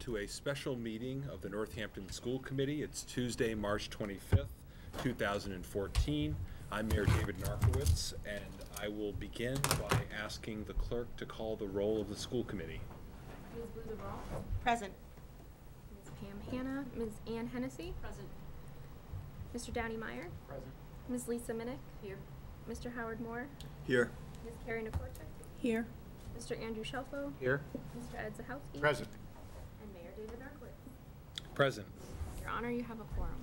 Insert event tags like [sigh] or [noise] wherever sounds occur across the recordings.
to a special meeting of the Northampton School Committee. It's Tuesday, March 25th, 2014. I'm Mayor David Narkewicz, and I will begin by asking the clerk to call the roll of the school committee. Ms. Boothrow. Present. Ms. Pam Hanna. Ms. Ann Hennessy. Present. Mr. Downey Meyer. Present. Ms. Lisa Minnick. Here. Mr. Howard Moore. Here. Ms. Carrie Nakorczyk. Here. Mr. Andrew Shelfo. Here. Mr. Ed Zahowski. Present. And Mayor David Narkewicz. Present. Your Honor, you have a quorum.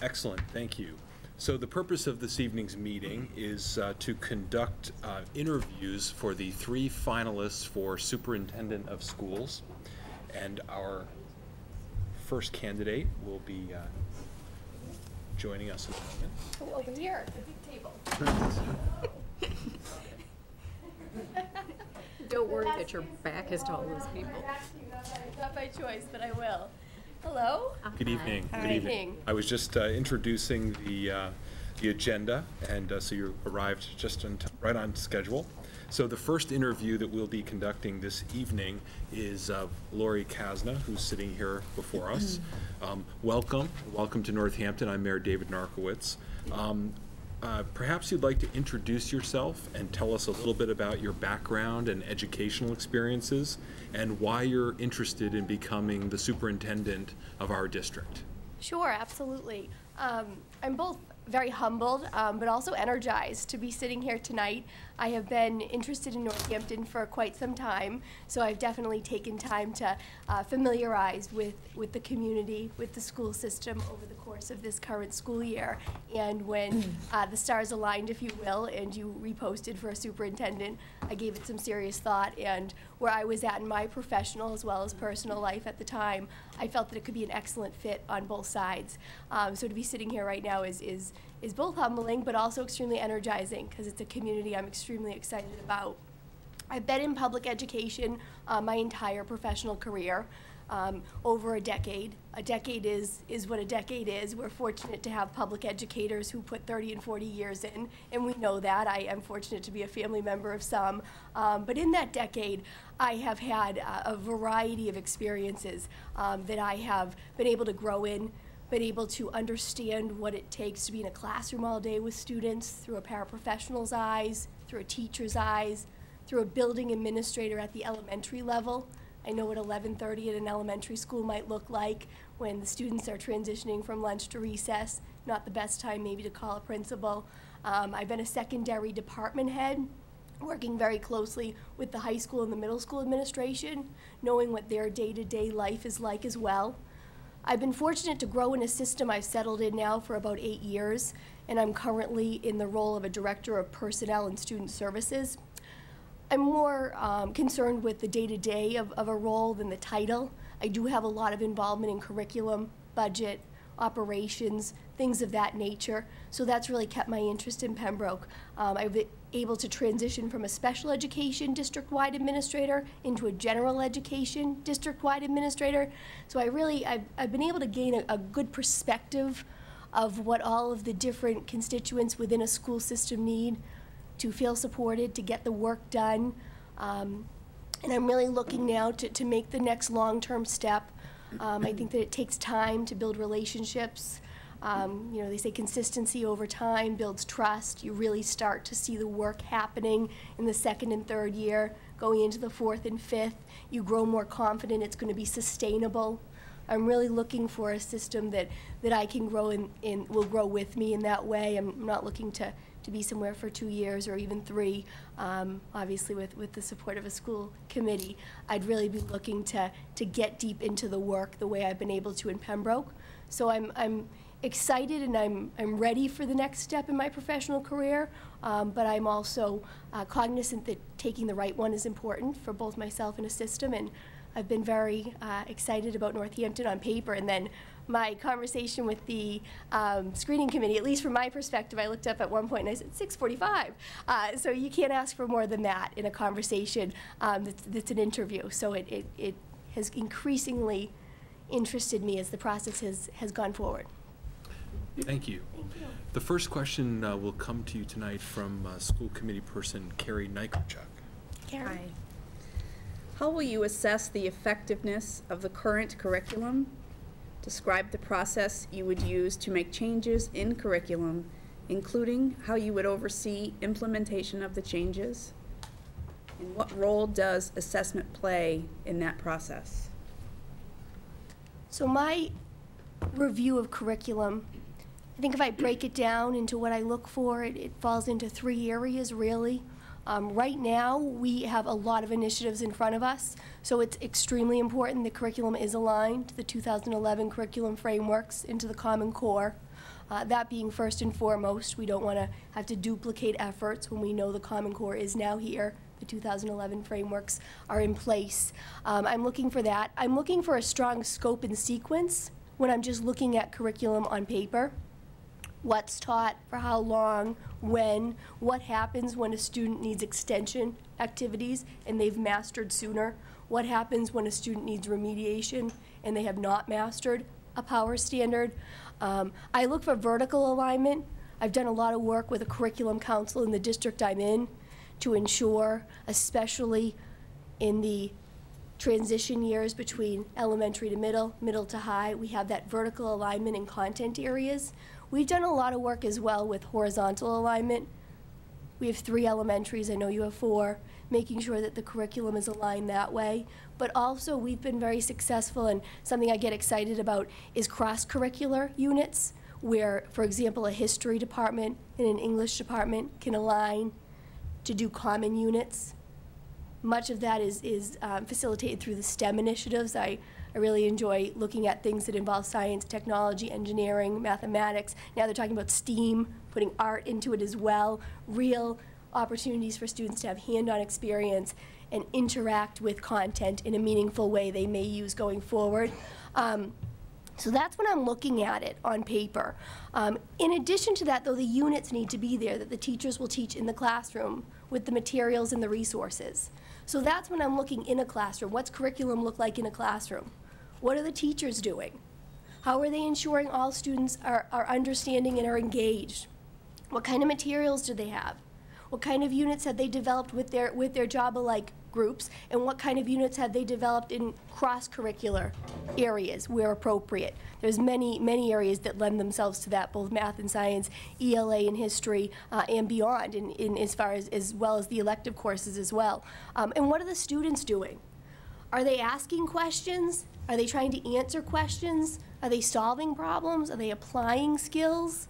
Excellent, thank you. So the purpose of this evening's meeting is uh, to conduct uh, interviews for the three finalists for Superintendent of Schools. And our first candidate will be uh, joining us in a moment. Over here, the big table. Don't worry that your back is to all those people. Not by choice, but I will. Hello? Good evening. Hi. Good evening. Evening. I was just uh, introducing the, uh, the agenda, and uh, so you arrived just on, t- right on schedule. So the first interview that we'll be conducting this evening is uh, Laurie Casna, who's sitting here before us. [clears throat] Um, Welcome, welcome to Northampton. I'm Mayor David Narkewicz. Um, uh, Perhaps you'd like to introduce yourself and tell us a little bit about your background and educational experiences and why you're interested in becoming the superintendent of our district. Sure, absolutely. Um, I'm both very humbled, um, but also energized to be sitting here tonight. I have been interested in Northampton for quite some time, so I've definitely taken time to uh, familiarize with, with the community, with the school system over the course of this current school year. And when uh, the stars aligned, if you will, and you reposted for a superintendent, I gave it some serious thought. And where I was at in my professional as well as personal life at the time, I felt that it could be an excellent fit on both sides. Um, so to be sitting here right now is, is, is both humbling but also extremely energizing because it's a community I'm extremely excited about. I've been in public education uh, my entire professional career, um, over a decade. A decade is, is what a decade is. We're fortunate to have public educators who put 30 and 40 years in, and we know that. I am fortunate to be a family member of some. Um, but in that decade, I have had uh, a variety of experiences um, that I have been able to grow in, been able to understand what it takes to be in a classroom all day with students through a paraprofessional's eyes, through a teacher's eyes, through a building administrator at the elementary level. I know what 11:30 at an elementary school might look like when the students are transitioning from lunch to recess. Not the best time maybe to call a principal. Um, I've been a secondary department head, working very closely with the high school and the middle school administration, knowing what their day-to-day life is like as well. I've been fortunate to grow in a system I've settled in now for about eight years, and I'm currently in the role of a director of personnel and student services. I'm more um, concerned with the day-to-day of, of a role than the title. I do have a lot of involvement in curriculum, budget, operations, things of that nature. So that's really kept my interest in Pembroke. Um, I've able to transition from a special education district-wide administrator into a general education district-wide administrator. So I really, I've, I've been able to gain a, a good perspective of what all of the different constituents within a school system need to feel supported, to get the work done. Um, and I'm really looking now to, to make the next long-term step. Um, I think that it takes time to build relationships. Um, you know, they say consistency over time builds trust. You really start to see the work happening in the second and third year, going into the fourth and fifth. You grow more confident it's going to be sustainable. I'm really looking for a system that, that I can grow in, in, will grow with me in that way. I'm not looking to, to be somewhere for two years or even three. Um, obviously, with, with the support of a school committee, I'd really be looking to, to get deep into the work the way I've been able to in Pembroke. So I'm, I'm excited and I'm, I'm ready for the next step in my professional career, um, but I'm also uh, cognizant that taking the right one is important for both myself and a system. And I've been very uh, excited about Northampton on paper, and then my conversation with the um, screening committee, at least from my perspective, I looked up at one point and I said 6:45. Uh, so you can't ask for more than that in a conversation um, that's, that's an interview. So it, it, it has increasingly interested me as the process has, has gone forward. Thank you. The first question uh, will come to you tonight from uh, School Committee Person Carrie Nykerchuk. Karen? How will you assess the effectiveness of the current curriculum? Describe the process you would use to make changes in curriculum, including how you would oversee implementation of the changes. And what role does assessment play in that process? So my review of curriculum, I think if I break it down into what I look for, it, it falls into three areas really. Um, right now, we have a lot of initiatives in front of us, so it's extremely important the curriculum is aligned to the 2011 curriculum frameworks into the Common Core. Uh, that being first and foremost, we don't want to have to duplicate efforts when we know the Common Core is now here. The 2011 frameworks are in place. Um, I'm looking for that. I'm looking for a strong scope and sequence when I'm just looking at curriculum on paper what's taught, for how long, when, what happens when a student needs extension activities and they've mastered sooner, what happens when a student needs remediation and they have not mastered a power standard. Um, I look for vertical alignment. I've done a lot of work with a curriculum council in the district I'm in to ensure, especially in the transition years between elementary to middle, middle to high, we have that vertical alignment in content areas. We've done a lot of work as well with horizontal alignment. We have three elementaries, I know you have four, making sure that the curriculum is aligned that way. But also, we've been very successful, and something I get excited about is cross-curricular units, where, for example, a history department and an English department can align to do common units. Much of that is, is um, facilitated through the STEM initiatives. I, I really enjoy looking at things that involve science, technology, engineering, mathematics. Now they're talking about STEAM, putting art into it as well, real opportunities for students to have hand-on experience and interact with content in a meaningful way they may use going forward. Um, so that's when I'm looking at it on paper. Um, in addition to that, though, the units need to be there that the teachers will teach in the classroom with the materials and the resources. So that's when I'm looking in a classroom. What's curriculum look like in a classroom? What are the teachers doing? How are they ensuring all students are, are understanding and are engaged? What kind of materials do they have? What kind of units have they developed with their, with their job alike groups? And what kind of units have they developed in cross-curricular areas where appropriate? There's many, many areas that lend themselves to that, both math and science, ELA and history, uh, and beyond, in, in as far as, as well as the elective courses as well. Um, and what are the students doing? Are they asking questions? Are they trying to answer questions? Are they solving problems? Are they applying skills?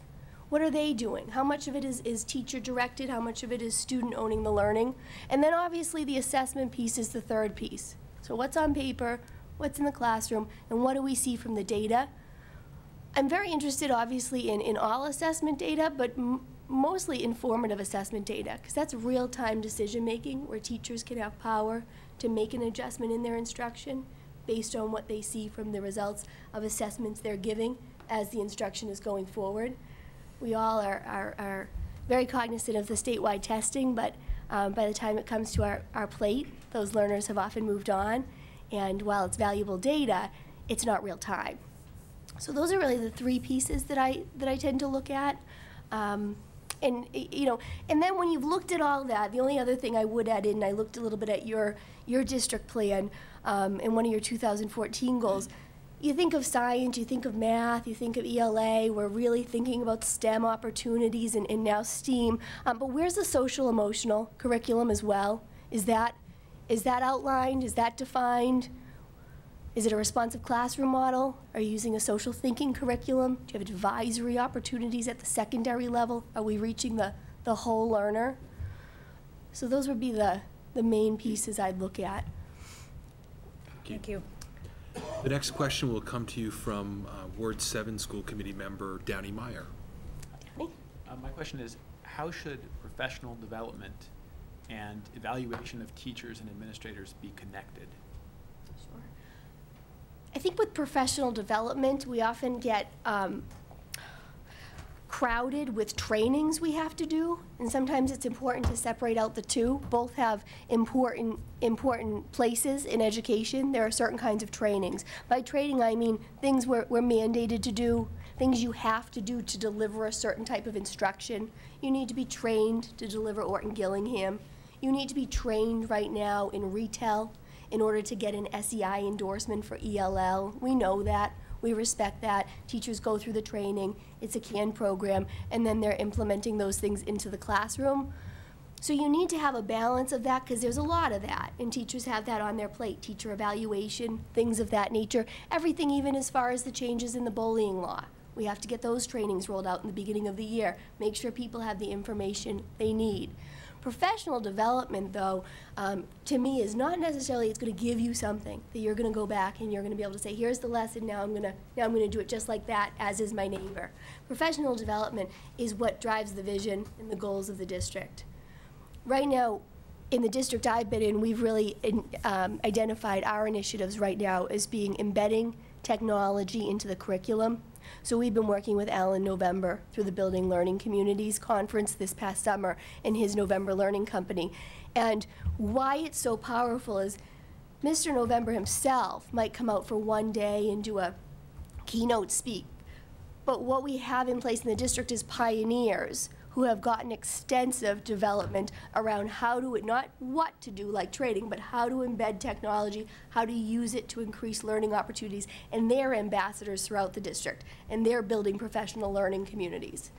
What are they doing? How much of it is, is teacher directed? How much of it is student owning the learning? And then obviously the assessment piece is the third piece. So what's on paper, what's in the classroom, and what do we see from the data? I'm very interested obviously in, in all assessment data, but mostly informative assessment data, because that's real-time decision making where teachers can have power to make an adjustment in their instruction based on what they see from the results of assessments they're giving as the instruction is going forward we all are, are, are very cognizant of the statewide testing, but um, by the time it comes to our, our plate, those learners have often moved on. And while it's valuable data, it's not real time. So those are really the three pieces that I, that I tend to look at. Um, and you know, and then when you've looked at all that, the only other thing I would add in, I looked a little bit at your your district plan um, and one of your 2014 goals you think of science, you think of math, you think of ELA, we're really thinking about STEM opportunities and, and now STEAM. Um, but where's the social emotional curriculum as well? Is that, is that outlined? Is that defined? Is it a responsive classroom model? Are you using a social thinking curriculum? Do you have advisory opportunities at the secondary level? Are we reaching the, the whole learner? So those would be the, the main pieces I'd look at. Thank you. The next question will come to you from uh, Ward 7 School Committee member Downey Meyer. Uh, my question is, how should professional development and evaluation of teachers and administrators be connected? Sure. I think with professional development, we often get um, crowded with trainings we have to do, and sometimes it's important to separate out the two. Both have important important places in education. There are certain kinds of trainings. By training, I mean things we're, we're mandated to do, things you have to do to deliver a certain type of instruction. You need to be trained to deliver Orton Gillingham. You need to be trained right now in RETELL in order to get an SEI endorsement for ELL. We know that. We respect that. Teachers go through the training. It's a CAN program, and then they're implementing those things into the classroom. So you need to have a balance of that because there's a lot of that, and teachers have that on their plate. Teacher evaluation, things of that nature. Everything, even as far as the changes in the bullying law. We have to get those trainings rolled out in the beginning of the year. Make sure people have the information they need. Professional development, though, um, to me is not necessarily it's going to give you something that you're going to go back and you're going to be able to say, "Here's the lesson. Now I'm going to now I'm going to do it just like that, as is my neighbor." Professional development is what drives the vision and the goals of the district. Right now, in the district I've been in, we've really in, um, identified our initiatives right now as being embedding technology into the curriculum. So we've been working with Alan November through the Building Learning Communities Conference this past summer in his November Learning Company. And why it's so powerful is Mr. November himself might come out for one day and do a keynote speak. But what we have in place in the district is pioneers who have gotten extensive development around how to, not what to do like trading, but how to embed technology, how to use it to increase learning opportunities, and they're ambassadors throughout the district, and they're building professional learning communities.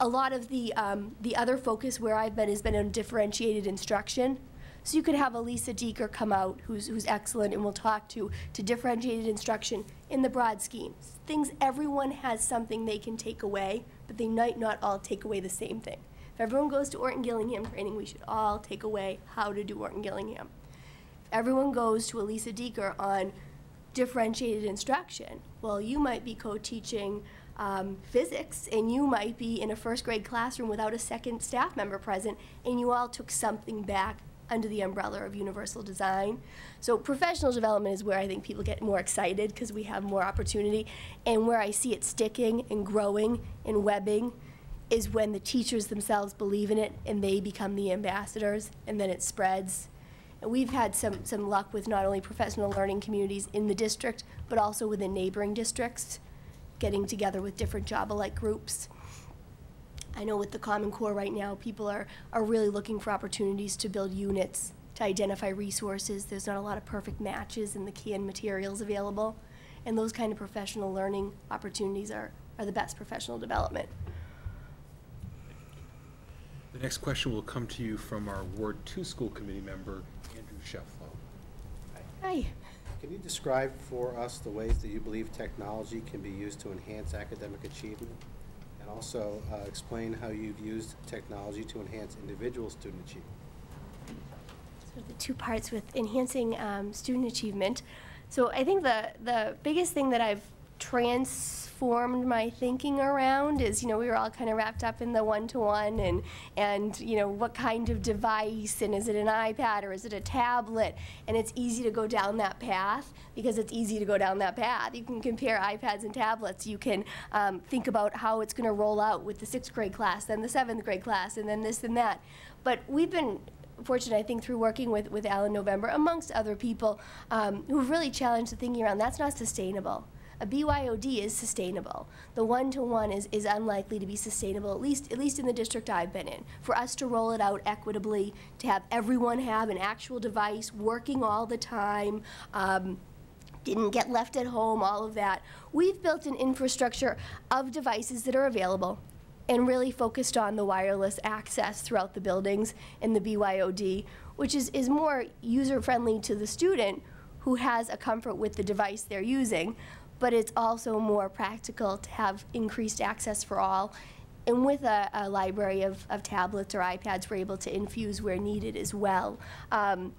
A lot of the, um, the other focus where I've been has been on differentiated instruction. So you could have Elisa Lisa Dieker come out, who's, who's excellent and we'll talk to, to differentiated instruction in the broad schemes. Things everyone has something they can take away, but they might not all take away the same thing. If everyone goes to Orton Gillingham training, we should all take away how to do Orton Gillingham. If everyone goes to Elisa Dieker on differentiated instruction, well, you might be co-teaching um, physics, and you might be in a first grade classroom without a second staff member present, and you all took something back under the umbrella of universal design. So professional development is where I think people get more excited because we have more opportunity. And where I see it sticking and growing and webbing is when the teachers themselves believe in it and they become the ambassadors and then it spreads. And we've had some, some luck with not only professional learning communities in the district, but also within neighboring districts, getting together with different job-alike groups. I know with the Common Core right now, people are, are really looking for opportunities to build units, to identify resources. There's not a lot of perfect matches in the CAN materials available. And those kind of professional learning opportunities are, are the best professional development. The next question will come to you from our Ward Two School Committee member, Andrew Shefflow. Hi. Can you describe for us the ways that you believe technology can be used to enhance academic achievement? And also uh, explain how you've used technology to enhance individual student achievement. So the two parts with enhancing um, student achievement. So I think the, the biggest thing that I've transformed my thinking around is, you know, we were all kind of wrapped up in the one-to-one and, and, you know, what kind of device, and is it an iPad or is it a tablet? And it's easy to go down that path because it's easy to go down that path. You can compare iPads and tablets. You can um, think about how it's going to roll out with the sixth grade class, then the seventh grade class, and then this and that. But we've been fortunate, I think, through working with, with Alan November, amongst other people, um, who've really challenged the thinking around that's not sustainable. A BYOD is sustainable. The one-to-one is, is unlikely to be sustainable, at least, at least in the district I've been in. For us to roll it out equitably, to have everyone have an actual device working all the time, um, didn't get left at home, all of that. We've built an infrastructure of devices that are available and really focused on the wireless access throughout the buildings in the BYOD, which is, is more user-friendly to the student who has a comfort with the device they're using, but it's also more practical to have increased access for all. And with a, a library of, of tablets or iPads, we're able to infuse where needed as well. Um,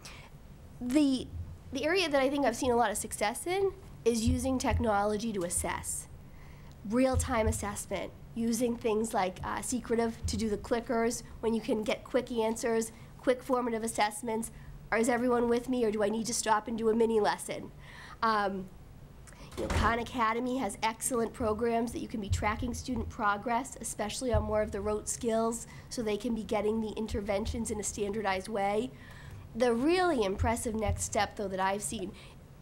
the, the area that I think I've seen a lot of success in is using technology to assess. Real-time assessment, using things like uh, Socrative to do the clickers, when you can get quick answers, quick formative assessments. Or is everyone with me, or do I need to stop and do a mini lesson? Um, you know, Khan Academy has excellent programs that you can be tracking student progress, especially on more of the rote skills, so they can be getting the interventions in a standardized way. The really impressive next step, though, that I've seen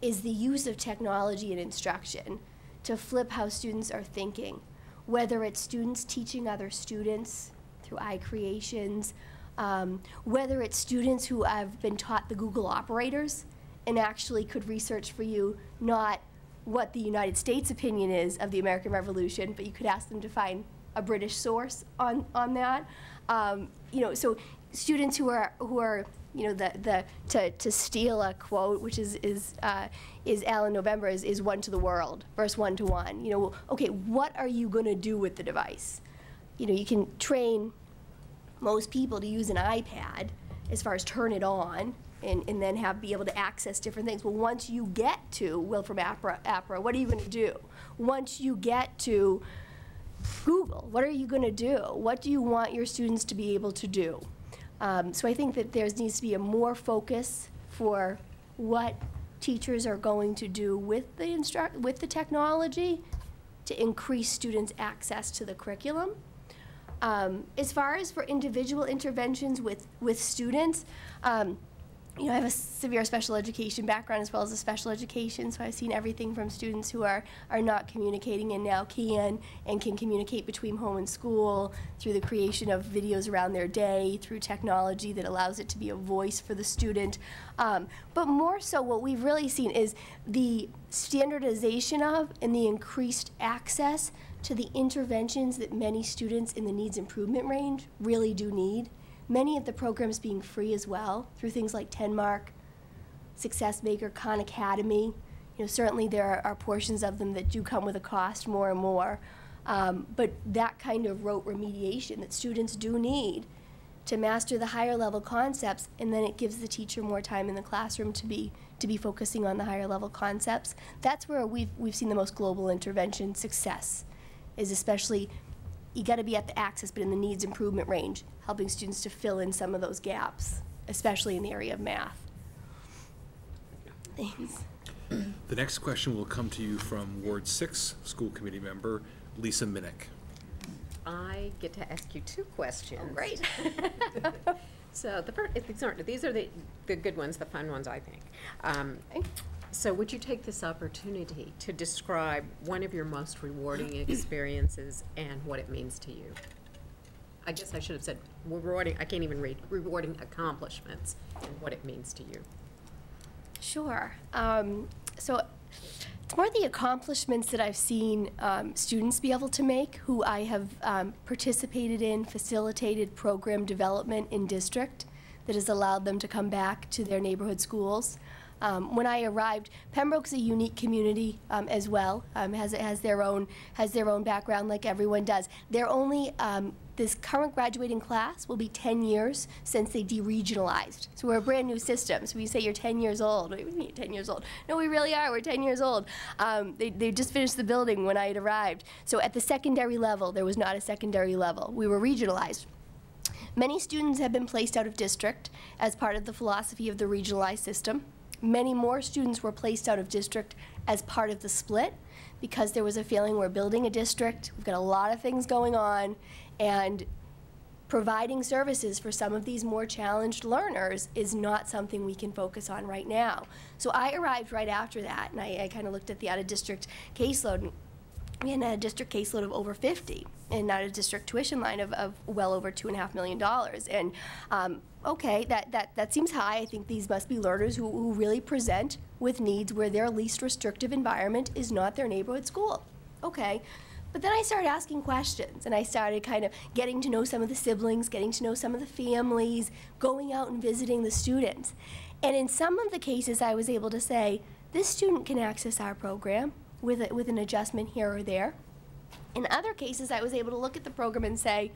is the use of technology in instruction to flip how students are thinking, whether it's students teaching other students through iCreations, um, whether it's students who have been taught the Google operators and actually could research for you not what the United States opinion is of the American Revolution, but you could ask them to find a British source on, on that. Um, you know, so students who are, who are, you know, the, the, to, to steal a quote, which is, is, uh, is Alan November, is, is one to the world, verse one to one. You know, okay, what are you gonna do with the device? You know, you can train most people to use an iPad as far as turn it on and, and then have, be able to access different things. Well, once you get to, Will from APRA, APRA, what are you gonna do? Once you get to Google, what are you gonna do? What do you want your students to be able to do? Um, so I think that there needs to be a more focus for what teachers are going to do with the instruct, with the technology to increase students' access to the curriculum. Um, as far as for individual interventions with, with students, um, you know, I have a severe special education background as well as a special education, so I've seen everything from students who are, are not communicating and now can, and can communicate between home and school through the creation of videos around their day, through technology that allows it to be a voice for the student. Um, but more so, what we've really seen is the standardization of and the increased access to the interventions that many students in the needs improvement range really do need many of the programs being free as well through things like Tenmark, Success Maker, Khan Academy. You know, certainly there are, are portions of them that do come with a cost more and more. Um, but that kind of rote remediation that students do need to master the higher level concepts, and then it gives the teacher more time in the classroom to be to be focusing on the higher level concepts. That's where we've we've seen the most global intervention success, is especially you got to be at the access, but in the needs improvement range, helping students to fill in some of those gaps, especially in the area of math. Thanks. The next question will come to you from Ward 6 School Committee Member Lisa Minnick. I get to ask you two questions. Oh, great. [laughs] So the first, these aren't, these are the, the good ones, the fun ones, I think. Um, So would you take this opportunity to describe one of your most rewarding experiences and what it means to you? I guess I should have said rewarding, I can't even read, rewarding accomplishments and what it means to you. Sure. Um, so it's more the accomplishments that I've seen um, students be able to make who I have um, participated in, facilitated program development in district that has allowed them to come back to their neighborhood schools. Um, when I arrived, Pembroke's a unique community um, as well. Um, has has their own has their own background like everyone does. They're only um, this current graduating class will be 10 years since they deregionalized. So we're a brand new system. So we say you're 10 years old. What do you mean 10 years old? No, we really are. We're 10 years old. Um, they, they just finished the building when I had arrived. So at the secondary level, there was not a secondary level. We were regionalized. Many students have been placed out of district as part of the philosophy of the regionalized system. Many more students were placed out of district as part of the split because there was a feeling we're building a district, we've got a lot of things going on, and providing services for some of these more challenged learners is not something we can focus on right now. So I arrived right after that, and I, I kind of looked at the out-of-district caseload. and We had a district caseload of over 50, and out of district tuition line of, of well over two and a half million dollars. And um, okay, that, that, that seems high. I think these must be learners who, who really present with needs where their least restrictive environment is not their neighborhood school. Okay. But then I started asking questions and I started kind of getting to know some of the siblings, getting to know some of the families, going out and visiting the students. And in some of the cases, I was able to say, this student can access our program with, a, with an adjustment here or there. In other cases, I was able to look at the program and say,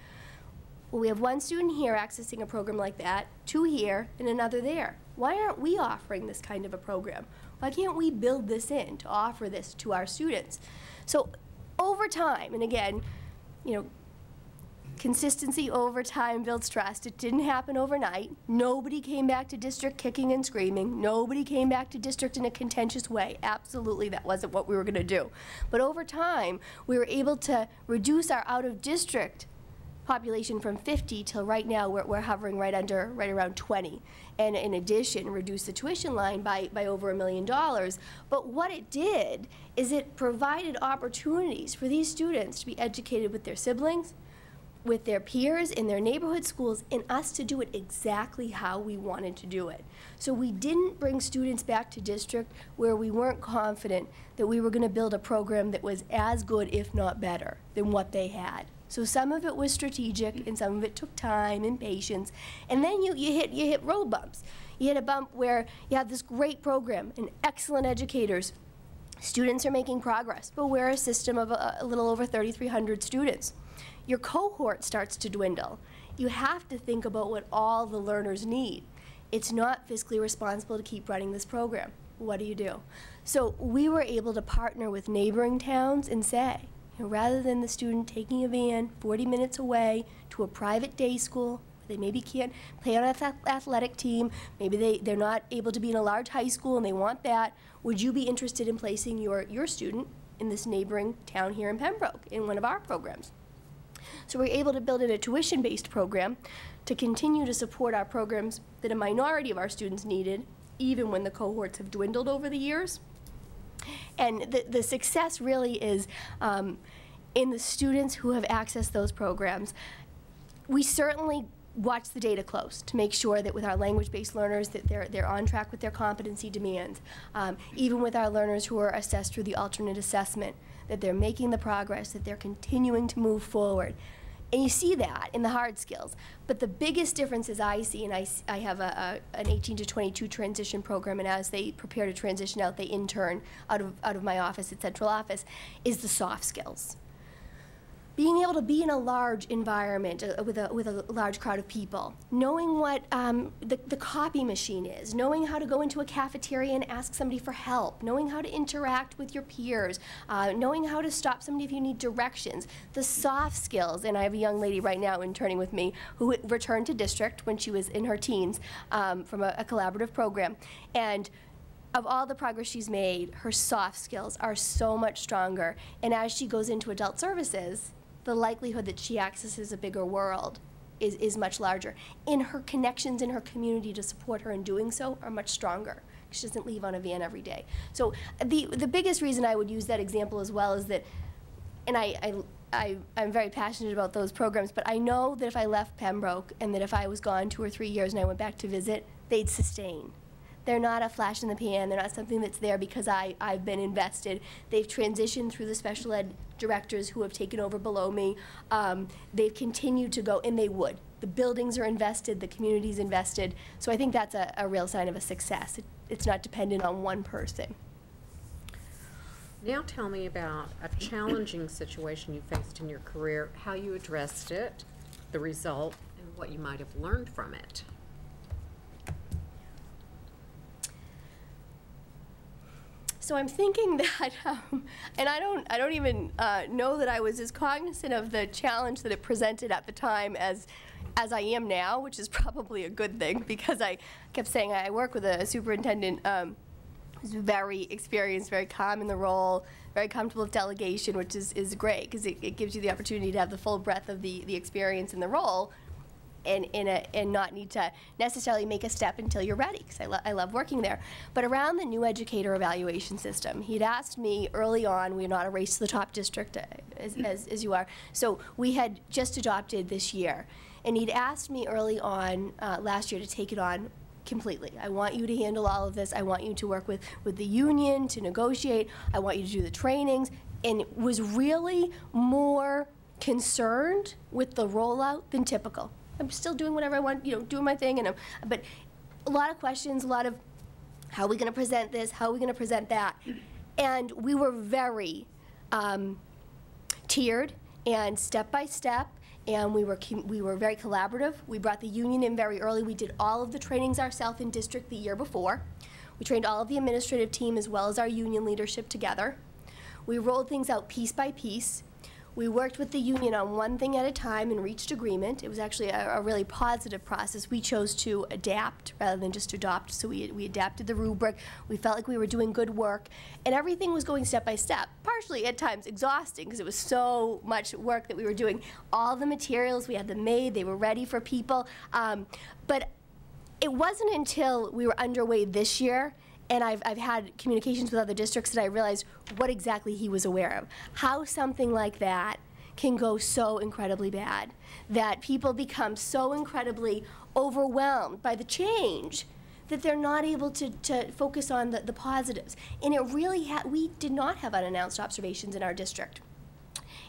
well, we have one student here accessing a program like that, two here, and another there. Why aren't we offering this kind of a program? Why can't we build this in to offer this to our students? So over time, and again, you know, consistency over time builds trust. It didn't happen overnight. Nobody came back to district kicking and screaming. Nobody came back to district in a contentious way. Absolutely, that wasn't what we were going to do. But over time, we were able to reduce our out of district population from 50 till right now we're, we're hovering right under, right around 20. And in addition, reduce the tuition line by, by over a million dollars. But what it did is it provided opportunities for these students to be educated with their siblings, with their peers in their neighborhood schools and us to do it exactly how we wanted to do it. So we didn't bring students back to district where we weren't confident that we were going to build a program that was as good, if not better, than what they had. So some of it was strategic and some of it took time and patience. And then you, you hit you hit road bumps. You hit a bump where you have this great program and excellent educators. Students are making progress, but we're a system of a, a little over 3,300 students your cohort starts to dwindle. You have to think about what all the learners need. It's not fiscally responsible to keep running this program. What do you do? So we were able to partner with neighboring towns and say, rather than the student taking a van 40 minutes away to a private day school, where they maybe can't play on an athletic team, maybe they, they're not able to be in a large high school and they want that, would you be interested in placing your, your student in this neighboring town here in Pembroke in one of our programs? So we're able to build in a tuition-based program to continue to support our programs that a minority of our students needed, even when the cohorts have dwindled over the years. And the, the success really is um, in the students who have accessed those programs. We certainly watch the data close to make sure that with our language-based learners that they're, they're on track with their competency demands. Um, even with our learners who are assessed through the alternate assessment, that they're making the progress, that they're continuing to move forward. And you see that in the hard skills. But the biggest differences I see, and I, I have a, a, an 18 to 22 transition program, and as they prepare to transition out, they intern out of, out of my office at central office, is the soft skills being able to be in a large environment uh, with, a, with a large crowd of people, knowing what um, the, the copy machine is, knowing how to go into a cafeteria and ask somebody for help, knowing how to interact with your peers, uh, knowing how to stop somebody if you need directions, the soft skills. And I have a young lady right now interning with me who returned to district when she was in her teens um, from a, a collaborative program. And of all the progress she's made, her soft skills are so much stronger. And as she goes into adult services, the likelihood that she accesses a bigger world is, is much larger. And her connections in her community to support her in doing so are much stronger. She doesn't leave on a van every day. So the, the biggest reason I would use that example as well is that, and I, I, I, I'm very passionate about those programs, but I know that if I left Pembroke and that if I was gone two or three years and I went back to visit, they'd sustain. They're not a flash in the pan. They're not something that's there because I, I've been invested. They've transitioned through the special ed directors who have taken over below me. Um, they've continued to go, and they would. The buildings are invested, the community's invested. So I think that's a, a real sign of a success. It, it's not dependent on one person. Now tell me about a challenging situation you faced in your career, how you addressed it, the result, and what you might have learned from it. So I'm thinking [laughs] that, um, and I don't, I don't even uh, know that I was as cognizant of the challenge that it presented at the time as, as I am now, which is [laughs] probably a good thing because I kept saying I work with a superintendent um, who's very experienced, very calm in the role, very comfortable with delegation, which is, is great because it, it gives you the opportunity to have the full breadth of the, the experience in the role and, in a, and not need to necessarily make a step until you're ready, because I, lo- I love working there. But around the new educator evaluation system, he'd asked me early on, we're not a race to the top district, uh, as, as, as you are, so we had just adopted this year. And he'd asked me early on, uh, last year, to take it on completely. I want you to handle all of this. I want you to work with, with the union to negotiate. I want you to do the trainings. And was really more concerned with the rollout than typical. I'm still doing whatever I want, you know, doing my thing, and I'm, but a lot of questions, a lot of how are we going to present this, how are we going to present that, and we were very um, tiered and step by step. And we were we were very collaborative. We brought the union in very early. We did all of the trainings ourselves in district the year before. We trained all of the administrative team as well as our union leadership together. We rolled things out piece by piece. We worked with the union on one thing at a time and reached agreement. It was actually a, a really positive process. We chose to adapt rather than just adopt, so we, we adapted the rubric. We felt like we were doing good work, and everything was going step by step. Partially at times exhausting because it was so much work that we were doing. All the materials, we had them made, they were ready for people. Um, but it wasn't until we were underway this year and I've, I've had communications with other districts that I realized what exactly he was aware of. How something like that can go so incredibly bad. That people become so incredibly overwhelmed by the change that they're not able to, to focus on the, the positives. And it really we did not have unannounced observations in our district.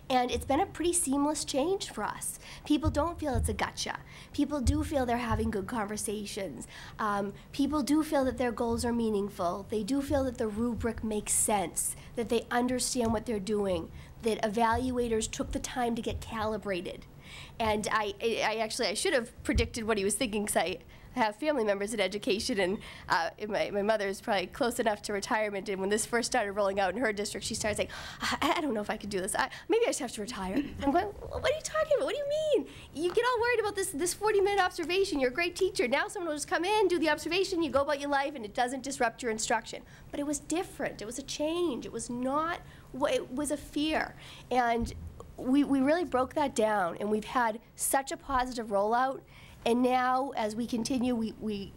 And it's been a pretty seamless change for us. People don't feel it's a gotcha. People do feel they're having good conversations. Um, people do feel that their goals are meaningful. They do feel that the rubric makes sense, that they understand what they're doing, that evaluators took the time to get calibrated. And I, I actually, I should have predicted what he was thinking because I have family members in education, and uh, my, my mother is probably close enough to retirement. And when this first started rolling out in her district, she started saying, I, I don't know if I could do this. I, maybe I just have to retire. I'm going, what are you talking about? What do you mean? You get all worried about this, this 40 minute observation. You're a great teacher. Now someone will just come in, do the observation, you go about your life, and it doesn't disrupt your instruction. But it was different. It was a change. It was not, it was a fear. And we, we really broke that down, and we've had such a positive rollout. And now, as we continue, we, we,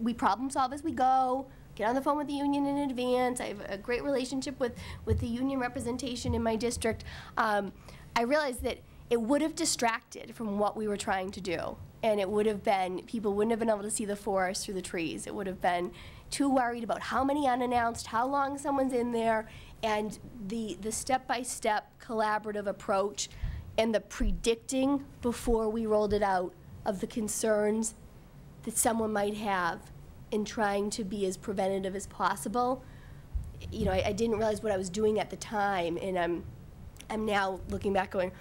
we problem solve as we go, get on the phone with the union in advance. I have a great relationship with, with the union representation in my district. Um, I realized that it would have distracted from what we were trying to do. And it would have been, people wouldn't have been able to see the forest through the trees. It would have been too worried about how many unannounced, how long someone's in there, and the, the step-by-step collaborative approach and the predicting before we rolled it out of the concerns that someone might have in trying to be as preventative as possible. You know, I, I didn't realize what I was doing at the time, and I'm, I'm now looking back going,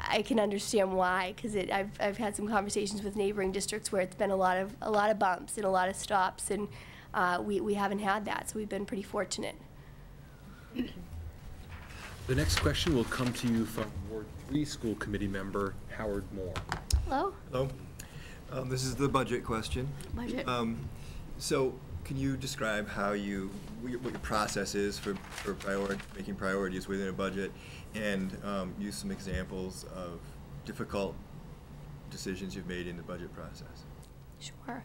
I can understand why, because I've, I've had some conversations with neighboring districts where it's been a lot of, a lot of bumps and a lot of stops, and uh, we, we haven't had that, so we've been pretty fortunate. The next question will come to you from Ward 3 School Committee member Howard Moore. Hello? Hello. Um, This is the budget question. Budget. Um, So can you describe how you, what your process is for, for prior, making priorities within a budget? And um, use some examples of difficult decisions you've made in the budget process? Sure.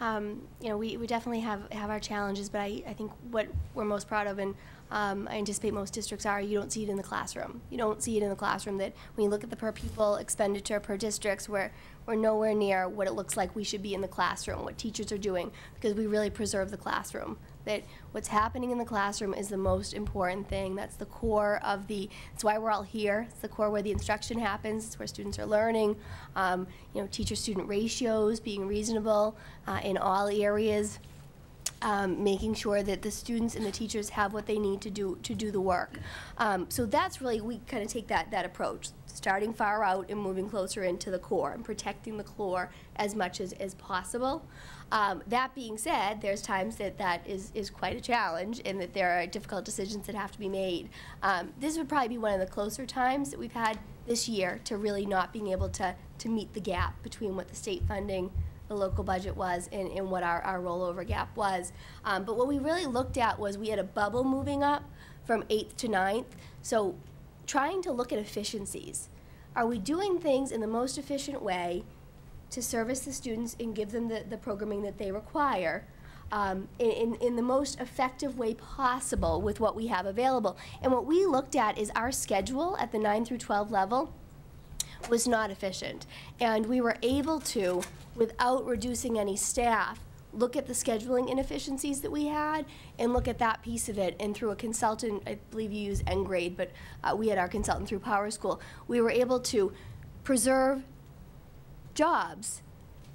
Um, you know, we, we definitely have, have our challenges, but I, I think what we're most proud of, and um, I anticipate most districts are, you don't see it in the classroom. You don't see it in the classroom that when you look at the per pupil expenditure per districts, we're, we're nowhere near what it looks like we should be in the classroom, what teachers are doing, because we really preserve the classroom. That what's happening in the classroom is the most important thing. That's the core of the, it's why we're all here. It's the core where the instruction happens. It's where students are learning. Um, you know, teacher-student ratios being reasonable uh, in all areas. Um, making sure that the students and the teachers have what they need to do to do the work. Um, so that's really we kind of take that that approach, starting far out and moving closer into the core and protecting the core as much as, as possible. Um, that being said, there's times that that is, is quite a challenge and that there are difficult decisions that have to be made. Um, this would probably be one of the closer times that we've had this year to really not being able to, to meet the gap between what the state funding the local budget was and, and what our, our rollover gap was. Um, but what we really looked at was we had a bubble moving up from eighth to ninth. So trying to look at efficiencies. Are we doing things in the most efficient way to service the students and give them the, the programming that they require um, in, in, in the most effective way possible with what we have available? And what we looked at is our schedule at the 9 through 12 level was not efficient. And we were able to, without reducing any staff, look at the scheduling inefficiencies that we had and look at that piece of it. And through a consultant, I believe you use Ngrade, but uh, we had our consultant through Power School, we were able to preserve jobs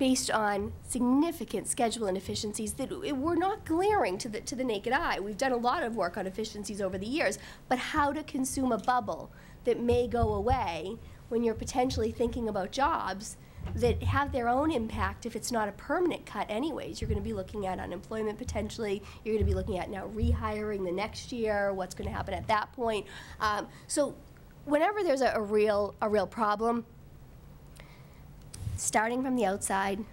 based on significant schedule inefficiencies that were not glaring to the, to the naked eye. We've done a lot of work on efficiencies over the years, but how to consume a bubble that may go away when you're potentially thinking about jobs that have their own impact if it's not a permanent cut anyways. You're going to be looking at unemployment potentially. You're going to be looking at now rehiring the next year, what's going to happen at that point. Um, so whenever there's a, a real a real problem, starting from the outside,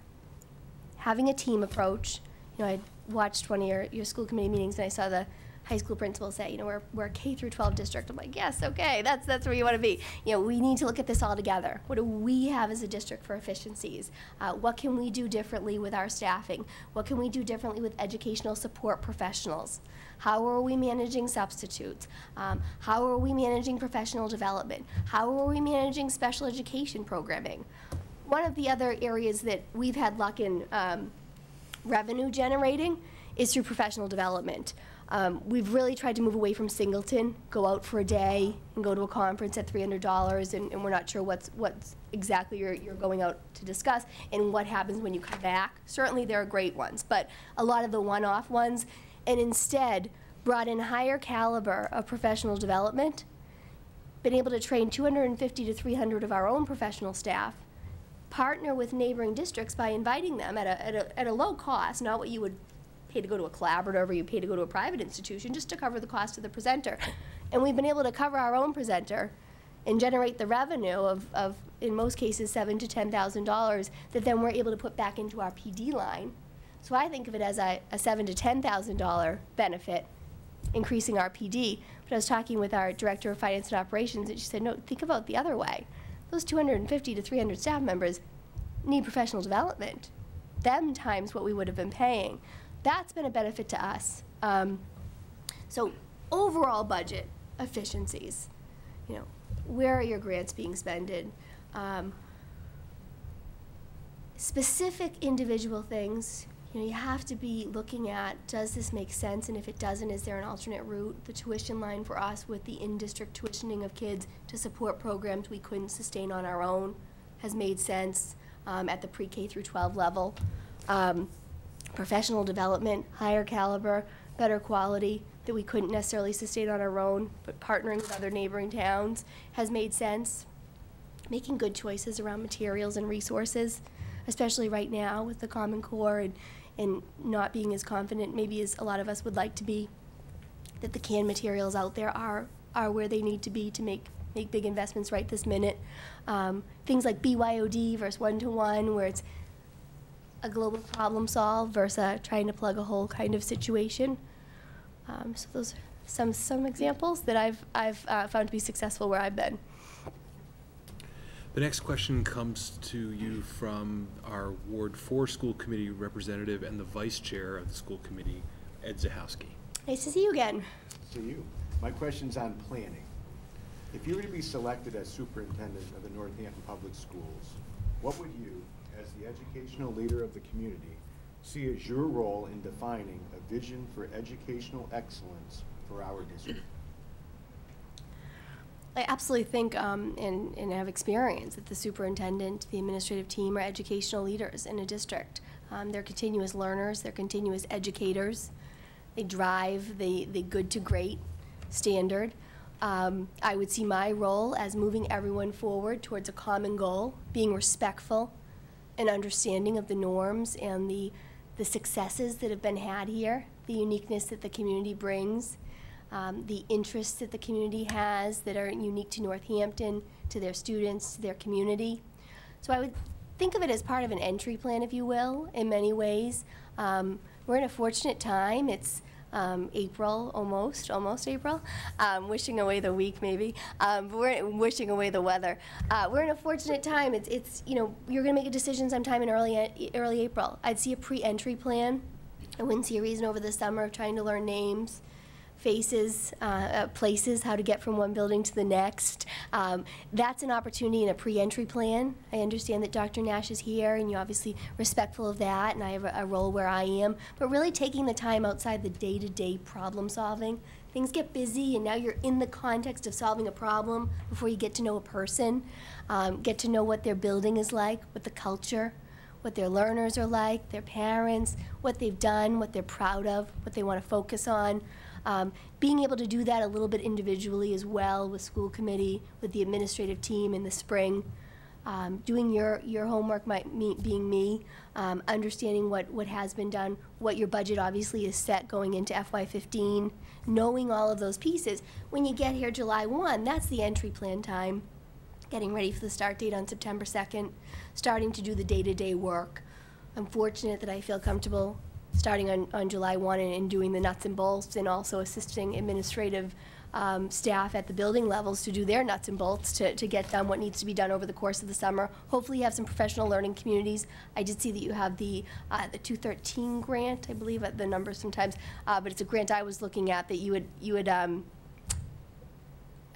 having a team approach. You know, I watched one of your, your school committee meetings and I saw the high school principals say, you know, we're, we're a K through 12 district. I'm like, yes, okay, that's, that's where you want to be. You know, we need to look at this all together. What do we have as a district for efficiencies? Uh, what can we do differently with our staffing? What can we do differently with educational support professionals? How are we managing substitutes? Um, how are we managing professional development? How are we managing special education programming? One of the other areas that we've had luck in um, revenue generating is through professional development. Um, we've really tried to move away from singleton, go out for a day and go to a conference at $300, and, and we're not sure what's, what's exactly you're, you're going out to discuss and what happens when you come back. Certainly, there are great ones, but a lot of the one off ones, and instead brought in higher caliber of professional development, been able to train 250 to 300 of our own professional staff, partner with neighboring districts by inviting them at a, at a, at a low cost, not what you would pay to go to a collaborative or you pay to go to a private institution, just to cover the cost of the presenter. And we've been able to cover our own presenter and generate the revenue of, of in most cases, seven to ten thousand dollars that then we're able to put back into our PD line. So I think of it as a, a seven to ten thousand dollar benefit, increasing our PD. But I was talking with our director of finance and operations, and she said, no, think about the other way. Those 250 to 300 staff members need professional development. Them times what we would have been paying. That's been a benefit to us. Um, so overall budget efficiencies, you know, where are your grants being spended? Um, specific individual things, you know, you have to be looking at, does this make sense? And if it doesn't, is there an alternate route? The tuition line for us with the in-district tuitioning of kids to support programs we couldn't sustain on our own has made sense um, at the pre-K through 12 level. Um, professional development, higher caliber, better quality that we couldn't necessarily sustain on our own, but partnering with other neighboring towns has made sense. Making good choices around materials and resources, especially right now with the Common Core and, and not being as confident maybe as a lot of us would like to be that the canned materials out there are, are where they need to be to make, make big investments right this minute. Um, things like BYOD versus one-to-one, where it's a global problem solve versus a trying to plug a hole kind of situation. Um, so those are some, some examples that I've, I've uh, found to be successful where I've been. The next question comes to you from our Ward 4 School Committee representative and the vice chair of the school committee, Ed Zahowski. Nice to see you again. to you. My question's on planning. If you were to be selected as superintendent of the Northampton Public Schools, what would you, as the educational leader of the community, see as your role in defining a vision for educational excellence for our district? I absolutely think um, and, and have experience that the superintendent, the administrative team are educational leaders in a district. Um, they're continuous learners, they're continuous educators. They drive the, the good to great standard. Um, I would see my role as moving everyone forward towards a common goal, being respectful and understanding of the norms and the, the successes that have been had here, the uniqueness that the community brings, um, the interests that the community has that are unique to Northampton, to their students, to their community. So I would think of it as part of an entry plan, if you will, in many ways. Um, we're in a fortunate time. It's um, April, almost, almost April. Um, wishing away the week, maybe. Um, but we're wishing away the weather. Uh, we're in a fortunate time. It's, it's you know, you're going to make a decision sometime in early, early April. I'd see a pre-entry plan. I wouldn't see a reason over the summer of trying to learn names faces, uh, uh, places, how to get from one building to the next. Um, that's an opportunity in a pre-entry plan. I understand that Dr. Nash is here, and you're obviously respectful of that, and I have a, a role where I am. But really taking the time outside the day-to-day problem solving. Things get busy, and now you're in the context of solving a problem before you get to know a person, um, get to know what their building is like, what the culture what their learners are like, their parents, what they've done, what they're proud of, what they want to focus on. Um, being able to do that a little bit individually as well with school committee, with the administrative team in the spring. Um, doing your, your homework might me, being me, um, understanding what, what has been done, what your budget obviously is set going into FY15, knowing all of those pieces. When you get here July 1, that's the entry plan time getting ready for the start date on September 2nd, starting to do the day-to-day work. I'm fortunate that I feel comfortable starting on, on July 1 and, and doing the nuts and bolts and also assisting administrative um, staff at the building levels to do their nuts and bolts to, to get done what needs to be done over the course of the summer. Hopefully you have some professional learning communities. I did see that you have the, uh, the 213 grant, I believe, at the number sometimes, uh, but it's a grant I was looking at that you would, you would, um,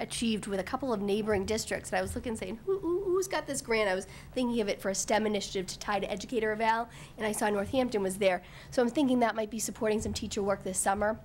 achieved with a couple of neighboring districts. And I was looking, saying, Who, who, who's got this grant? I was thinking of it for a STEM initiative to tie to Educator Eval, and I saw Northampton was there. So I'm thinking that might be supporting some teacher work this summer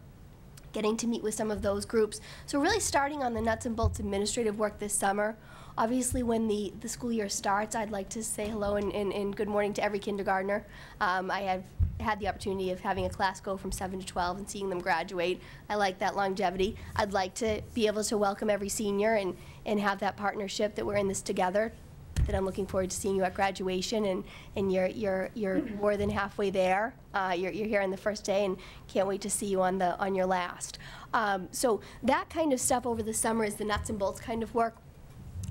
getting to meet with some of those groups. So really starting on the nuts and bolts administrative work this summer. Obviously, when the, the school year starts, I'd like to say hello and, and, and good morning to every kindergartner. Um, I have had the opportunity of having a class go from 7 to 12 and seeing them graduate. I like that longevity. I'd like to be able to welcome every senior and, and have that partnership that we're in this together that I'm looking forward to seeing you at graduation, and, and you're, you're, you're more than halfway there. Uh, you're, you're here on the first day, and can't wait to see you on, the, on your last. Um, so that kind of stuff over the summer is the nuts and bolts kind of work.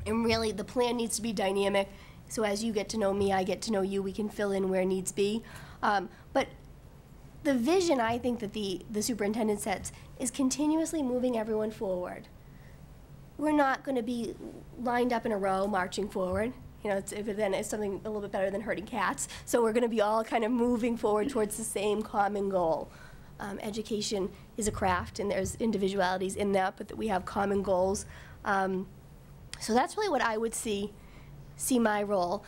And really, the plan needs to be dynamic, so as you get to know me, I get to know you, we can fill in where needs be. Um, the vision I think that the, the superintendent sets is continuously moving everyone forward. We're not going to be lined up in a row marching forward. You know, it's, then it's something a little bit better than herding cats. So we're going to be all kind of moving forward towards the same common goal. Um, education is a craft, and there's individualities in that, but that we have common goals. Um, so that's really what I would see see my role.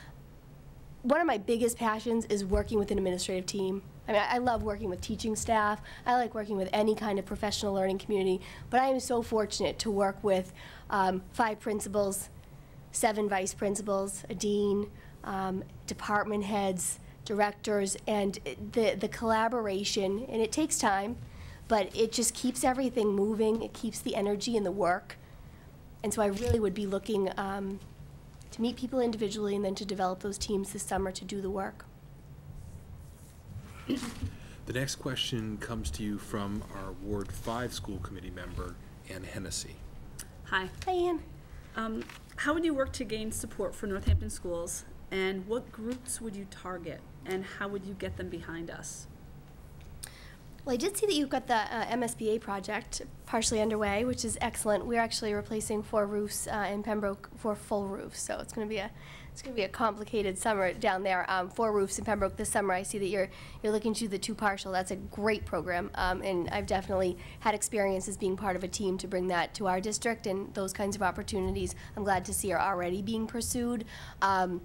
One of my biggest passions is working with an administrative team. I mean, I, love working with teaching staff. I like working with any kind of professional learning community. But I am so fortunate to work with um, five principals, seven vice principals, a dean, um, department heads, directors, and the, the collaboration, and it takes time, but it just keeps everything moving. It keeps the energy and the work. And so I really would be looking um, to meet people individually and then to develop those teams this summer to do the work. The next question comes to you from our Ward 5 School Committee member, Ann Hennessy. Hi. Hi, Ann. Um, how would you work to gain support for Northampton schools, and what groups would you target, and how would you get them behind us? Well, I did see that you've got the uh, MSBA project partially underway, which is excellent. We're actually replacing four roofs uh, in Pembroke for full roofs, so it's going to be a it's going to be a complicated summer down there. Um, four roofs in Pembroke this summer. I see that you're you're looking to the two partial. That's a great program, um, and I've definitely had experiences being part of a team to bring that to our district, and those kinds of opportunities. I'm glad to see are already being pursued. Um,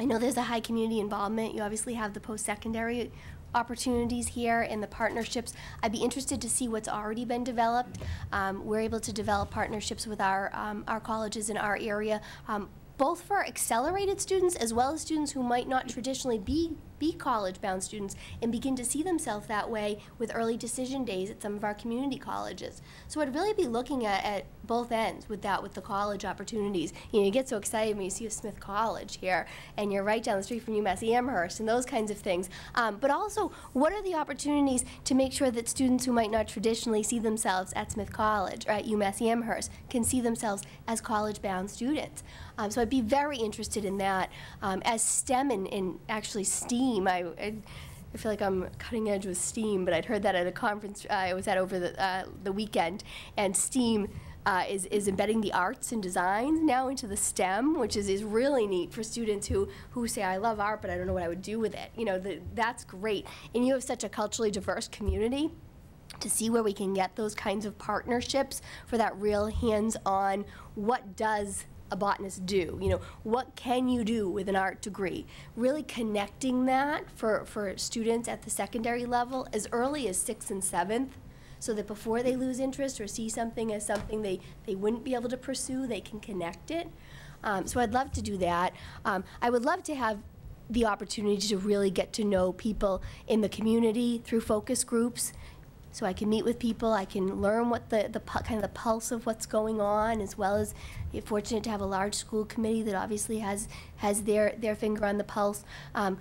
I know there's a high community involvement. You obviously have the post-secondary opportunities here and the partnerships. I'd be interested to see what's already been developed. Um, we're able to develop partnerships with our, um, our colleges in our area, um, both for accelerated students as well as students who might not traditionally be be college-bound students and begin to see themselves that way with early decision days at some of our community colleges. So I'd really be looking at, at both ends with that, with the college opportunities. You know, you get so excited when you see a Smith College here, and you're right down the street from UMass Amherst, and those kinds of things. Um, but also, what are the opportunities to make sure that students who might not traditionally see themselves at Smith College or at UMass Amherst can see themselves as college-bound students? Um, so I'd be very interested in that. Um, as STEM and, and actually STEAM, I, I, I feel like I'm cutting edge with STEAM, but I'd heard that at a conference uh, I was at over the, uh, the weekend, and STEAM uh, is, is embedding the arts and design now into the STEM, which is, is really neat for students who, who say, I love art, but I don't know what I would do with it. You know, the, that's great. And you have such a culturally diverse community to see where we can get those kinds of partnerships for that real hands-on, what does a botanist do? You know, what can you do with an art degree? Really connecting that for, for students at the secondary level as early as sixth and seventh, so that before they lose interest or see something as something they, they wouldn't be able to pursue, they can connect it. Um, so I'd love to do that. Um, I would love to have the opportunity to really get to know people in the community through focus groups so I can meet with people, I can learn what the, the kind of the pulse of what's going on, as well as fortunate to have a large school committee that obviously has, has their, their finger on the pulse. Um,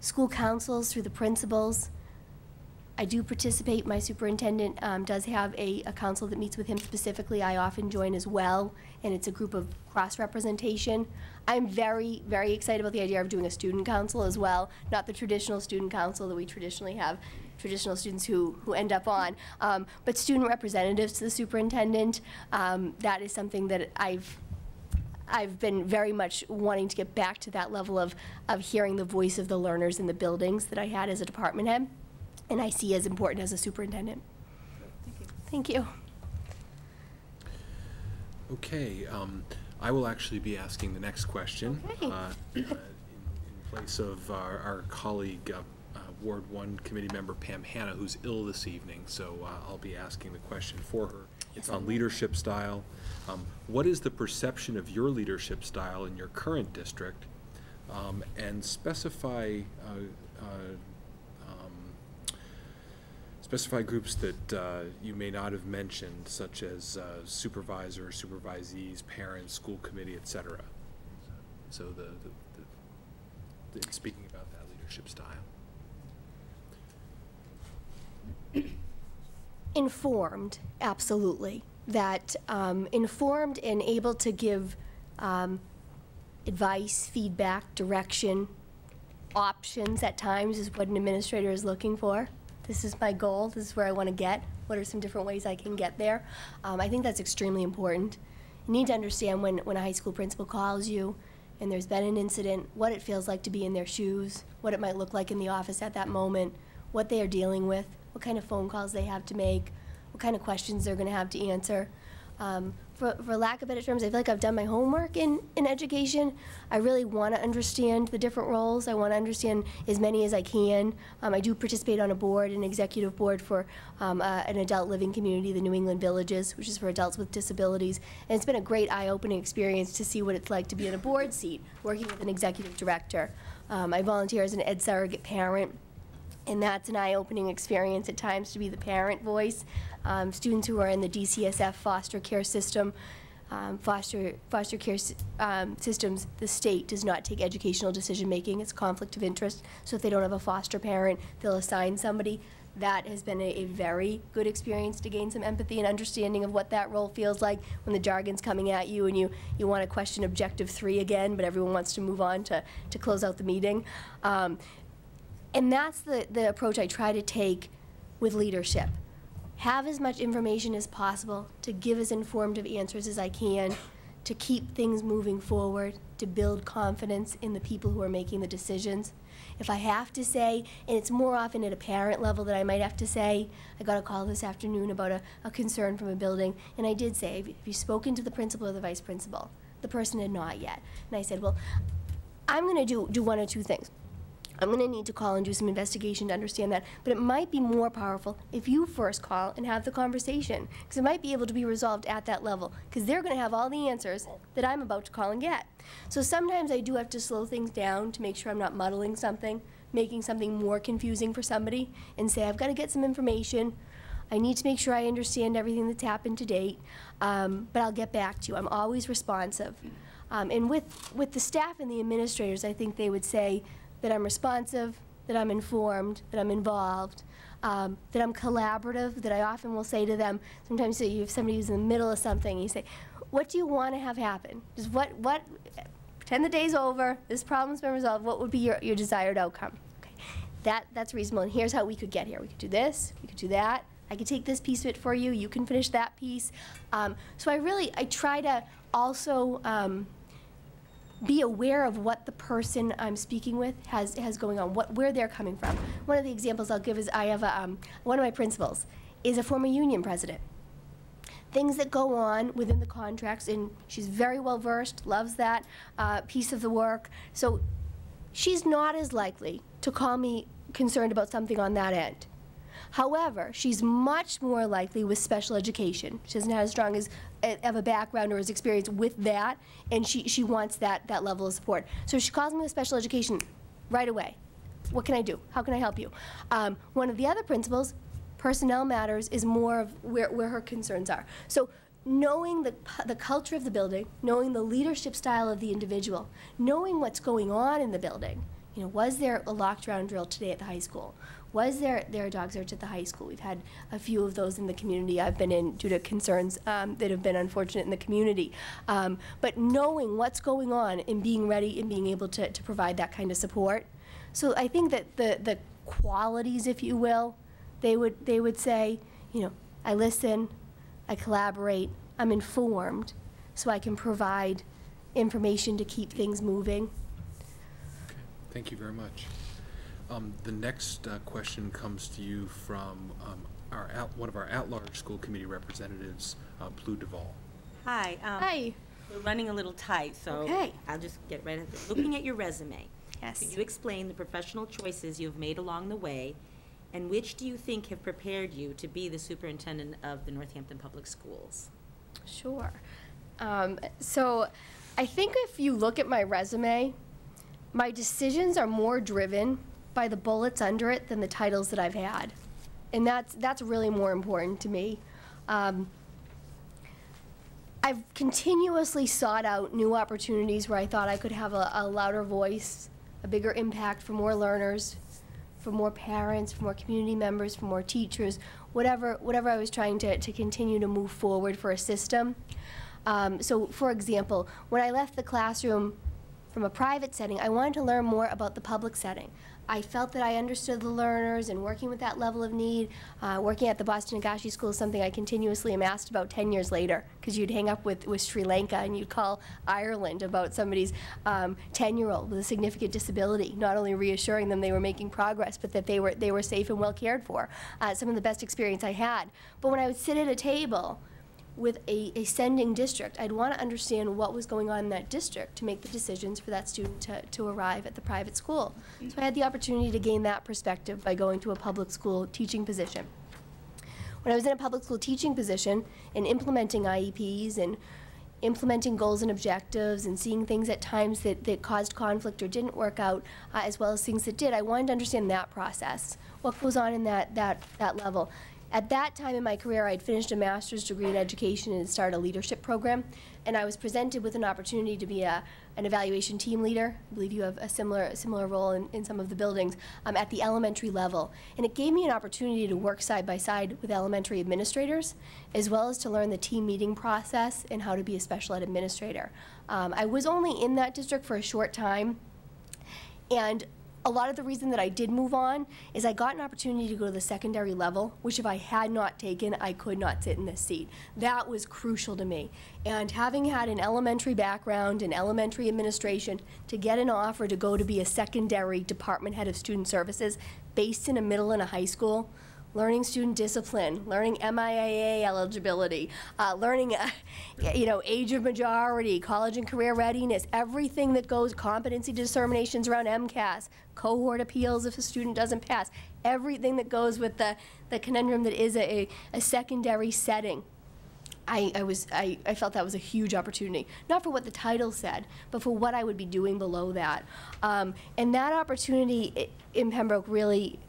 school councils through the principals. I do participate, my superintendent um, does have a, a council that meets with him specifically. I often join as well, and it's a group of cross-representation. I'm very, very excited about the idea of doing a student council as well, not the traditional student council that we traditionally have traditional students who, who end up on. Um, but student representatives to the superintendent, um, that is something that I've I've been very much wanting to get back to that level of, of hearing the voice of the learners in the buildings that I had as a department head, and I see as important as a superintendent. Thank you. Thank you. Okay, um, I will actually be asking the next question. Okay. uh, In in place of our our colleague, uh, Ward One Committee Member Pam Hanna, who's ill this evening, so uh, I'll be asking the question for her. It's on leadership style. Um, What is the perception of your leadership style in your current district? Um, And specify uh, uh, um, specify groups that uh, you may not have mentioned, such as uh, supervisor, supervisees, parents, school committee, et cetera. So the, the, the- the, speaking about that leadership style. Informed, absolutely. That um, informed and able to give um, advice, feedback, direction, options at times is what an administrator is looking for. This is my goal, this is where I want to get. What are some different ways I can get there? Um, I think that's extremely important. You need to understand when, when a high school principal calls you and there's been an incident, what it feels like to be in their shoes, what it might look like in the office at that moment, what they are dealing with, what kind of phone calls they have to make, what kind of questions they're going to have to answer. Um, for, for lack of better terms, I feel like I've done my homework in, in education. I really want to understand the different roles. I want to understand as many as I can. Um, I do participate on a board, an executive board for um, uh, an adult living community, the New England Villages, which is for adults with disabilities. And it's been a great eye-opening experience to see what it's like to be in a board seat, working with an executive director. Um, I volunteer as an ed surrogate parent. And that's an eye-opening experience at times to be the parent voice. Um, students who are in the DCSF foster care system, um, foster foster care um, systems, the state does not take educational decision-making. It's conflict of interest. So if they don't have a foster parent, they'll assign somebody. That has been a, a very good experience to gain some empathy and understanding of what that role feels like when the jargon's coming at you and you, you want to question objective three again, but everyone wants to move on to, to close out the meeting. And that's the, the approach I try to take with leadership. Have as much information as possible to give as informative answers as I can, to keep things moving forward, to build confidence in the people who are making the decisions. If I have to say, and it's more often at a parent level that I might have to say, I got a call this afternoon about a, a concern from a building, and I did say, have you spoken to the principal or the vice principal? The person had not yet. And I said, well, I'm going to do, do one or two things. I'm going to need to call and do some investigation to understand that. But it might be more powerful if you first call and have the conversation, because it might be able to be resolved at that level, because they're going to have all the answers that I'm about to call and get. So sometimes I do have to slow things down to make sure I'm not muddling something, making something more confusing for somebody, and say, I've got to get some information. I need to make sure I understand everything that's happened to date, um, but I'll get back to you. I'm always responsive. Um, and with, with the staff and the administrators, I think they would say that I'm responsive, that I'm informed, that I'm involved, um, that I'm collaborative, that I often will say to them, sometimes you have somebody who's in the middle of something, you say, what do you want to have happen? Just what, what, pretend the day's over, this problem's been resolved, what would be your, your desired outcome? Okay. That, that's reasonable, and here's how we could get here. We could do this, we could do that, I could take this piece of it for you, you can finish that piece. Um, so I really, I try to also, um, be aware of what the person I'm speaking with has, has going on, what, where they're coming from. One of the examples I'll give is I have a, um, one of my principals is a former union president. Things that go on within the contracts, and she's very well versed, loves that uh, piece of the work. So she's not as likely to call me concerned about something on that end. However, she's much more likely with special education. She doesn't have as strong as of a background or as experience with that, and she, she wants that, that level of support. So she calls me with special education right away. What can I do? How can I help you? Um, one of the other principles, personnel matters, is more of where, where her concerns are. So knowing the, the culture of the building, knowing the leadership style of the individual, knowing what's going on in the building. You know, was there a locked-down drill today at the high school? Was there, there a dog search at the high school? We've had a few of those in the community I've been in due to concerns um, that have been unfortunate in the community. Um, but knowing what's going on and being ready and being able to, to provide that kind of support. So I think that the, the qualities, if you will, they would, they would say, you know, I listen, I collaborate, I'm informed, so I can provide information to keep things moving. Thank you very much. Um, The next uh, question comes to you from um, our, at- one of our at-large school committee representatives, uh, Blue Duval. Hi. um, Hi. We're running a little tight, so. Okay. I'll just get right at it. Looking at your resume. Yes. Could you explain the professional choices you've made along the way, and which do you think have prepared you to be the superintendent of the Northampton Public Schools? Sure. Um, so I think if you look at my resume, my decisions are more driven by the bullets under it than the titles that I've had. And that's, that's really more important to me. Um, I've continuously sought out new opportunities where I thought I could have a, a louder voice, a bigger impact for more learners, for more parents, for more community members, for more teachers, whatever, whatever I was trying to, to continue to move forward for a system. Um, so, for example, when I left the classroom from a private setting, I wanted to learn more about the public setting. I felt that I understood the learners and working with that level of need. Uh, working at the Boston Higashi School is something I continuously am asked about 10 years later because you'd hang up with, with Sri Lanka and you'd call Ireland about somebody's 10 year old with a significant disability, not only reassuring them they were making progress, but that they were, they were safe and well cared for. Uh, some of the best experience I had. But when I would sit at a table, with a, a sending district, I'd want to understand what was going on in that district to make the decisions for that student to, to arrive at the private school. So I had the opportunity to gain that perspective by going to a public school teaching position. When I was in a public school teaching position and implementing IEPs and implementing goals and objectives and seeing things at times that, that caused conflict or didn't work out, uh, as well as things that did, I wanted to understand that process. What goes on in that, that, that level? At that time in my career, I had finished a master's degree in education and started a leadership program. And I was presented with an opportunity to be a, an evaluation team leader. I believe you have a similar, a similar role in, in some of the buildings um, at the elementary level. And it gave me an opportunity to work side by side with elementary administrators, as well as to learn the team meeting process and how to be a special ed administrator. Um, I was only in that district for a short time. And a lot of the reason that I did move on is I got an opportunity to go to the secondary level, which if I had not taken, I could not sit in this seat. That was crucial to me. And having had an elementary background in elementary administration, to get an offer to go to be a secondary department head of student services based in a middle and a high school, learning student discipline, learning MIAA eligibility, uh, learning, uh, you know, age of majority, college and career readiness, everything that goes, competency determinations around MCAS, cohort appeals if a student doesn't pass, everything that goes with the, the conundrum that is a, a secondary setting. I, I was I, I felt that was a huge opportunity, not for what the title said, but for what I would be doing below that. Um, and that opportunity in Pembroke really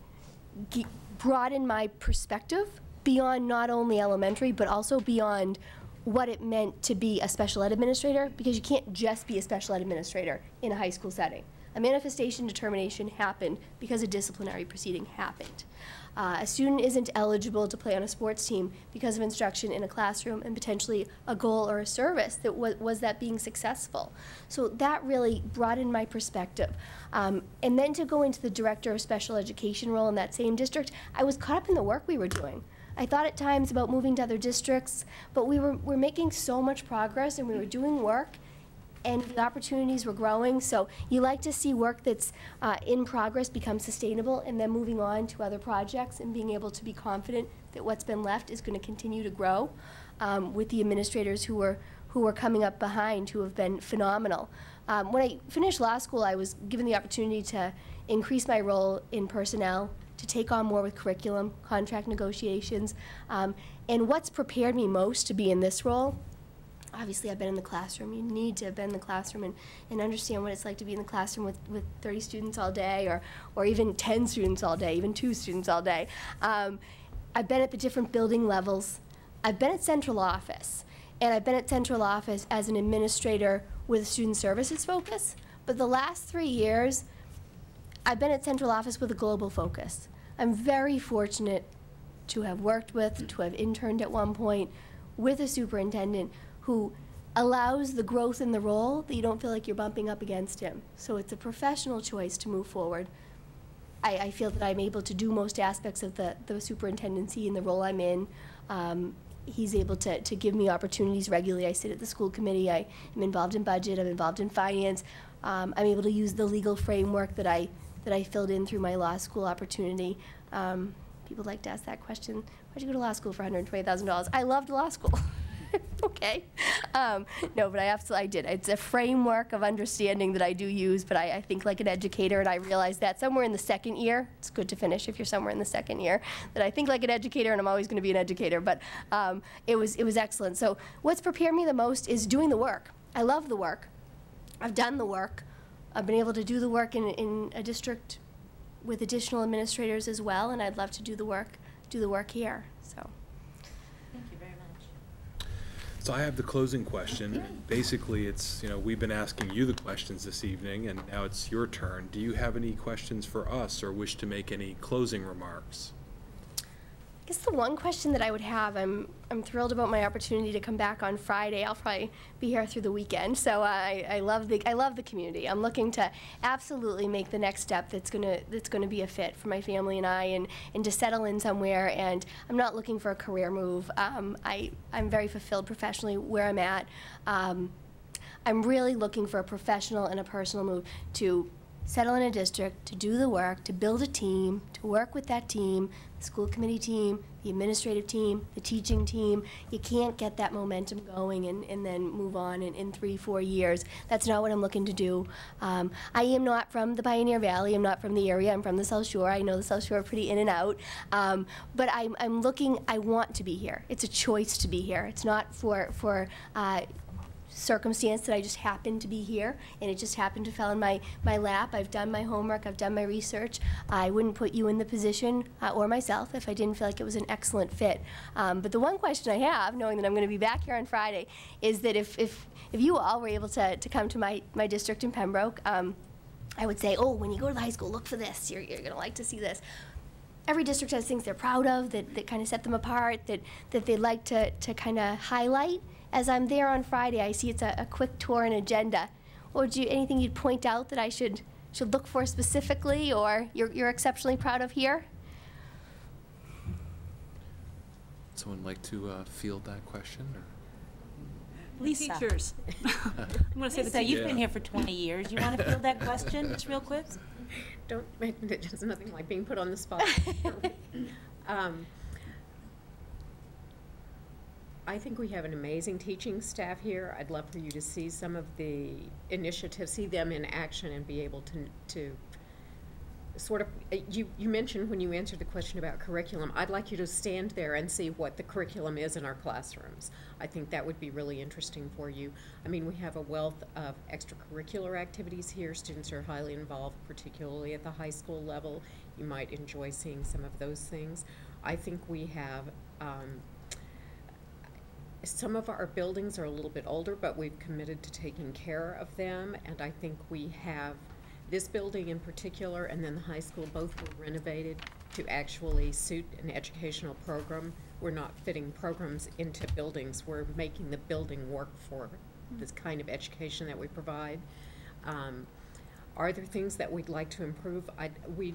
ge- broaden my perspective beyond not only elementary, but also beyond what it meant to be a special ed administrator, because you can't just be a special ed administrator in a high school setting. A manifestation determination happened because a disciplinary proceeding happened. Uh, a student isn't eligible to play on a sports team because of instruction in a classroom and potentially a goal or a service that was, that being successful. So that really broadened my perspective. Um, and then to go into the director of special education role in that same district, I was caught up in the work we were doing. I thought at times about moving to other districts, but we were, were making so much progress and we were doing work and the opportunities were growing. So you like to see work that's uh, in progress become sustainable and then moving on to other projects and being able to be confident that what's been left is going to continue to grow um, with the administrators who are who are coming up behind who have been phenomenal. Um, when I finished law school, I was given the opportunity to increase my role in personnel, to take on more with curriculum, contract negotiations, um, and what's prepared me most to be in this role obviously I've been in the classroom. You need to have been in the classroom and, and understand what it's like to be in the classroom with, with 30 students all day or, or even 10 students all day, even two students all day. Um, I've been at the different building levels. I've been at central office. And I've been at central office as an administrator with a student services focus. But the last three years, I've been at central office with a global focus. I'm very fortunate to have worked with, to have interned at one point with a superintendent who allows the growth in the role that you don't feel like you're bumping up against him. So it's a professional choice to move forward. I, I feel that I'm able to do most aspects of the, the superintendency and the role I'm in. Um, he's able to, to give me opportunities regularly. I sit at the school committee. I am involved in budget. I'm involved in finance. Um, I'm able to use the legal framework that I that I filled in through my law school opportunity. Um, people like to ask that question: Why'd you go to law school for $120,000? I loved law school. [laughs] [laughs] okay. Um, no, but I absolutely I did. It's a framework of understanding that I do use, but I, I think like an educator, and I realized that somewhere in the second year, it's good to finish if you're somewhere in the second year, that I think like an educator, and I'm always going to be an educator. But um, it was it was excellent. So what's prepared me the most is doing the work. I love the work. I've done the work. I've been able to do the work in, in a district with additional administrators as well, and I'd love to do the work do the work here. So. Thank you very much. So I have the closing question. Basically, it's, you know, we've been asking you the questions this evening, and now it's your turn. Do you have any questions for us or wish to make any closing remarks? I guess the one question that I would have, I'm, I'm thrilled about my opportunity to come back on Friday. I'll probably be here through the weekend, so I, I love the I love the community. I'm looking to absolutely make the next step that's gonna that's gonna be a fit for my family and I, and, and to settle in somewhere. And I'm not looking for a career move. Um, I I'm very fulfilled professionally where I'm at. Um, I'm really looking for a professional and a personal move to settle in a district, to do the work, to build a team, to work with that team, school committee team, the administrative team, the teaching team. You can't get that momentum going and, and then move on in, in three, four years. That's not what I'm looking to do. Um, I am not from the Pioneer Valley. I'm not from the area. I'm from the South Shore. I know the South Shore pretty in and out. Um, but I'm, I'm looking, I want to be here. It's a choice to be here. It's not for, for uh, circumstance that I just happened to be here and it just happened to fall in my, my lap. I've done my homework, I've done my research. I wouldn't put you in the position uh, or myself if I didn't feel like it was an excellent fit. Um, but the one question I have, knowing that I'm going to be back here on Friday, is that if, if, if you all were able to, to come to my, my district in Pembroke, um, I would say, oh, when you go to the high school, look for this. You're, you're going to like to see this every district has things they're proud of that, that kind of set them apart, that, that they like to, to kind of highlight. As I'm there on Friday, I see it's a, a quick tour and agenda. Or do you, anything you'd point out that I should, should look for specifically or you're, you're exceptionally proud of here? Someone like to uh, field that question? or- Lisa. Teachers. [laughs] I'm going to say the Lisa, you've been here for 20 years. You want to field that question just real quick? Don't, [laughs] there's nothing like being put on the spot. [laughs] Um, I think we have an amazing teaching staff here. I'd love for you to see some of the initiatives, see them in action and be able to, to sort of, uh, you, you mentioned when you answered the question about curriculum, I'd like you to stand there and see what the curriculum is in our classrooms. I think that would be really interesting for you. I mean, we have a wealth of extracurricular activities here. Students are highly involved, particularly at the high school level. You might enjoy seeing some of those things. I think we have, um, some of our buildings are a little bit older, but we've committed to taking care of them, and I think we have this building in particular, and then the high school, both were renovated to actually suit an educational program. We're not fitting programs into buildings, we're making the building work for this kind of education that we provide. Um, are there things that we'd like to improve? I, we,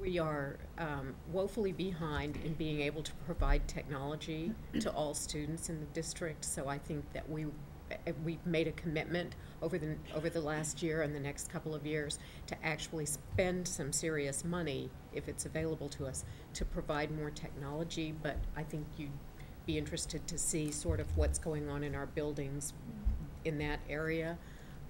we are um, woefully behind in being able to provide technology to all students in the district, so I think that we, eh, we've made a commitment over the, over the last year and the next couple of years to actually spend some serious money, if it's available to us, to provide more technology, but I think you'd be interested to see sort of what's going on in our buildings in that area.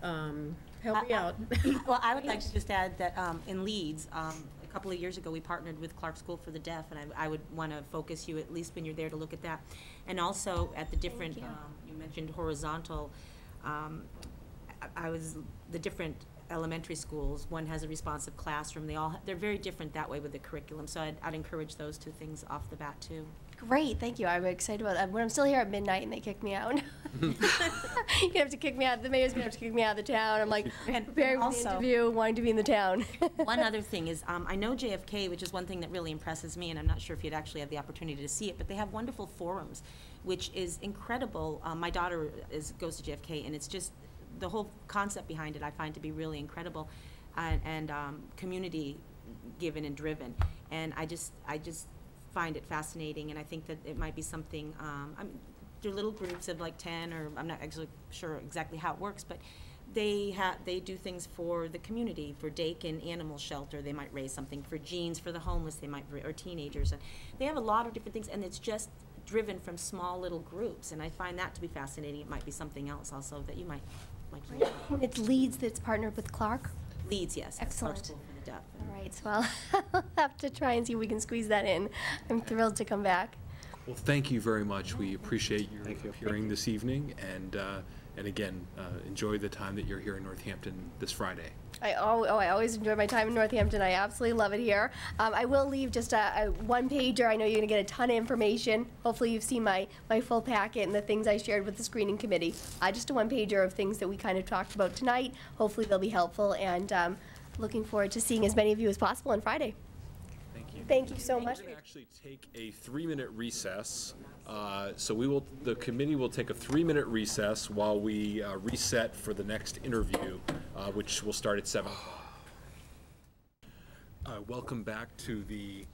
Um, Help me I- I- out. [laughs] Well, I would like [laughs] to just add that um, in Leeds, um, a couple of years ago, we partnered with Clark School for the Deaf, and I I would want to focus you, at least when you're there, to look at that. And also at the different, you. um, you mentioned horizontal, um, I- I was, the different elementary schools, one has a responsive classroom, they all, they're very different that way with the curriculum, so I'd I'd encourage those two things off the bat, too. Great, thank you. I'm excited about that. When I'm still here at midnight and they kick me out, [laughs] you're gonna have to kick me out. The mayor's gonna have to kick me out of the town. I'm like And- preparing and for the interview, wanting to be in the town. [laughs] One other thing is, um, I know JFK, which is one thing that really impresses me, and I'm not sure if you'd actually have the opportunity to see it, but they have wonderful forums, which is incredible. Um, my daughter is, goes to JFK, and it's just, the whole concept behind it I find to be really incredible. And, and, um, community given and driven. And I just, I just find it fascinating, and I think that it might be something, um, I'm, they're little groups of like ten, or I'm not actually sure exactly how it works, but they have, they do things for the community, for Dakin Animal Shelter, they might raise something, for Jeans for the homeless, they might, or teenagers, and they have a lot of different things, and it's just driven from small little groups, and I find that to be fascinating. It might be something else also that you might like. It's Leeds that's partnered with Clark. Leeds, yes. Excellent. School for the Deaf. All right, so I'll, I'll [laughs] have to try and see if we can squeeze that in. I'm thrilled to come back. Well, thank you very much. We appreciate your Thank you. appearing this evening, and, uh, and again, uh, enjoy the time that you're here in Northampton this Friday. I al- oh, I always enjoy my time in Northampton. I absolutely love it here. Um, I will leave just a, a one pager. I know you're going to get a ton of information. Hopefully, you've seen my, my full packet and the things I shared with the screening committee. Uh, just a one pager of things that we kind of talked about tonight. Hopefully, they'll be helpful, and um, looking forward to seeing as many of you as possible on Friday. Thank you. Thank you so much. We're going to actually take a three-minute recess. Uh, So we will, the committee will take a three-minute recess while we uh, reset for the next interview, uh, which will start at 7 o'clock. Uh, Welcome back to the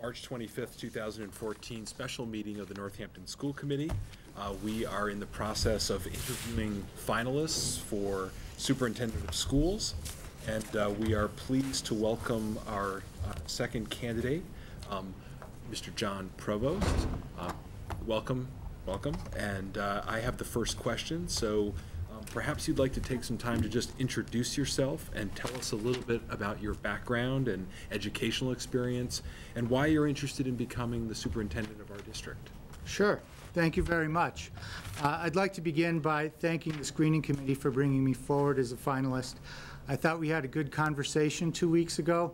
March 25th, 2014 special meeting of the Northampton School Committee. Uh, We are in the process of interviewing finalists for Superintendent of Schools, and uh, we are pleased to welcome our uh, second candidate, um, Mr. John Provost. Uh, Welcome, welcome. And uh, I have the first question, so um, perhaps you'd like to take some time to just introduce yourself and tell us a little bit about your background and educational experience and why you're interested in becoming the superintendent of our district. Sure. Thank you very much. Uh, I'd like to begin by thanking the screening committee for bringing me forward as a finalist. I thought we had a good conversation two weeks ago,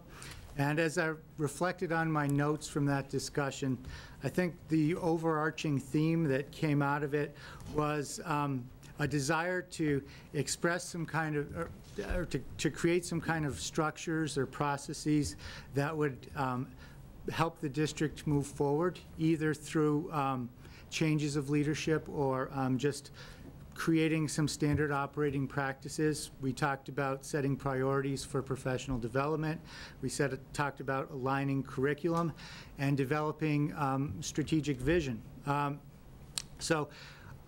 and as I reflected on my notes from that discussion, I think the overarching theme that came out of it was um, a desire to express some kind of, or- or to to create some kind of structures or processes that would um, help the district move forward, either through um, changes of leadership or um, just creating some standard operating practices. We talked about setting priorities for professional development. We said, talked about aligning curriculum and developing um, strategic vision. Um, So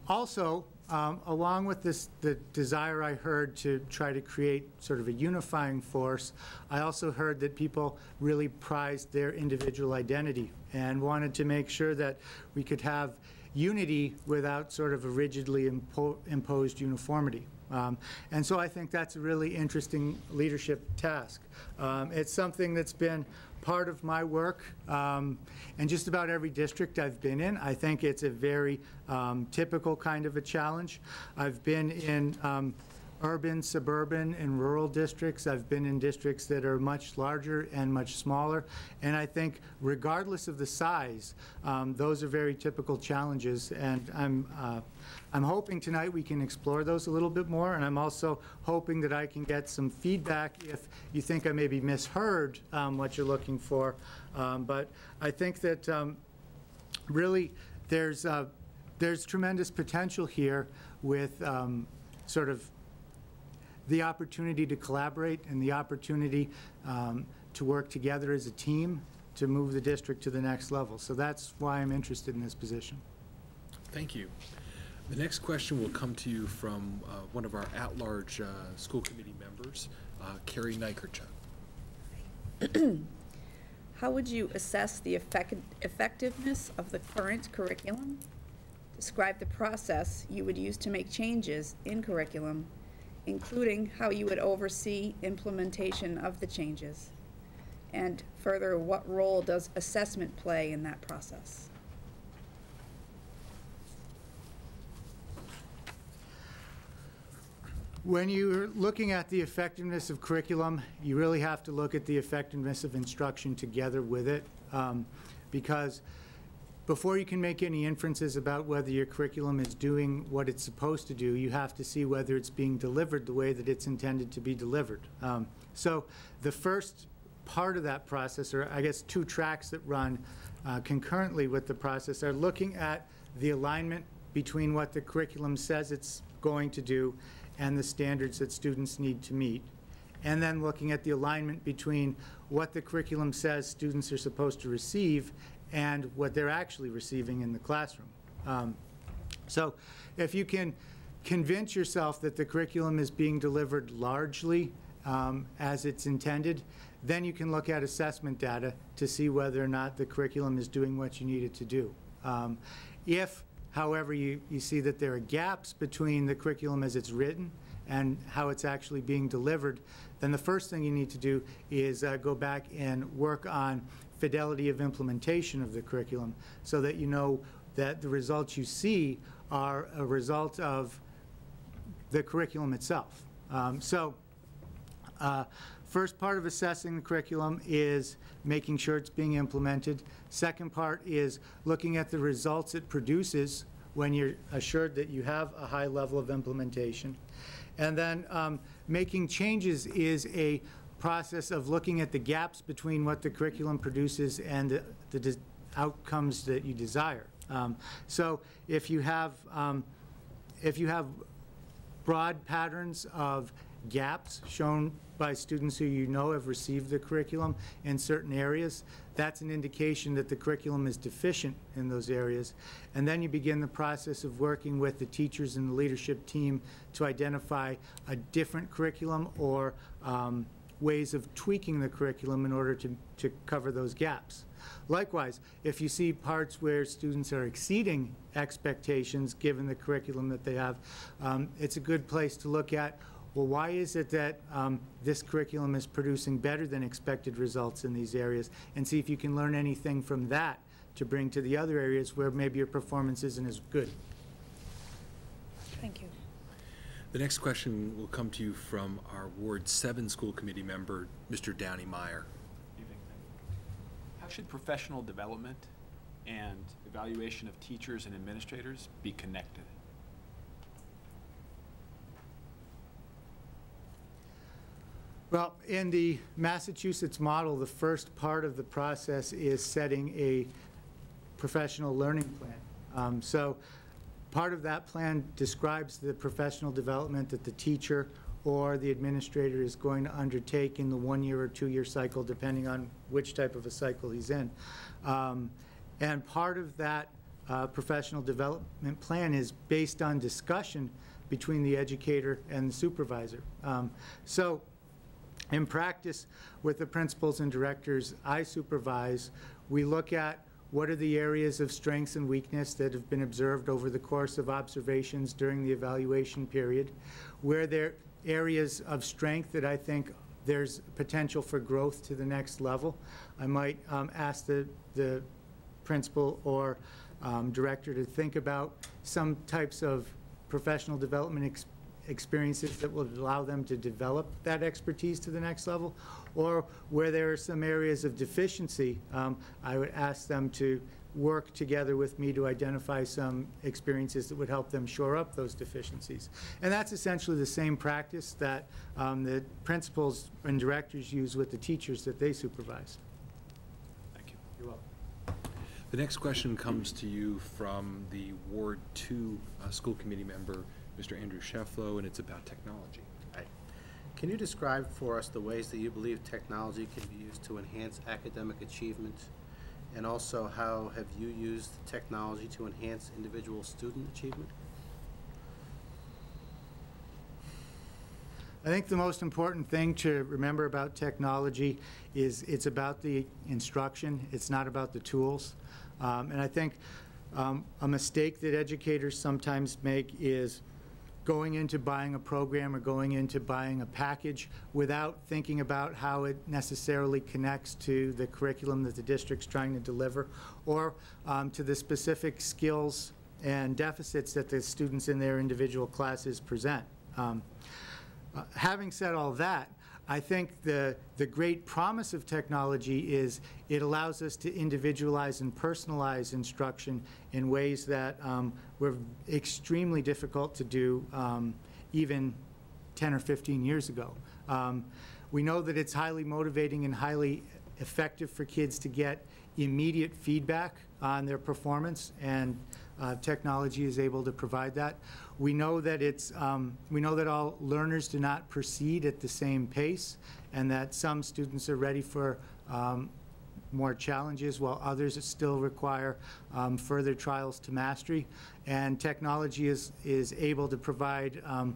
also, um, along with this, the desire I heard to try to create sort of a unifying force, I also heard that people really prized their individual identity and wanted to make sure that we could have unity without sort of a rigidly impo- imposed uniformity. Um, And so I think that's a really interesting leadership task. Um, It's something that's been part of my work um, in just about every district I've been in. I think it's a very um, typical kind of a challenge. I've been in um, urban, suburban, and rural districts. I've been in districts that are much larger and much smaller. And I think regardless of the size, um, those are very typical challenges. And I'm, uh, I'm hoping tonight we can explore those a little bit more. And I'm also hoping that I can get some feedback if you think I maybe misheard um, what you're looking for. Um, But I think that um, really, there's, uh, there's tremendous potential here with um, sort of the opportunity to collaborate and the opportunity um, to work together as a team to move the district to the next level. So that's why I'm interested in this position. Thank you. The next question will come to you from uh, one of our at-large uh, school committee members, uh, Carrie Nykerchuk. [clears throat] How would you assess the effect- effectiveness of the current curriculum? Describe the process you would use to make changes in curriculum, including how you would oversee implementation of the changes. And further, what role does assessment play in that process? When you're looking at the effectiveness of curriculum, you really have to look at the effectiveness of instruction together with it, um, because before you can make any inferences about whether your curriculum is doing what it's supposed to do, you have to see whether it's being delivered the way that it's intended to be delivered. Um, So the first part of that process, or I guess two tracks that run uh, concurrently with the process, are looking at the alignment between what the curriculum says it's going to do and the standards that students need to meet. and then looking at the alignment between what the curriculum says students are supposed to receive and what they're actually receiving in the classroom. Um, So if you can convince yourself that the curriculum is being delivered largely um, as it's intended, then you can look at assessment data to see whether or not the curriculum is doing what you need it to do. Um, If, however, you, you see that there are gaps between the curriculum as it's written and how it's actually being delivered, then the first thing you need to do is uh, go back and work on fidelity of implementation of the curriculum so that you know that the results you see are a result of the curriculum itself. Um, So, uh, First part of assessing the curriculum is making sure it's being implemented. Second part is looking at the results it produces when you're assured that you have a high level of implementation. And then um, making changes is a process of looking at the gaps between what the curriculum produces and the- the outcomes that you desire. Um, So if you have, um, if you have broad patterns of gaps shown by students who you know have received the curriculum in certain areas, that's an indication that the curriculum is deficient in those areas. And then you begin the process of working with the teachers and the leadership team to identify a different curriculum or um, ways of tweaking the curriculum in order to, to cover those gaps. Likewise, if you see parts where students are exceeding expectations, given the curriculum that they have, um, it's a good place to look at, well, why is it that um, this curriculum is producing better than expected results in these areas? And see if you can learn anything from that to bring to the other areas where maybe your performance isn't as good. Thank you. The next question will come to you from our Ward 7 School Committee member, Mr. Downey Meyer. Evening. How should professional development and evaluation of teachers and administrators be connected? Well, in the Massachusetts model, the first part of the process is setting a professional learning plan. Um, So part of that plan describes the professional development that the teacher or the administrator is going to undertake in the one-year or two-year cycle, depending on which type of a cycle he's in. Um, And part of that uh, professional development plan is based on discussion between the educator and the supervisor. Um, So in practice, with the principals and directors I supervise, we look at what are the areas of strengths and weakness that have been observed over the course of observations during the evaluation period, where there are areas of strength that I think there's potential for growth to the next level. I might um, ask the, the principal or um, director to think about some types of professional development ex- experiences that will allow them to develop that expertise to the next level, or where there are some areas of deficiency, um, I would ask them to work together with me to identify some experiences that would help them shore up those deficiencies. And that's essentially the same practice that um, the principals and directors use with the teachers that they supervise. Thank you. You're welcome. The next question comes to you from the Ward 2 uh, School Committee member, Mr. Andrew Shefflow, and it's about technology. Can you describe for us the ways that you believe technology can be used to enhance academic achievement? And also, how have you used technology to enhance individual student achievement? I think the most important thing to remember about technology is it's about the instruction, it's not about the tools. Um, And I think um, a mistake that educators sometimes make is going into buying a program or going into buying a package without thinking about how it necessarily connects to the curriculum that the district's trying to deliver, or um, to the specific skills and deficits that the students in their individual classes present. Um, uh, Having said all that, I think the, the great promise of technology is it allows us to individualize and personalize instruction in ways that um, were extremely difficult to do um, even 10 or 15 years ago. Um, We know that it's highly motivating and highly effective for kids to get immediate feedback on their performance, and uh, technology is able to provide that. We know that it's, um, we know that all learners do not proceed at the same pace, and that some students are ready for um, more challenges, while others still require um, further trials to mastery. And technology is, is able to provide um,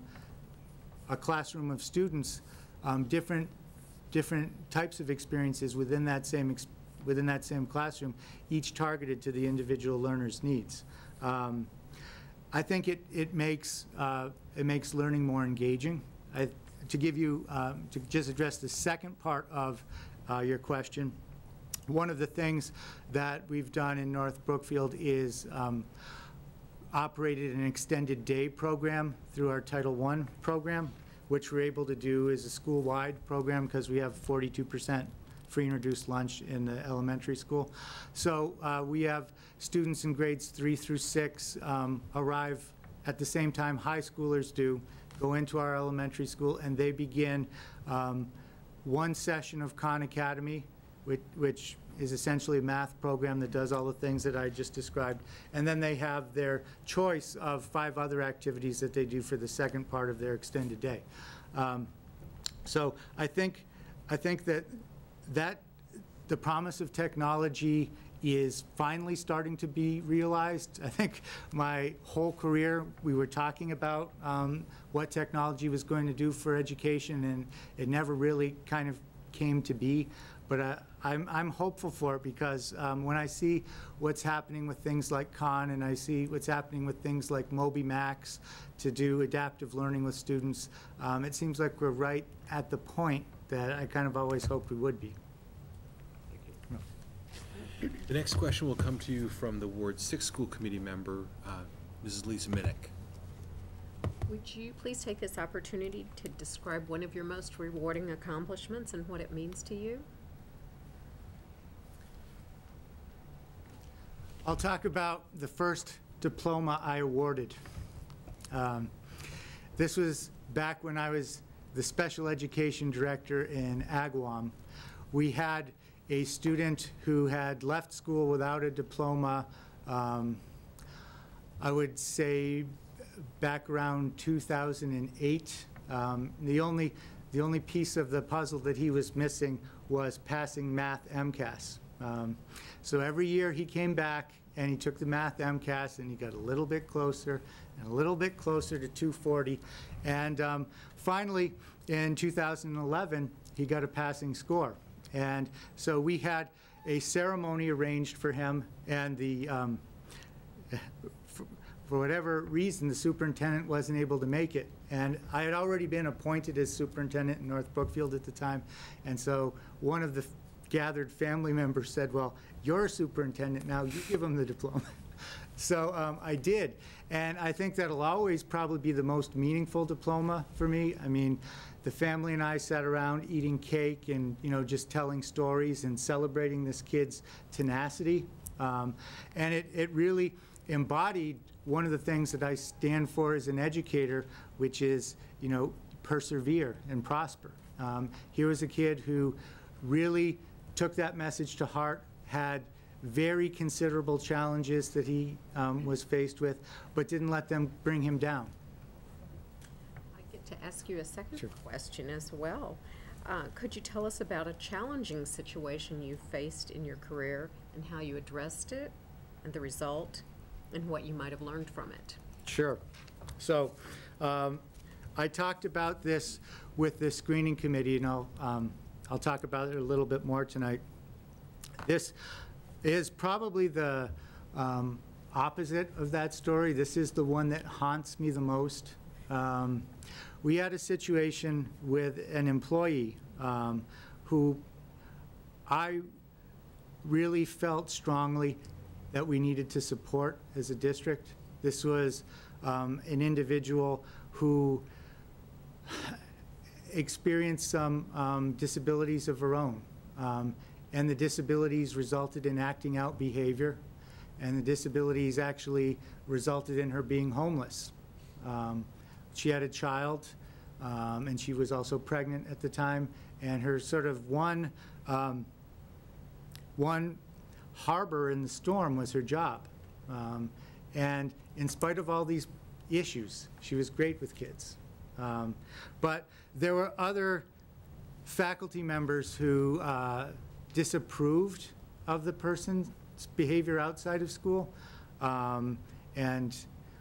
a classroom of students um, different, different types of experiences within that same, within that same classroom, each targeted to the individual learner's needs. Um, I think it, it makes, uh, it makes learning more engaging. I, to give you, um, to just address the second part of uh, your question, one of the things that we've done in North Brookfield is um, operated an extended day program through our Title I program, which we're able to do as a school-wide program because we have 42% free and reduced lunch in the elementary school. So uh, we have students in grades three through six um, arrive at the same time high schoolers do, go into our elementary school, and they begin um, one session of Khan Academy, which, which is essentially a math program that does all the things that I just described. And then they have their choice of five other activities that they do for the second part of their extended day. Um, So I think, I think that, that, the promise of technology is finally starting to be realized. I think my whole career, we were talking about um, what technology was going to do for education, and it never really kind of came to be. But uh, I'm, I'm hopeful for it because um, when I see what's happening with things like Khan and I see what's happening with things like MobyMax to do adaptive learning with students, um, it seems like we're right at the point that I kind of always hoped we would be. The next question will come to you from the Ward Six School Committee member, uh, Mrs. Lisa Minnick. Would you please take this opportunity to describe one of your most rewarding accomplishments and what it means to you? I'll talk about the first diploma I awarded. Um, This was back when I was the special education director in Agawam. We had a student who had left school without a diploma, um, I would say back around 2008. Um, The only, the only piece of the puzzle that he was missing was passing math MCAS. Um, So every year he came back and he took the math MCAS and he got a little bit closer and a little bit closer to 240. And um, finally, in 2011, he got a passing score. And so we had a ceremony arranged for him and the, um, for [laughs] for whatever reason, the superintendent wasn't able to make it. And I had already been appointed as superintendent in North Brookfield at the time. And so one of the gathered family members said, well, you're a superintendent now, you give him the diploma. [laughs] So um, I did. And I think that'll always probably be the most meaningful diploma for me. I mean, the family and I sat around eating cake and, you know, just telling stories and celebrating this kid's tenacity. Um, And it, it really embodied one of the things that I stand for as an educator, which is, you know, persevere and prosper. Um, Here was a kid who really took that message to heart, had very considerable challenges that he um, was faced with, but didn't let them bring him down. I get to ask you a second Sure. question as well. Uh, Could you tell us about a challenging situation you faced in your career and how you addressed it and the result and what you might have learned from it? Sure. So um, I talked about this with the screening committee, and I'll, um, I'll talk about it a little bit more tonight. This is probably the um, opposite of that story. This is the one that haunts me the most. Um, We had a situation with an employee um, who I really felt strongly that we needed to support as a district. This was um, an individual who experienced some um, disabilities of her own. And the disabilities resulted in acting out behavior, and the disabilities actually resulted in her being homeless. Um, She had a child, um, and she was also pregnant at the time, and her sort of one, um, one harbor in the storm was her job. Um, And in spite of all these issues, she was great with kids. Um, But there were other faculty members who uh, disapproved of the person's behavior outside of school. Um, And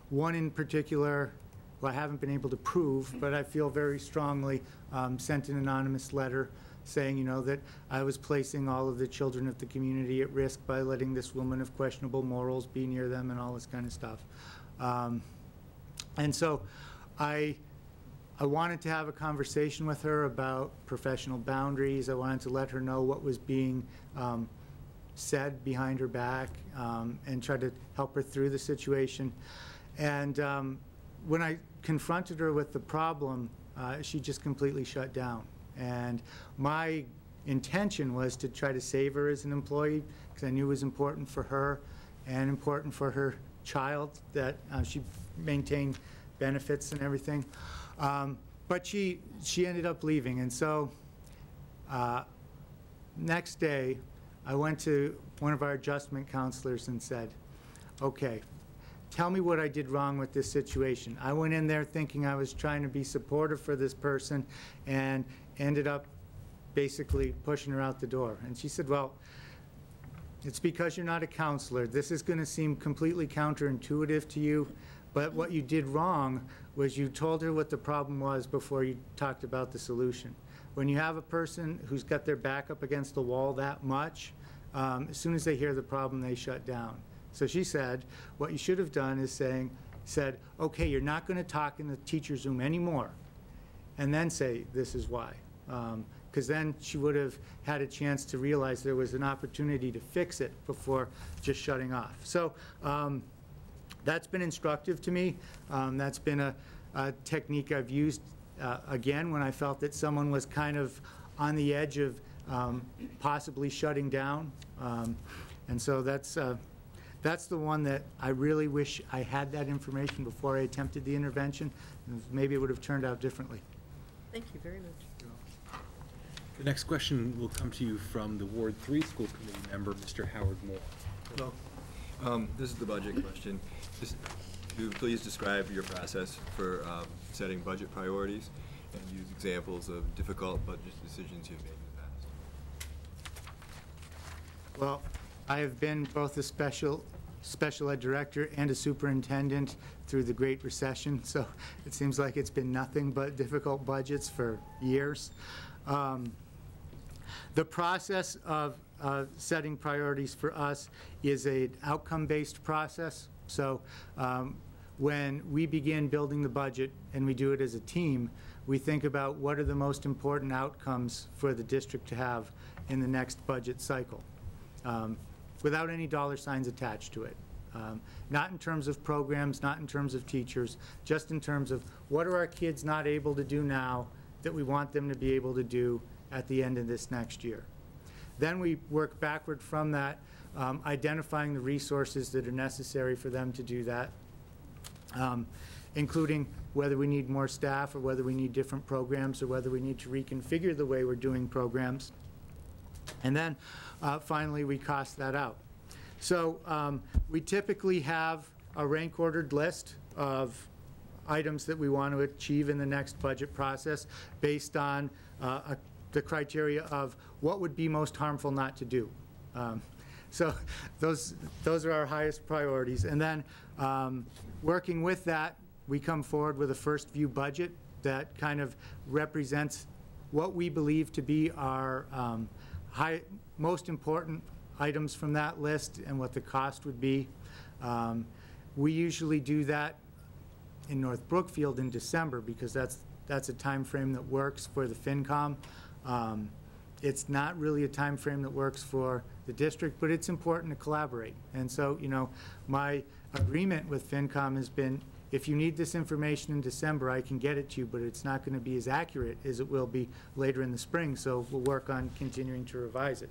one in particular, who I haven't been able to prove, but I feel very strongly, um, sent an anonymous letter saying, you know, that I was placing all of the children of the community at risk by letting this woman of questionable morals be near them and all this kind of stuff. Um, And so I, I wanted to have a conversation with her about professional boundaries. I wanted to let her know what was being um, said behind her back um, and try to help her through the situation. And um, when I confronted her with the problem, uh, she just completely shut down. And my intention was to try to save her as an employee because I knew it was important for her and important for her child that uh, she maintain benefits and everything. Um, But she, she ended up leaving. And so uh, next day, I went to one of our adjustment counselors and said, okay, tell me what I did wrong with this situation. I went in there thinking I was trying to be supportive for this person and ended up basically pushing her out the door. And she said, well, it's because you're not a counselor. This is going to seem completely counterintuitive to you, but what you did wrong was you told her what the problem was before you talked about the solution. When you have a person who's got their back up against the wall that much, um, as soon as they hear the problem, they shut down. So she said, what you should have done is saying, said, okay, you're not going to talk in the teacher's room anymore, and then say, this is why. Because then she would have had a chance to realize there was an opportunity to fix it before just shutting off. So um, that's been instructive to me. Um, That's been a a technique I've used, uh, again, when I felt that someone was kind of on the edge of um, possibly shutting down. Um, And so that's, uh, that's the one that I really wish I had that information before I attempted the intervention. Maybe it would have turned out differently. Thank you very much. The next question will come to you from the Ward Three School Committee member, Mr. Howard Moore. Hello. Um, This is the budget question. Just, could you please describe your process for um, setting budget priorities and use examples of difficult budget decisions you've made in the past? Well, I have been both a special, special ed director and a superintendent through the Great Recession, so it seems like it's been nothing but difficult budgets for years. Um, The process of uh, setting priorities for us is an outcome-based process. So um, when we begin building the budget, and we do it as a team, we think about what are the most important outcomes for the district to have in the next budget cycle, um, without any dollar signs attached to it. Um, Not in terms of programs, not in terms of teachers, just in terms of what are our kids not able to do now that we want them to be able to do at the end of this next year. Then we work backward from that, um, identifying the resources that are necessary for them to do that, um, including whether we need more staff or whether we need different programs or whether we need to reconfigure the way we're doing programs. And then, uh, finally, we cost that out. So um, we typically have a rank-ordered list of items that we want to achieve in the next budget process based on uh, a- the criteria of what would be most harmful not to do. Um, So [laughs] those, those are our highest priorities. And then, um, working with that, we come forward with a first view budget that kind of represents what we believe to be our um, high, most important items from that list and what the cost would be. Um, We usually do that in North Brookfield in December, because that's, that's a time frame that works for the FinCom. Um, It's not really a time frame that works for the district, but it's important to collaborate. And so, you know, my agreement with FinCom has been, if you need this information in December, I can get it to you, but it's not going to be as accurate as it will be later in the spring, so we'll work on continuing to revise it.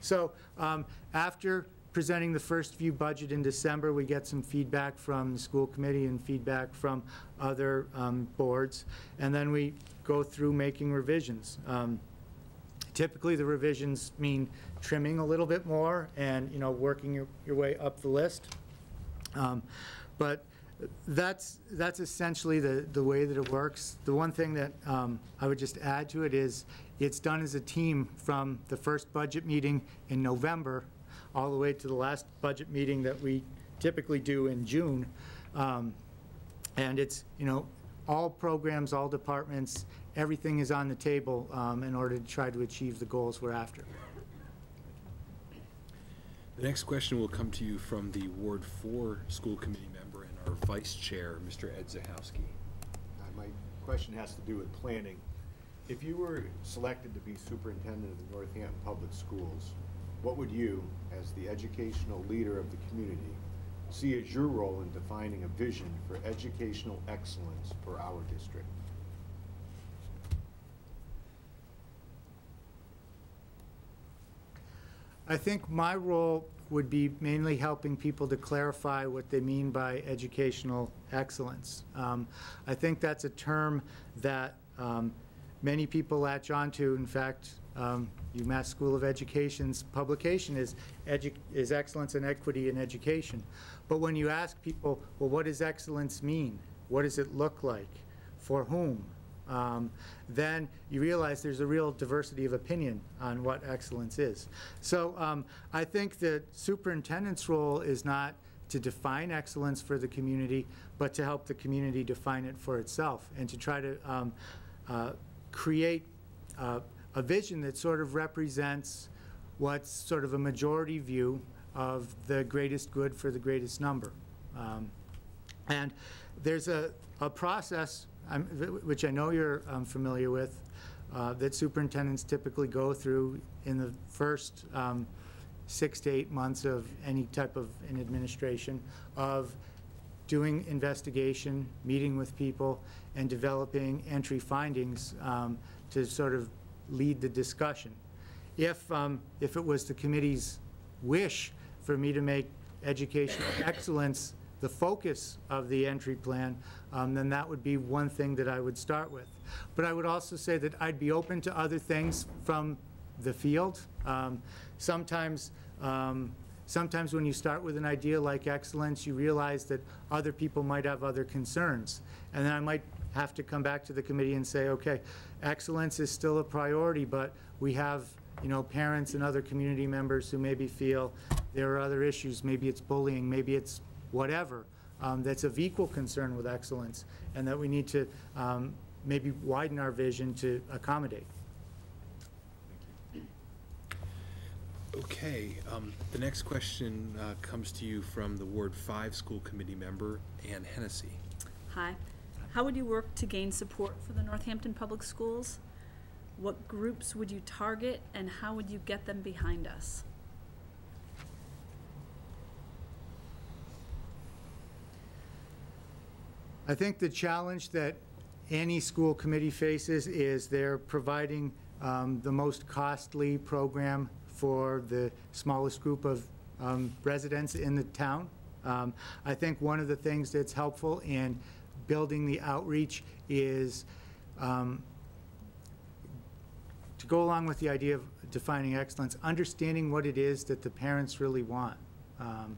So um, after presenting the first view budget in December, we get some feedback from the school committee and feedback from other um, boards, and then we go through making revisions. Um, Typically, the revisions mean trimming a little bit more and, you know, working your, your way up the list. Um, But that's, that's essentially the, the way that it works. The one thing that um, I would just add to it is, it's done as a team from the first budget meeting in November all the way to the last budget meeting that we typically do in June. Um, And it's, you know, all programs, all departments, everything is on the table um, in order to try to achieve the goals we're after. The next question will come to you from the Ward Four School Committee member and our Vice Chair, Mr. Ed Zahowski. Uh, My question has to do with planning. If you were selected to be superintendent of the Northampton Public Schools, what would you, as the educational leader of the community, see as your role in defining a vision for educational excellence for our district? I think my role would be mainly helping people to clarify what they mean by educational excellence. Um, I think that's a term that um, many people latch onto. In fact, um, UMass School of Education's publication is, is excellence and equity in education. But when you ask people, well, what does excellence mean? What does it look like? For whom? Um, then you realize there's a real diversity of opinion on what excellence is. So um, I think the superintendent's role is not to define excellence for the community, but to help the community define it for itself and to try to um, uh, create uh, a vision that sort of represents what's sort of a majority view of the greatest good for the greatest number. Um, and there's a, a process Which I know you're um, familiar with, uh, that superintendents typically go through in the first um, six to eight months of any type of an administration, of doing investigation, meeting with people, and developing entry findings um, to sort of lead the discussion. If, um, if it was the committee's wish for me to make educational excellence the focus of the entry plan, um, then that would be one thing that I would start with. But I would also say that I'd be open to other things from the field. Um, Sometimes, um, sometimes when you start with an idea like excellence, you realize that other people might have other concerns. And then I might have to come back to the committee and say, okay, excellence is still a priority, but we have, you know, parents and other community members who maybe feel there are other issues. Maybe it's bullying, maybe it's whatever, um, that's of equal concern with excellence, and that we need to um, maybe widen our vision to accommodate. Okay, um, the next question uh, comes to you from the Ward Five School Committee member, Ann Hennessy. Hi. How would you work to gain support for the Northampton Public Schools? What groups would you target and how would you get them behind us? I think the challenge that any school committee faces is they're providing um, the most costly program for the smallest group of um, residents in the town. Um, I think one of the things that's helpful in building the outreach is um, to go along with the idea of defining excellence, understanding what it is that the parents really want. Um,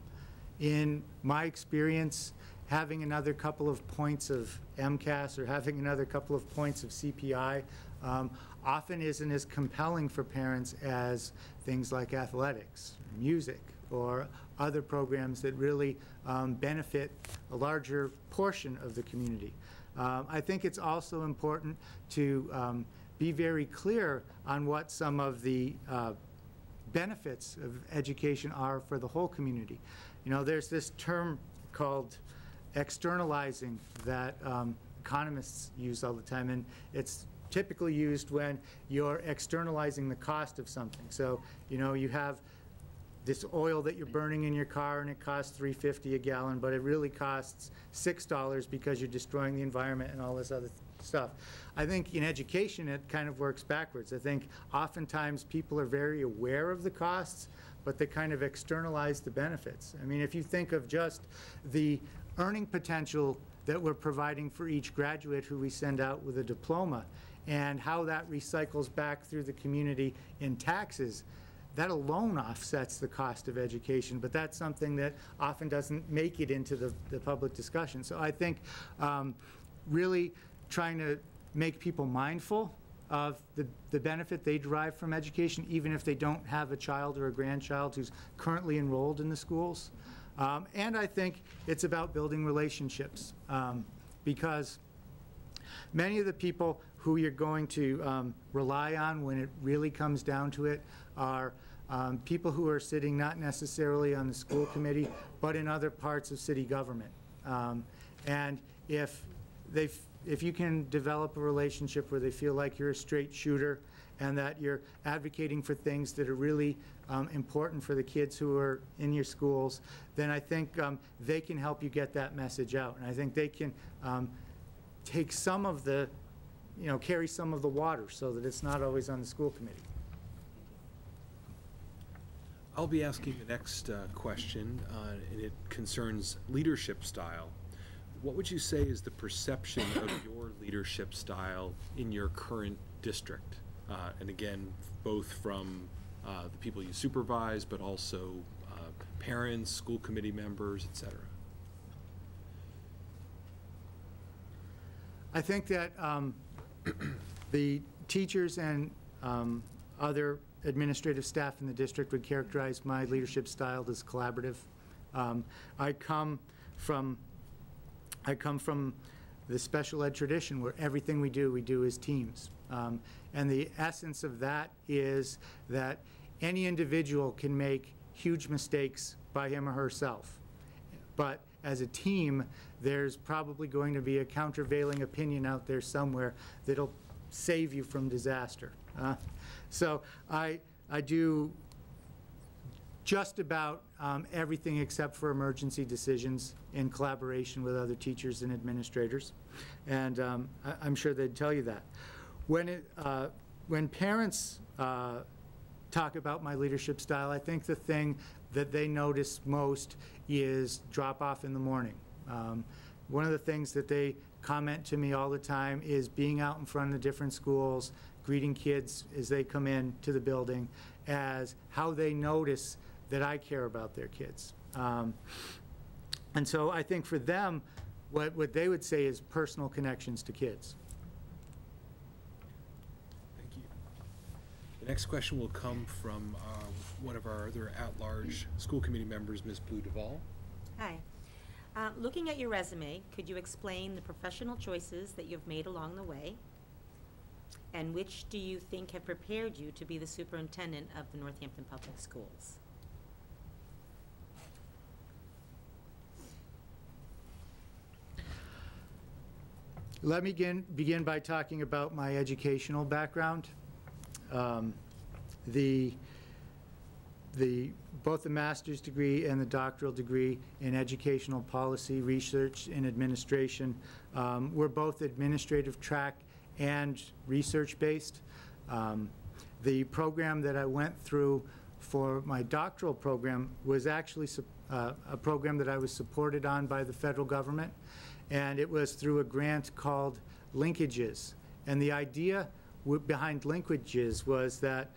In my experience, having another couple of points of MCAS or having another couple of points of CPI um, often isn't as compelling for parents as things like athletics, music, or other programs that really um, benefit a larger portion of the community. Um, I think it's also important to um, be very clear on what some of the uh, benefits of education are for the whole community. You know, there's this term called externalizing that um, economists use all the time, and it's typically used when you're externalizing the cost of something. So, you know, you have this oil that you're burning in your car and it costs 350 a gallon, but it really costs $6 because you're destroying the environment and all this other stuff. I think in education, it kind of works backwards. I think oftentimes people are very aware of the costs, but they kind of externalize the benefits. I mean, if you think of just the earning potential that we're providing for each graduate who we send out with a diploma and how that recycles back through the community in taxes, that alone offsets the cost of education, but that's something that often doesn't make it into the, the public discussion. So I think um, really trying to make people mindful of the, the benefit they derive from education, even if they don't have a child or a grandchild who's currently enrolled in the schools. Um, and I think it's about building relationships um, because many of the people who you're going to um, rely on when it really comes down to it are um, people who are sitting not necessarily on the school committee, but in other parts of city government. Um, and if they, if you can develop a relationship where they feel like you're a straight shooter and that you're advocating for things that are really um, important for the kids who are in your schools, then I think um, they can help you get that message out. And I think they can um, take some of the, you know, carry some of the water so that it's not always on the school committee. I'll be asking the next uh, question, uh, and it concerns leadership style. What would you say is the perception of [coughs] your leadership style in your current district? Uh, And again, both from uh, the people you supervise, but also uh, parents, school committee members, et cetera. I think that um, [clears throat] the teachers and um, other administrative staff in the district would characterize my leadership style as collaborative. Um, I come from, I come from the special ed tradition where everything we do, we do as teams. Um, And the essence of that is that any individual can make huge mistakes by him or herself. But as a team, there's probably going to be a countervailing opinion out there somewhere that'll save you from disaster. Uh, So I, I do just about um, everything except for emergency decisions in collaboration with other teachers and administrators. And um, I- I'm sure they'd tell you that. When, it, uh, when parents uh, talk about my leadership style, I think the thing that they notice most is drop off in the morning. Um, One of the things that they comment to me all the time is being out in front of the different schools, greeting kids as they come in to the building, as how they notice that I care about their kids. Um, And so I think for them, what, what they would say is personal connections to kids. Thank you. The next question will come from uh, one of our other at-large school committee members, Ms. Blue Duvall. Hi. Uh, Looking at your resume, could you explain the professional choices that you've made along the way? And which do you think have prepared you to be the superintendent of the Northampton Public Schools? Let me begin, begin by talking about my educational background. Um, The, the, both the master's degree and the doctoral degree in educational policy, research, and administration um, were both administrative track and research-based. Um, The program that I went through for my doctoral program was actually uh, a program that I was supported on by the federal government, and it was through a grant called Linkages. And the idea behind Linkages was that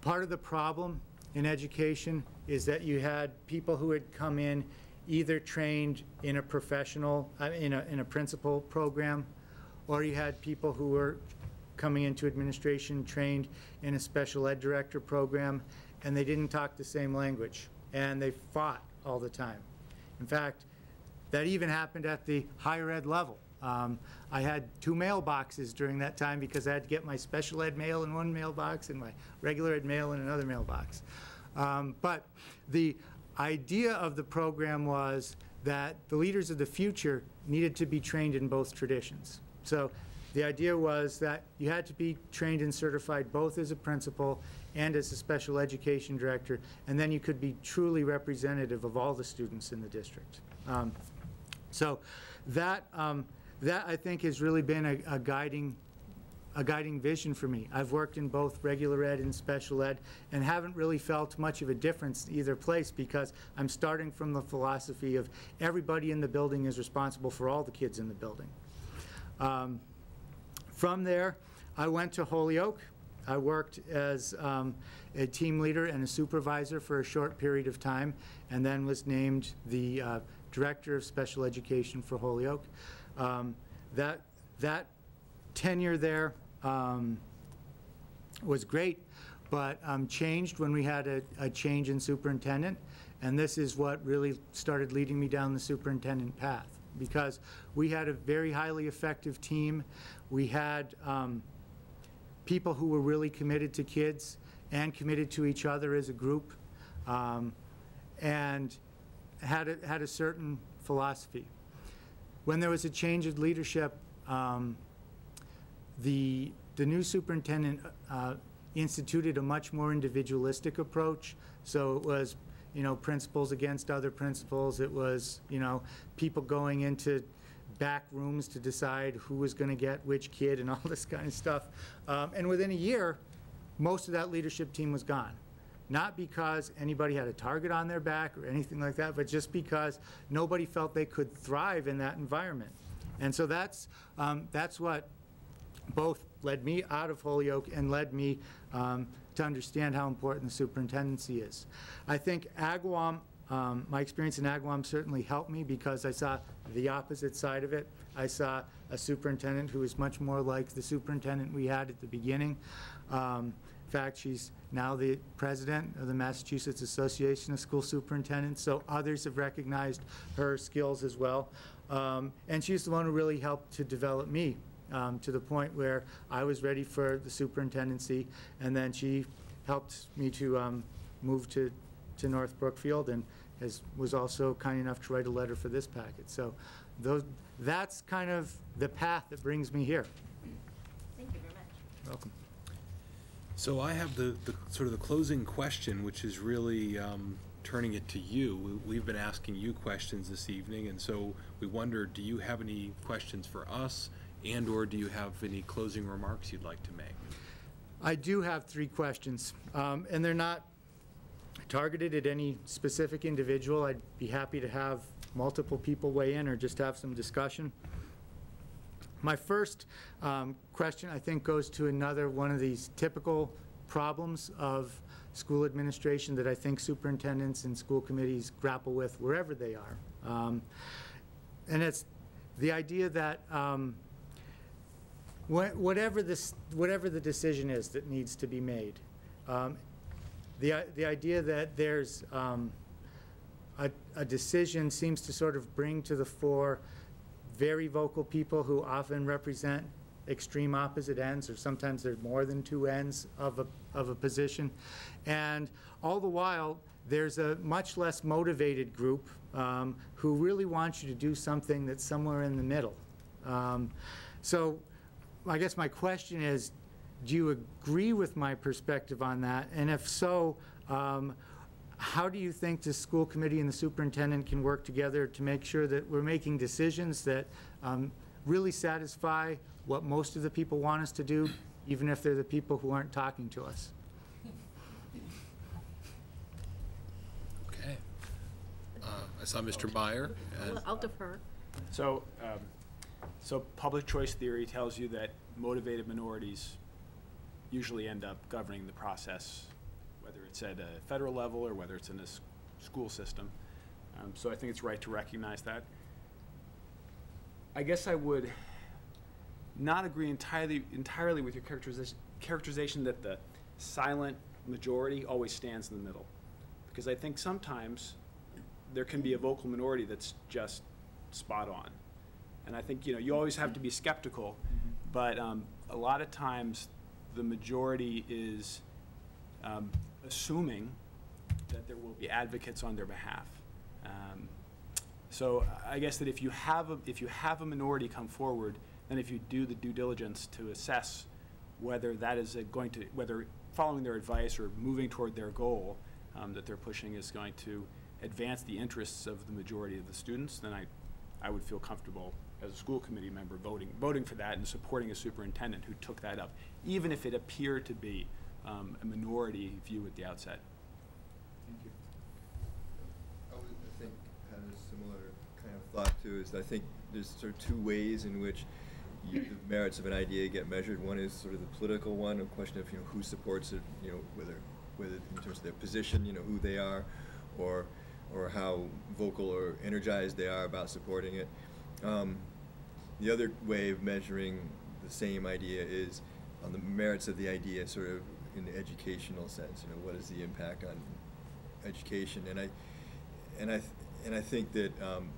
part of the problem in education is that you had people who had come in either trained in a professional, uh, in a, in a principal program, or you had people who were coming into administration trained in a special ed director program, and they didn't talk the same language, and they fought all the time. In fact, that even happened at the higher ed level. Um, I had two mailboxes during that time because I had to get my special ed mail in one mailbox and my regular ed mail in another mailbox. Um, But the idea of the program was that the leaders of the future needed to be trained in both traditions. So the idea was that you had to be trained and certified both as a principal and as a special education director, and then you could be truly representative of all the students in the district. Um, So that, um, that I think has really been a a guiding, a guiding vision for me. I've worked in both regular ed and special ed and haven't really felt much of a difference either place because I'm starting from the philosophy of everybody in the building is responsible for all the kids in the building. Um, From there, I went to Holyoke I worked as um, a team leader and a supervisor for a short period of time, and then was named the uh, Director of Special Education for Holyoke. Um, That, that tenure there um, was great, but um, changed when we had a, a change in superintendent. And this is what really started leading me down the superintendent path, because we had a very highly effective team. We had um, people who were really committed to kids and committed to each other as a group, um, and had a, had a certain philosophy. When there was a change of leadership, um, the, the new superintendent uh, instituted a much more individualistic approach. So it was, you know, principals against other principals. It was, you know, people going into back rooms to decide who was going to get which kid and all [laughs] this kind of stuff. Um, and within a year, most of that leadership team was gone. Not because anybody had a target on their back or anything like that, but just because nobody felt they could thrive in that environment. And so that's, um, that's what both led me out of Holyoke and led me um, to understand how important the superintendency is. I think Agawam, um, my experience in Agawam certainly helped me because I saw the opposite side of it. I saw a superintendent who was much more like the superintendent we had at the beginning. Um, in fact, she's now the president of the Massachusetts Association of School Superintendents, so others have recognized her skills as well. Um, and she's the one who really helped to develop me um, to the point where I was ready for the superintendency, and then she helped me to um, move to, to North Brookfield and has, was also kind enough to write a letter for this packet. So those, that's kind of the path that brings me here. Thank you very much. Welcome. So I have the, the sort of the closing question, which is really um, turning it to you. We- We've been asking you questions this evening, and so we wonder, do you have any questions for us? And/or do you have any closing remarks you'd like to make? I do have three questions, um, and they're not targeted at any specific individual. I'd be happy to have multiple people weigh in or just have some discussion. My first um, question, I think, goes to another one of these typical problems of school administration that I think superintendents and school committees grapple with wherever they are. Um, And it's the idea that um, wha- whatever this, whatever the decision is that needs to be made, um, the, the idea that there's um, a, a decision seems to sort of bring to the fore very vocal people who often represent extreme opposite ends, or sometimes there's more than two ends of a, of a position. And all the while, there's a much less motivated group um, who really wants you to do something that's somewhere in the middle. Um, So I guess my question is, do you agree with my perspective on that? And if so, um, how do you think the school committee and the superintendent can work together to make sure that we're making decisions that um, really satisfy what most of the people want us to do, even if they're the people who aren't talking to us? Okay. Uh, I saw Mr. Meyer. and- I'll defer. So, um, so public choice theory tells you that motivated minorities usually end up governing the process, whether it's at a federal level or whether it's in this school system. Um, so I think it's right to recognize that. I guess I would not agree entirely, entirely with your characterization, characterization that the silent majority always stands in the middle. Because I think sometimes there can be a vocal minority that's just spot on. And I think, you know, you always have to be skeptical, but um, a lot of times the majority is um, assuming that there will be advocates on their behalf. Um, so I guess that if you have a, if you have a minority come forward, then if you do the due diligence to assess whether that is going to, whether following their advice or moving toward their goal um, that they're pushing is going to advance the interests of the majority of the students, then I, I would feel comfortable as a school committee member voting, voting for that and supporting a superintendent who took that up, even if it appeared to be um, a minority view at the outset. Thank you. I would, I think, had a similar kind of thought too, is I think there's sort of two ways in which you, the merits of an idea get measured. One is sort of the political one, a question of, you know, who supports it, you know, whether, whether in terms of their position, you know, who they are, or, or how vocal or energized they are about supporting it. Um, the other way of measuring the same idea is on the merits of the idea, sort of in the educational sense. You know, what is the impact on education? And I, and I, and I think that um,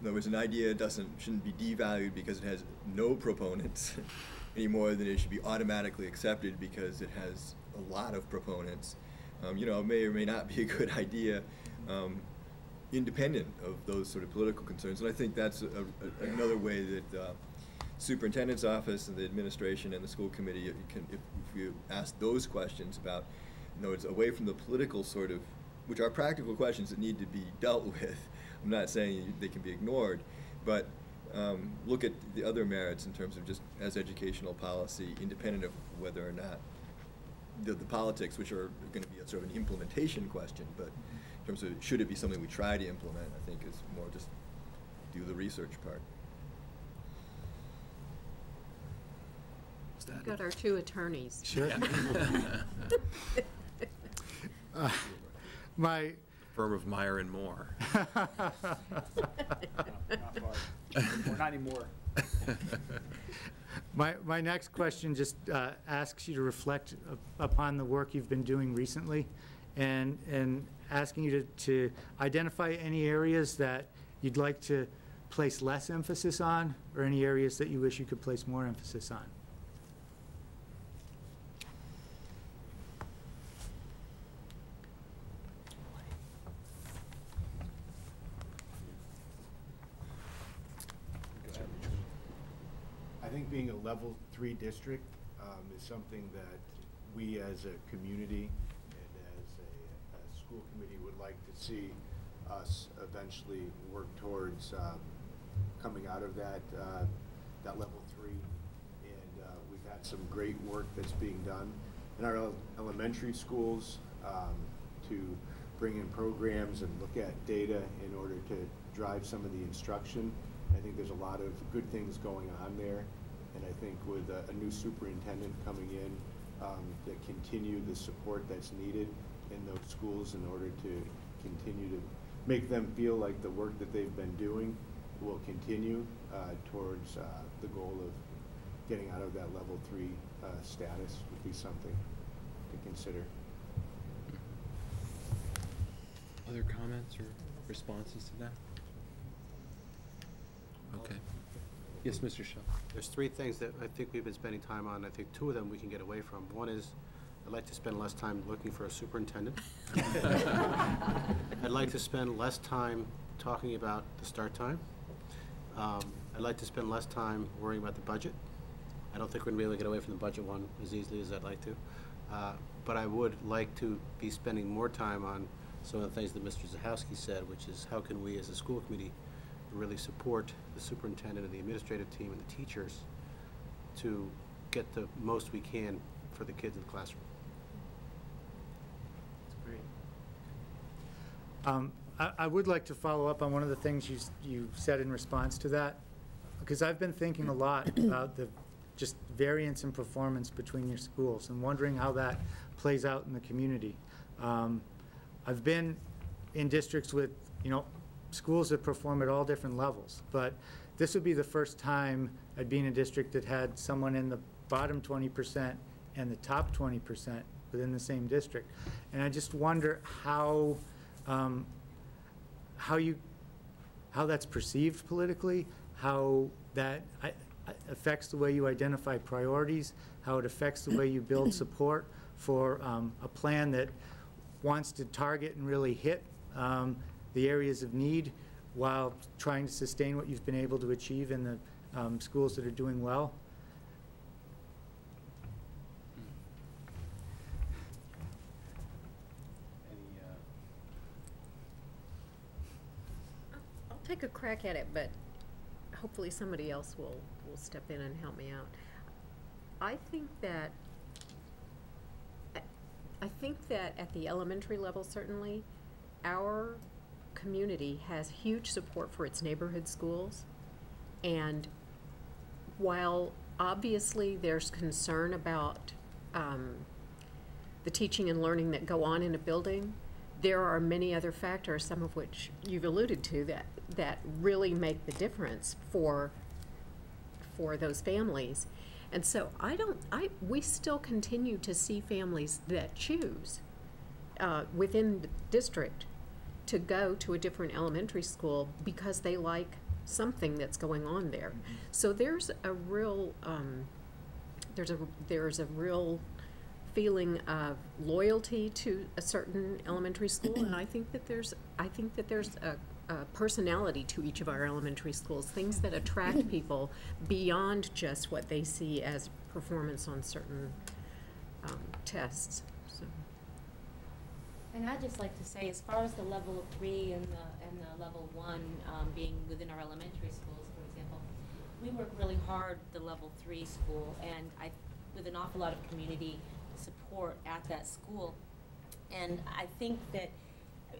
in other an idea doesn't shouldn't be devalued because it has no proponents [laughs] any more than it should be automatically accepted because it has a lot of proponents. Um, you know, it may or may not be a good [laughs] idea, um, independent of those sort of political concerns. And I think that's a, a, another way that uh, superintendent's office and the administration and the school committee you can, if, if you ask those questions about, in other words, away from the political sort of, which are practical questions that need to be [laughs] dealt with. I'm not saying they can be ignored, but um, look at the other merits in terms of just as educational policy, independent of whether or not the, the politics, which are going to be a sort of an implementation question, but in terms of should it be something we try to implement, I think is more just do the research part. We've got our two attorneys. Sure. Uh, [laughs] My, Firm of Meyer and Moore. Not far. Not anymore. [laughs] My, my next question just uh, asks you to reflect upon the work you've been doing recently and, and asking you to, to identify any areas that you'd like to place less emphasis on or any areas that you wish you could place more emphasis on. I think being a level three district um, is something that we as a community and as a, a school committee would like to see us eventually work towards um, coming out of that, uh, that level three. And uh, we've had some great work that's being done in our el- elementary schools um, to bring in programs and look at data in order to drive some of the instruction. I think there's a lot of good things going on there. And I think with a, a new superintendent coming in, um, that continue the support that's needed in those schools in order to continue to make them feel like the work that they've been doing will continue, uh, towards, uh, the goal of getting out of that level three, uh, status would be something to consider. Other comments or responses to that? Okay. Yes, Mr. Shaw. There's three things that I think we've been spending time on. I think two of them we can get away from. One is, I'd like to spend less time looking for a superintendent. [laughs] I'd like to spend less time talking about the start time. Um, I'd like to spend less time worrying about the budget. I don't think we're gonna be able to get away from the budget one as easily as I'd like to. Uh, But I would like to be spending more time on some of the things that Mr. Zahowski said, which is how can we as a school committee really support the superintendent and the administrative team and the teachers to get the most we can for the kids in the classroom. Um, I, I would like to follow up on one of the things you, you said in response to that, because I've been thinking a lot [clears throat] about the just variance in performance between your schools and wondering how that plays out in the community. Um, I've been in districts with, you know, schools that perform at all different levels, but this would be the first time I'd be in a district that had someone in the bottom twenty percent and the top twenty percent within the same district. And I just wonder how, um, how you, how that's perceived politically, how that affects the way you identify priorities, how it affects the way you build [clears throat] support for um, a plan that wants to target and really hit um, the areas of need while trying to sustain what you've been able to achieve in the um, schools that are doing well. Uh, I'll take a crack at it, but hopefully somebody else will, will step in and help me out. I think that, I think that at the elementary level certainly, our community has huge support for its neighborhood schools. And while obviously there's concern about um, the teaching and learning that go on in a building, there are many other factors, some of which you've alluded to, that, that really make the difference for, for those families. And so I don't, I, we still continue to see families that choose uh, within the district to go to a different elementary school because they like something that's going on there. So there's a real, um, there's a, there's a real feeling of loyalty to a certain elementary school, and I think that there's, I think that there's a, a personality to each of our elementary schools, things that attract [laughs] people beyond just what they see as performance on certain um, tests. And I'd just like to say, as far as the level three and the, and the level one, um, being within our elementary schools, for example, we work really hard, the level three school, and I, with an awful lot of community support at that school. And I think that,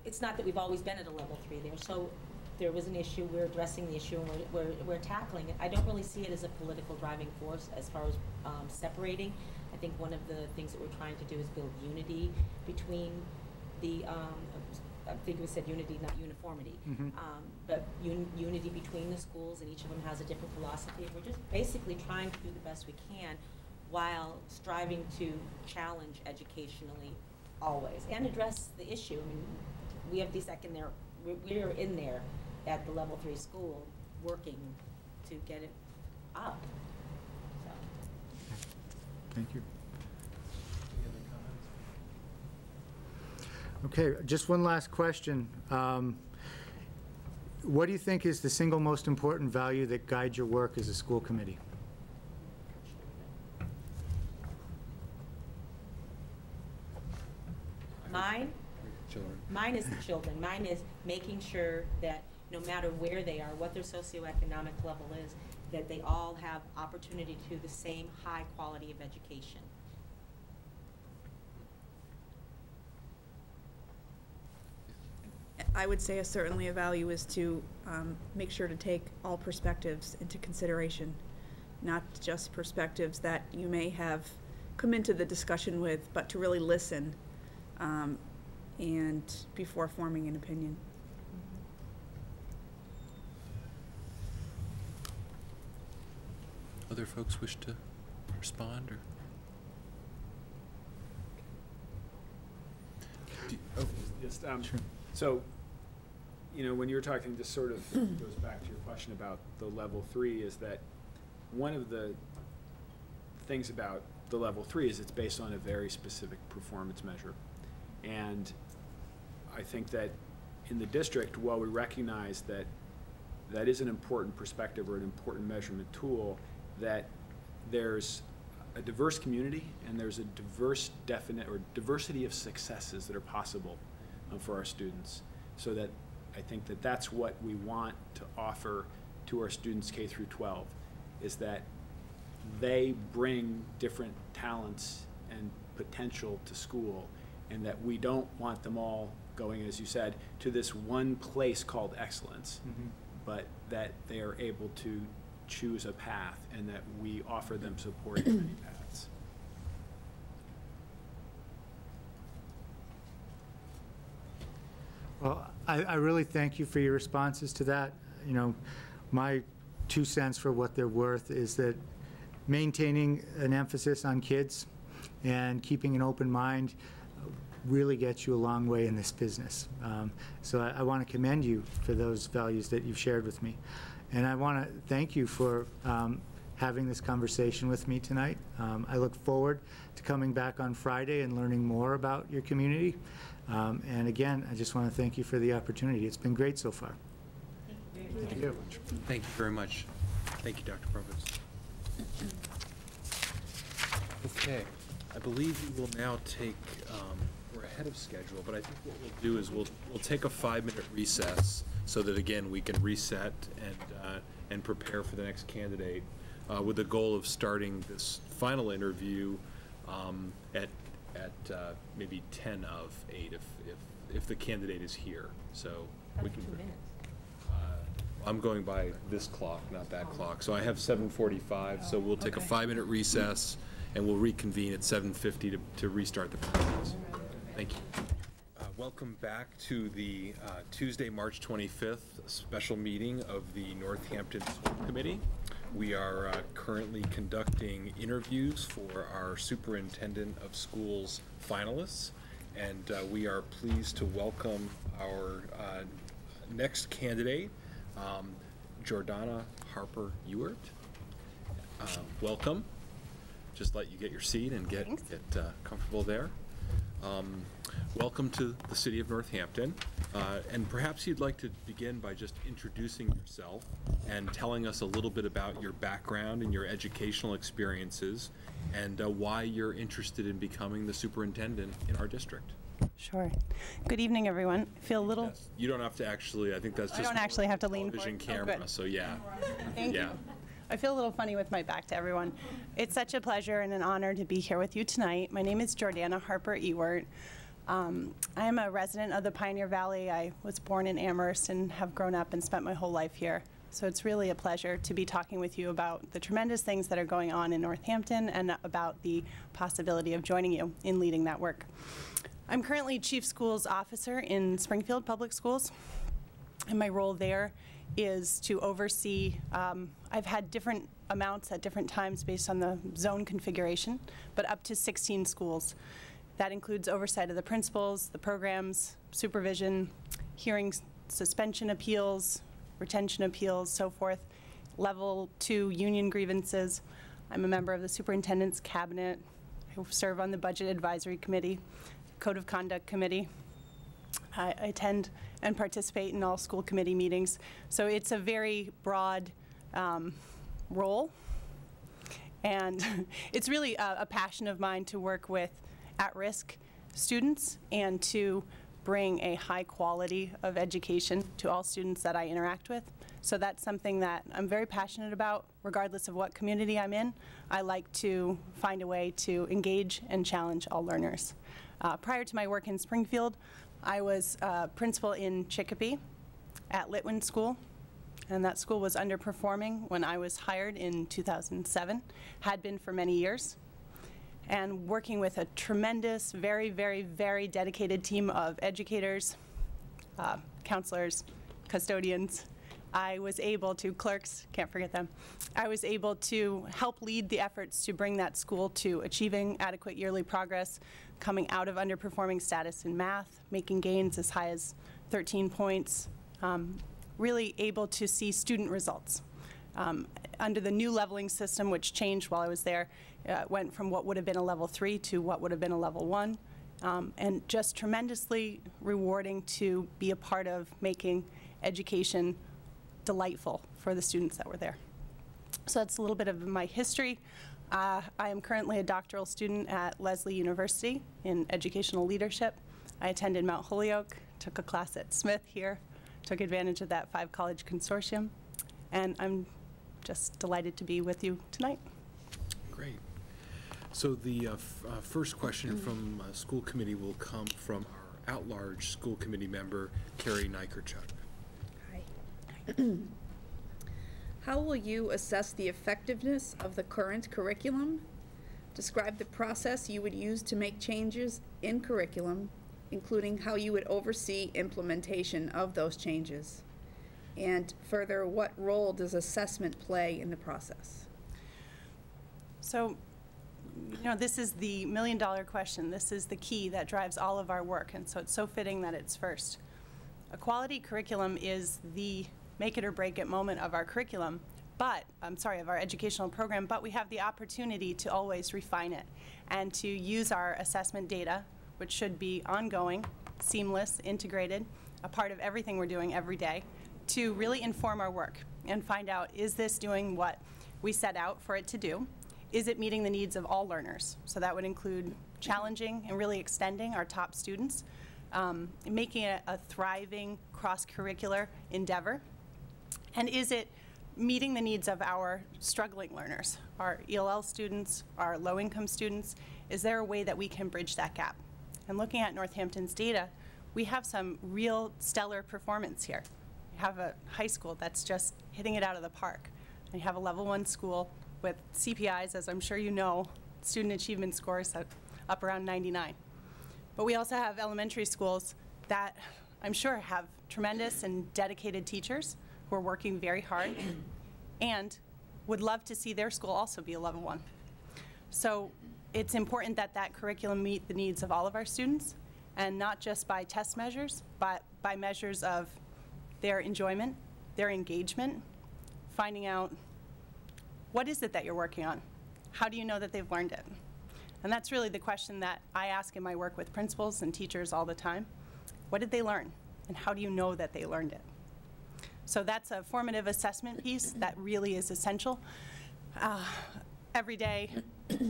it's not that we've always been at a level three there, so there was an issue, we're addressing the issue, and we're, we're, we're tackling it. I don't really see it as a political driving force as far as, um, separating. I think one of the things that we're trying to do is build unity between the, um, I think it was said unity, not uniformity. Mhm. Um, but un- unity between the schools, and each of them has a different philosophy. We're just basically trying to do the best we can while striving to challenge educationally always, and address the issue. I mean, we have the second there, we're, we're in there at the level three school, working to get it up, so. Thank you. Okay, just one last question. Um, What do you think is the single most important value that guides your work as a school committee? Mine, Children. Mine is the children. Mine is making sure that no matter where they are, what their socioeconomic level is, that they all have opportunity to the same high quality of education. I would say a certainly a value is to um, make sure to take all perspectives into consideration, not just perspectives that you may have come into the discussion with, but to really listen um, and before forming an opinion. Other folks wish to respond, or? Do- oh, Just, um, Sure. so, you know, when you were talking, this sort of [clears throat] goes back to your question about the level three, is that one of the things about the level three is it's based on a very specific performance measure. And I think that in the district, while we recognize that that is an important perspective or an important measurement tool, that there's a diverse community and there's a diverse definite or diversity of successes that are possible uh, for our students. So that I think that that's what we want to offer to our students K through 12 is that they bring different talents and potential to school and that we don't want them all going, as you said, to this one place called excellence, mm-hmm. but that they are able to choose a path and that we offer them support in many [clears throat] paths. Well, I, I really thank you for your responses to that. You know, my two cents for what they're worth is that maintaining an emphasis on kids and keeping an open mind really gets you a long way in this business. Um, So I, I want to commend you for those values that you've shared with me. And I want to thank you for um, having this conversation with me tonight. Um, I look forward to coming back on Friday and learning more about your community. Um, And again, I just want to thank you for the opportunity. It's been great so far. Thank you. Very much. Thank you very much. Thank you, Dr. Provost. Okay, I believe we will now take, um, we're ahead of schedule, but I think what we'll do is we'll, we'll take a five-minute recess so that, again, we can reset and, uh, and prepare for the next candidate uh, with the goal of starting this final interview um, at, at uh, maybe 10 of 8 if, if, if the candidate is here, so we can. two minutes. Uh, I'm going by this clock, not that clock. So I have 7:45, so we'll take a five-minute recess, and we'll reconvene at 7:50 to to restart the process. Thank you. Uh, Welcome back to the uh, Tuesday, March 25th special meeting of the Northampton School Committee. We are uh, currently conducting interviews for our Superintendent of Schools finalists, and uh, we are pleased to welcome our uh, next candidate, um, Jordana Harper Ewert. Uh, Welcome. Just let you get your seat and get, get uh, comfortable there. Um, Welcome to the city of Northampton, Uh, and perhaps you'd like to begin by just introducing yourself and telling us a little bit about your background and your educational experiences, and uh, why you're interested in becoming the superintendent in our district. Sure. Good evening, everyone. I feel a little, You don't have to actually, I think that's just. I don't actually have to lean forward? Oh, camera, so yeah. [laughs] thank you. Yeah. I feel a little funny with my back to everyone. It's such a pleasure and an honor to be here with you tonight. My name is Jordana Harper Ewert. Um, I am a resident of the Pioneer Valley. I was born in Amherst and have grown up and spent my whole life here. So it's really a pleasure to be talking with you about the tremendous things that are going on in Northampton and about the possibility of joining you in leading that work. I'm currently Chief Schools Officer in Springfield Public Schools. And my role there is to oversee, um, I've had different amounts at different times based on the zone configuration, but up to 16 schools. That includes oversight of the principals, the programs, supervision, hearings, suspension appeals, retention appeals, so forth. Level two union grievances. I'm a member of the superintendent's cabinet. I serve on the budget advisory committee, code of conduct committee. I attend and participate in all school committee meetings. So it's a very broad um, role. And [laughs] it's really a, a passion of mine to work with at-risk students and to bring a high quality of education to all students that I interact with. So that's something that I'm very passionate about, regardless of what community I'm in. I like to find a way to engage and challenge all learners. Uh, prior to my work in Springfield, I was uh, principal in Chicopee at Litwin School, and that school was underperforming when I was hired in 2007, had been for many years. And working with a tremendous, very, very, very dedicated team of educators, uh, counselors, custodians, I was able to, clerks, can't forget them, I was able to help lead the efforts to bring that school to achieving adequate yearly progress, coming out of underperforming status in math, making gains as high as 13 points, um, really able to see student results. Um, under the new leveling system, which changed while I was there, uh, went from what would have been a level three to what would have been a level one, um, and just tremendously rewarding to be a part of making education delightful for the students that were there. So that's a little bit of my history. Uh, I am currently a doctoral student at Lesley University in educational leadership. I attended Mount Holyoke, took a class at Smith here, took advantage of that five college consortium, and I'm just delighted to be with you tonight. Great. So the uh, f- uh, first question from uh, school committee will come from our at-large school committee member, Carrie Nykerchuk. [clears throat] How will you assess the effectiveness of the current curriculum? Describe the process you would use to make changes in curriculum, including how you would oversee implementation of those changes. And further, what role does assessment play in the process? So, you know, this is the million dollar question. This is the key that drives all of our work, and so it's so fitting that it's first. A quality curriculum is the make it or break it moment of our curriculum, but, I'm sorry, of our educational program, but we have the opportunity to always refine it and to use our assessment data, which should be ongoing, seamless, integrated, a part of everything we're doing every day, to really inform our work and find out, is this doing what we set out for it to do? Is it meeting the needs of all learners? So that would include challenging and really extending our top students, um, making it a thriving cross-curricular endeavor. And is it meeting the needs of our struggling learners, our ELL students, our low-income students? Is there a way that we can bridge that gap? And looking at Northampton's data, we have some real stellar performance here. We have a high school that's just hitting it out of the park. And you have a level one school with CPIs, as I'm sure you know, student achievement scores at- up around 99. But we also have elementary schools that I'm sure have tremendous and dedicated teachers who are working very hard and would love to see their school also be a level one. So it's important that that curriculum meet the needs of all of our students, and not just by test measures, but by measures of their enjoyment, their engagement, finding out what is it that you're working on? How do you know that they've learned it? And that's really the question that I ask in my work with principals and teachers all the time. What did they learn? And how do you know that they learned it? So that's a formative assessment piece that really is essential. Uh, every day,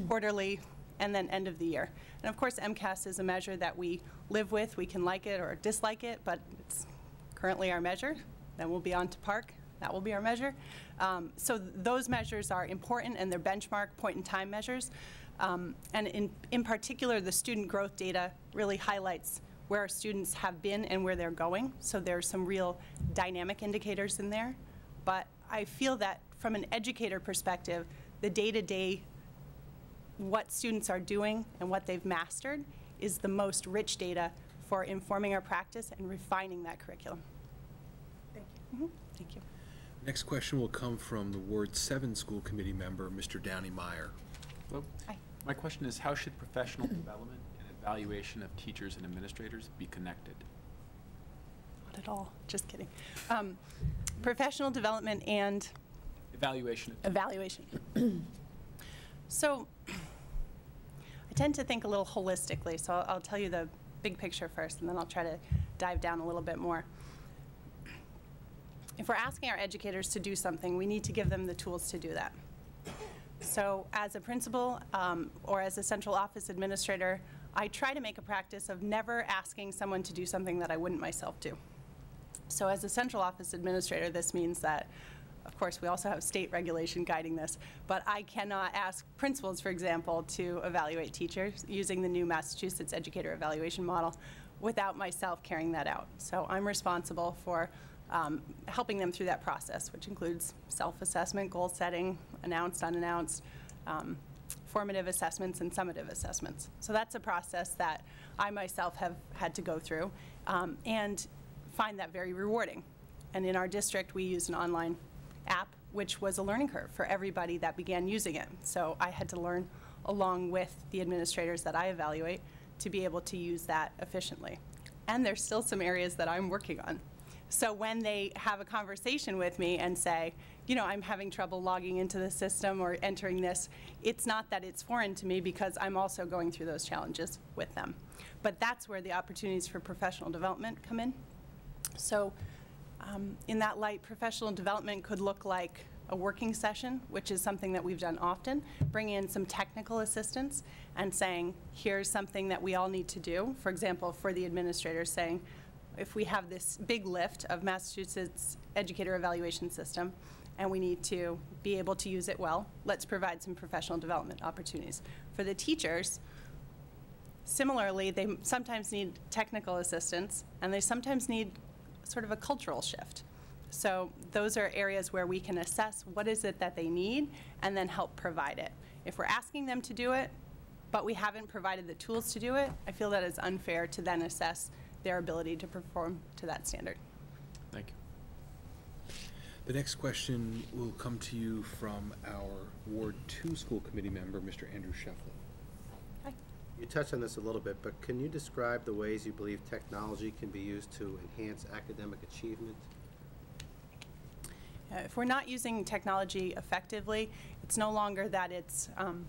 quarterly, and then end of the year. And of course, MCAS is a measure that we live with. We can like it or dislike it, but it's currently our measure. Then we'll be on to PARCC. That will be our measure. Um, so those measures are important and they're benchmark point-in-time measures. Um, and in, in particular, the student growth data really highlights where our students have been and where they're going. So there's some real dynamic indicators in there. But I feel that from an educator perspective, the day-to-day what students are doing and what they've mastered is the most rich data for informing our practice and refining that curriculum. Thank you. Mhm. Thank you. Next question will come from the Ward 7 School Committee member, Mr. Downey Meyer. Hello. Hi. My question is, how should professional development and evaluation of teachers and administrators be connected? Not at all. Just kidding. Um, professional development and Evaluation evaluation. [clears throat] so I tend to think a little holistically, so I'll, I'll tell you the big picture first, and then I'll try to dive down a little bit more. If we're asking our educators to do something, we need to give them the tools to do that. So as a principal um, or as a central office administrator, I try to make a practice of never asking someone to do something that I wouldn't myself do. So as a central office administrator, this means that, of course, we also have state regulation guiding this, but I cannot ask principals, for example, to evaluate teachers using the new Massachusetts educator evaluation model without myself carrying that out. So I'm responsible for um, helping them through that process, which includes self-assessment, goal setting, announced, unannounced, um, formative assessments, and summative assessments. So that's a process that I myself have had to go through um, and find that very rewarding. And in our district, we use an online app, which was a learning curve for everybody that began using it. So I had to learn along with the administrators that I evaluate to be able to use that efficiently. And there's still some areas that I'm working on. So when they have a conversation with me and say, you know, I'm having trouble logging into the system or entering this, it's not that it's foreign to me because I'm also going through those challenges with them. But that's where the opportunities for professional development come in. So um, in that light, professional development could look like a working session, which is something that we've done often, bringing in some technical assistance and saying, here's something that we all need to do. For example, for the administrators saying, if we have this big lift of Massachusetts educator evaluation system and we need to be able to use it well, let's provide some professional development opportunities. For the teachers, similarly, they sometimes need technical assistance and they sometimes need sort of a cultural shift. So those are areas where we can assess what is it that they need and then help provide it. If we're asking them to do it, but we haven't provided the tools to do it, I feel that it's unfair to then assess their ability to perform to that standard. Thank you. The next question will come to you from our Ward 2 School Committee member, Mr. Andrew Shefflin. Hi. You touched on this a little bit, but can you describe the ways you believe technology can be used to enhance academic achievement? Uh, If we're not using technology effectively, it's no longer that it's, um,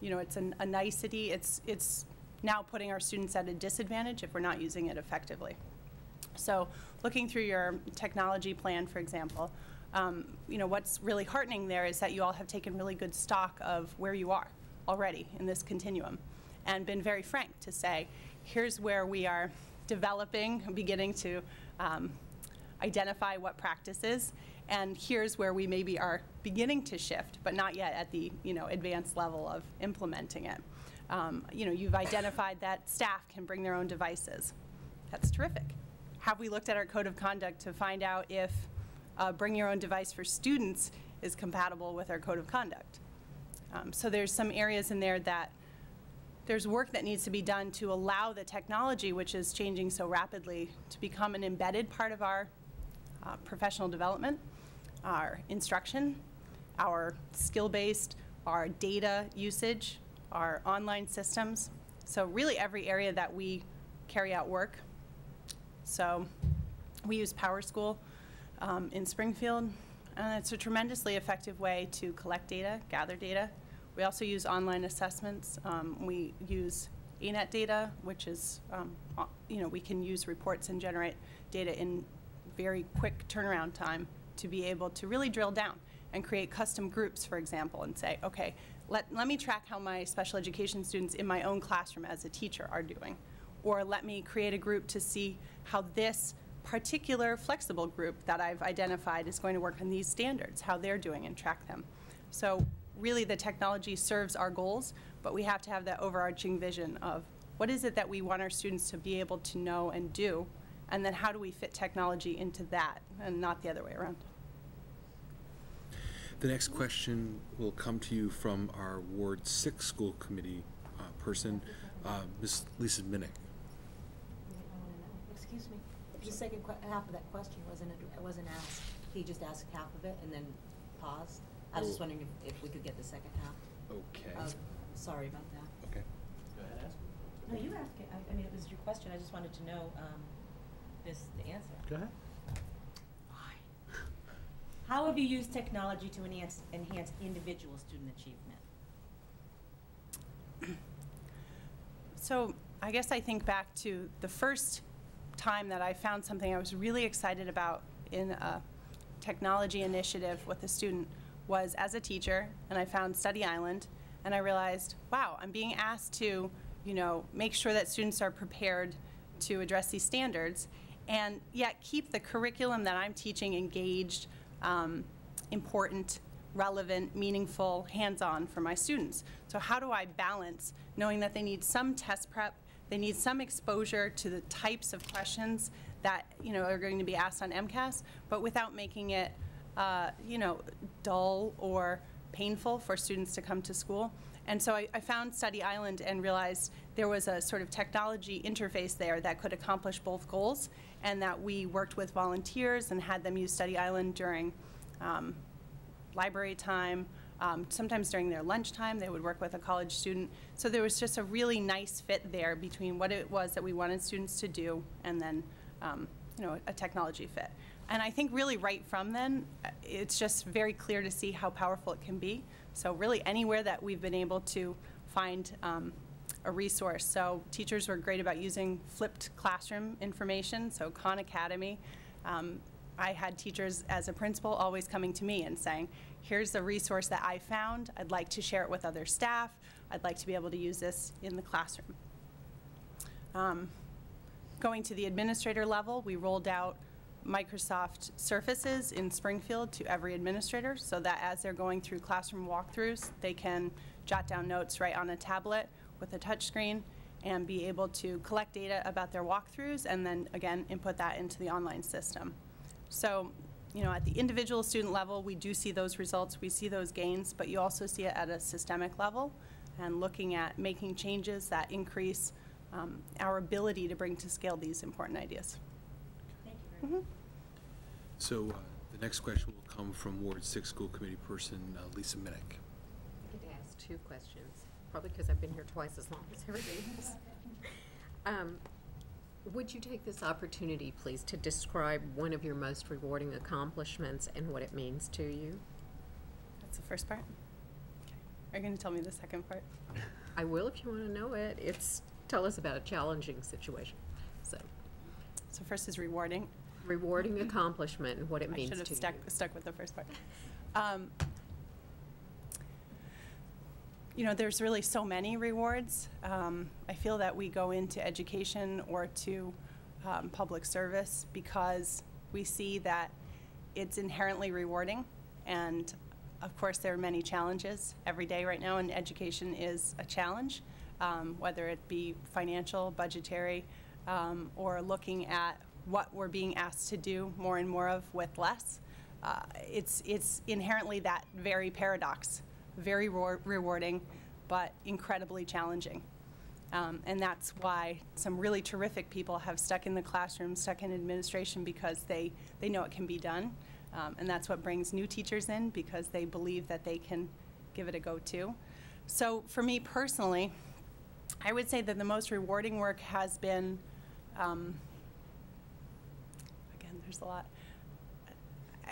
you know, it's an- a nicety, it's, it's now putting our students at a disadvantage if we're not using it effectively. So looking through your technology plan, for example, um, you know, what's really heartening there is that you all have taken really good stock of where you are already in this continuum and been very frank to say, here's where we are developing, beginning to um, identify what practice is, and here's where we maybe are beginning to shift, but not yet at the you know advanced level of implementing it. Um, you know, you've identified that staff can bring their own devices. That's terrific. have we looked at our code of conduct to find out if uh, bring your own device for students is compatible with our code of conduct? Um, So there's some areas in there that there's work that needs to be done to allow the technology, which is changing so rapidly, to become an embedded part of our uh, professional development, our instruction, our skill-based, our data usage, our online systems. So really every area that we carry out work. So we use PowerSchool um, in Springfield, and it's a tremendously effective way to collect data, gather data. We also use online assessments. Um, we use ANET data, which is, um, you know, we can use reports and generate data in very quick turnaround time to be able to really drill down and create custom groups, for example, and say, okay, let, let me track how my special education students in my own classroom as a teacher are doing. Or let me create a group to see how this particular flexible group that I've identified is going to work on these standards, how they're doing and track them. So really the technology serves our goals, but we have to have that overarching vision of what is it that we want our students to be able to know and do, and then how do we fit technology into that and not the other way around. The next question will come to you from our Ward Six School Committee uh, person, uh, Ms. Lisa Minnick. Excuse me, the second que, half of that question wasn't, it wasn't asked. He just asked half of it and then paused. I was just Oh. wondering if, if we could get the second half. Okay. Uh, Sorry about that. Okay. Go ahead. No, you asked it, I, I mean, it was your question, I just wanted to know, um, this, the answer. Go ahead. How have you used technology to enhance, enhance individual student achievement? So I guess I think back to the first time that I found something I was really excited about in a technology initiative with a student was as a teacher, and I found Study Island, and I realized, wow, I'm being asked to, you know, make sure that students are prepared to address these standards, and yet keep the curriculum that I'm teaching engaged, um, important, relevant, meaningful, hands-on for my students. So how do I balance knowing that they need some test prep, they need some exposure to the types of questions that, you know, are going to be asked on MCAS, but without making it, uh, you know, dull or painful for students to come to school. And so I, I found Study Island and realized there was a sort of technology interface there that could accomplish both goals, and that we worked with volunteers and had them use Study Island during um, library time. Um, sometimes during their lunchtime, they would work with a college student. So there was just a really nice fit there between what it was that we wanted students to do and then, um, you know, a technology fit. And I think really right from then, uh, it's just very clear to see how powerful it can be. So really anywhere that we've been able to find um, a resource. So teachers were great about using flipped classroom information, so Khan Academy. Um, I had teachers as a principal always coming to me and saying, here's the resource that I found. I'd like to share it with other staff. I'd like to be able to use this in the classroom. Um, going to the administrator level, we rolled out Microsoft Surfaces in Springfield to every administrator so that as they're going through classroom walkthroughs, they can jot down notes right on a tablet with a touchscreen and be able to collect data about their walkthroughs and then again input that into the online system. So, you know, at the individual student level, we do see those results, we see those gains, but you also see it at a systemic level and looking at making changes that increase um, our ability to bring to scale these important ideas. Thank you very much. So uh, the next question will come from Ward Six School Committee person uh, Lisa Minnick. I get to ask two questions, probably because I've been here twice as long as everybody else. [laughs] Um, Would you take this opportunity, please, to describe one of your most rewarding accomplishments and what it means to you? That's the first part. Okay. Are you going to tell me the second part? I will if you want to know it. It's, tell us about a challenging situation. So, So first is rewarding. rewarding accomplishment and what it I means should to have you. stuck, stuck with the first part. Um, You know, there's really so many rewards. Um, I feel that we go into education or to um, public service because we see that it's inherently rewarding. And of course, there are many challenges every day right now, and education is a challenge, um, whether it be financial, budgetary, um, or looking at what we're being asked to do more and more of with less. Uh, it's, it's inherently that very paradox, very rewar- rewarding, but incredibly challenging. Um, and that's why some really terrific people have stuck in the classroom, stuck in administration, because they, they know it can be done. Um, and that's what brings new teachers in, because they believe that they can give it a go too. So for me personally, I would say that the most rewarding work has been, um, again, there's a lot.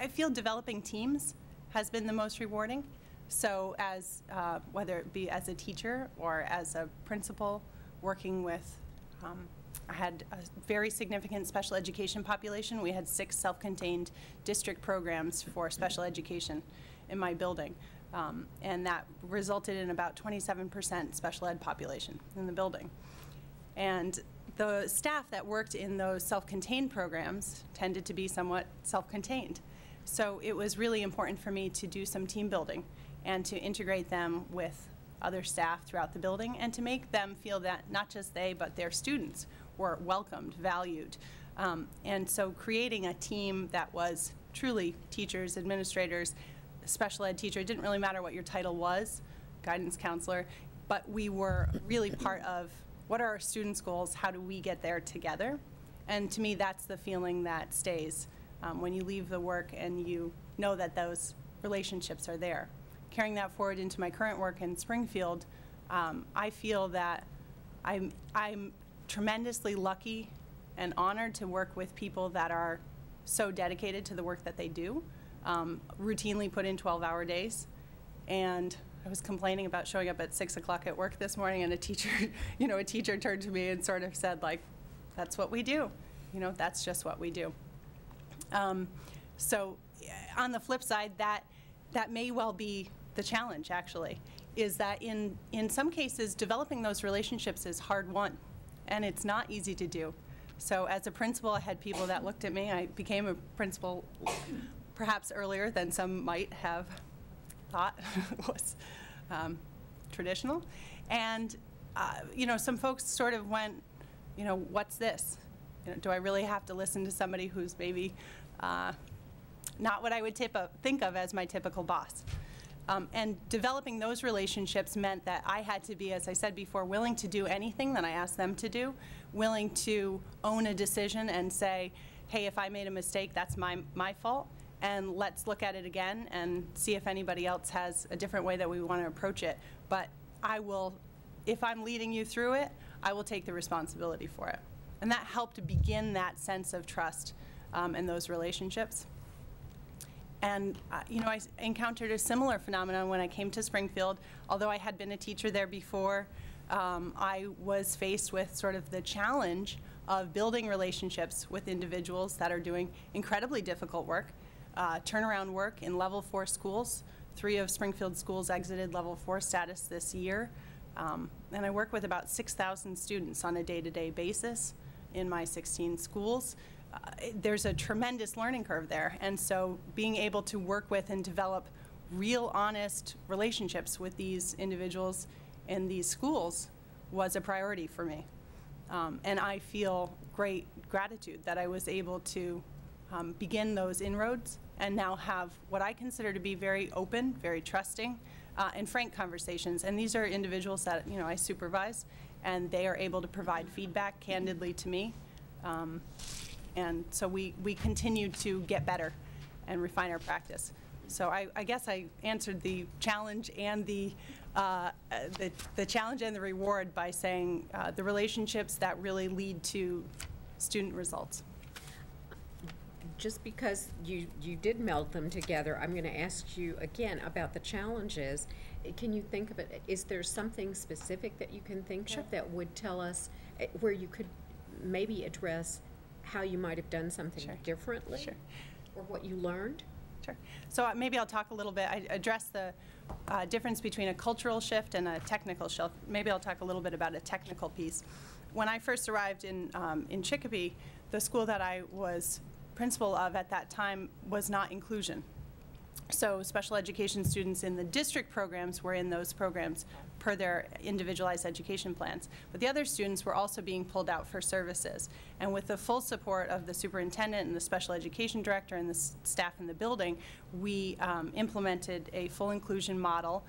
I feel developing teams has been the most rewarding. So as, uh, whether it be as a teacher or as a principal, working with, um, I had a very significant special education population. We had six self-contained district programs for special education in my building. Um, and that resulted in about 27% special ed population in the building. And the staff that worked in those self-contained programs tended to be somewhat self-contained. So it was really important for me to do some team building and to integrate them with other staff throughout the building and to make them feel that not just they, but their students were welcomed, valued. Um, and so creating a team that was truly teachers, administrators, special ed teacher, it didn't really matter what your title was, guidance counselor, but we were really part of what are our students' goals, how do we get there together? And to me, that's the feeling that stays um, when you leave the work and you know that those relationships are there. Carrying that forward into my current work in Springfield, um, I feel that I'm, I'm tremendously lucky and honored to work with people that are so dedicated to the work that they do, um, routinely put in 12-hour days. And I was complaining about showing up at 6 o'clock at work this morning, and a teacher, [laughs] you know, a teacher turned to me and sort of said, like, that's what we do. You know, that's just what we do. Um, so on the flip side, that, that may well be the challenge, actually, is that in, in some cases, developing those relationships is hard won, and it's not easy to do. So as a principal, I had people that looked at me. I became a principal perhaps earlier than some might have thought [laughs] was um, traditional. And, uh, you know, some folks sort of went, you know, what's this? You know, do I really have to listen to somebody who's maybe uh, not what I would of, think of as my typical boss? Um, and developing those relationships meant that I had to be, as I said before, willing to do anything that I asked them to do, willing to own a decision and say, hey, if I made a mistake, that's my, my fault, and let's look at it again and see if anybody else has a different way that we want to approach it. But I will, if I'm leading you through it, I will take the responsibility for it. And that helped begin that sense of trust um, in those relationships. And, uh, you know, I encountered a similar phenomenon when I came to Springfield. Although I had been a teacher there before, um, I was faced with sort of the challenge of building relationships with individuals that are doing incredibly difficult work, uh, turnaround work in level four schools. Three of Springfield schools exited level four status this year. Um, and I work with about 6,000 students on a day-to-day basis in my 16 schools uh, there's a tremendous learning curve there. And so being able to work with and develop real honest relationships with these individuals in these schools was a priority for me. Um, and I feel great gratitude that I was able to um, begin those inroads and now have what I consider to be very open, very trusting, uh, and frank conversations. And these are individuals that you know I supervise, and they are able to provide feedback candidly to me. Um, and so we, we continue to get better and refine our practice. So I, I guess I answered the challenge and the, uh, the, the challenge and the reward by saying uh, the relationships that really lead to student results. Just because you, you did meld them together, I'm going to ask you again about the challenges. Can you think of it, is there something specific that you can think Sure. of that would tell us eh, where you could maybe address how you might have done something Sure. differently? Sure. Or what you learned? Sure. So uh, maybe I'll talk a little bit, I address the uh, difference between a cultural shift and a technical shift. Maybe I'll talk a little bit about a technical piece. When I first arrived in, um, in Chicopee, the school that I was principal of at that time was not inclusion. So special education students in the district programs were in those programs per their individualized education plans. But the other students were also being pulled out for services. And with the full support of the superintendent and the special education director and the staff in the building, we um, implemented a full inclusion model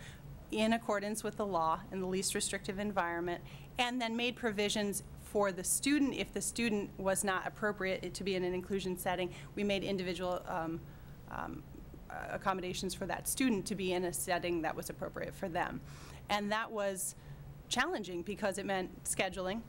in accordance with the law in the least restrictive environment, and then made provisions for the student, if the student was not appropriate to be in an inclusion setting, we made individual um, um, accommodations for that student to be in a setting that was appropriate for them. And that was challenging because it meant scheduling,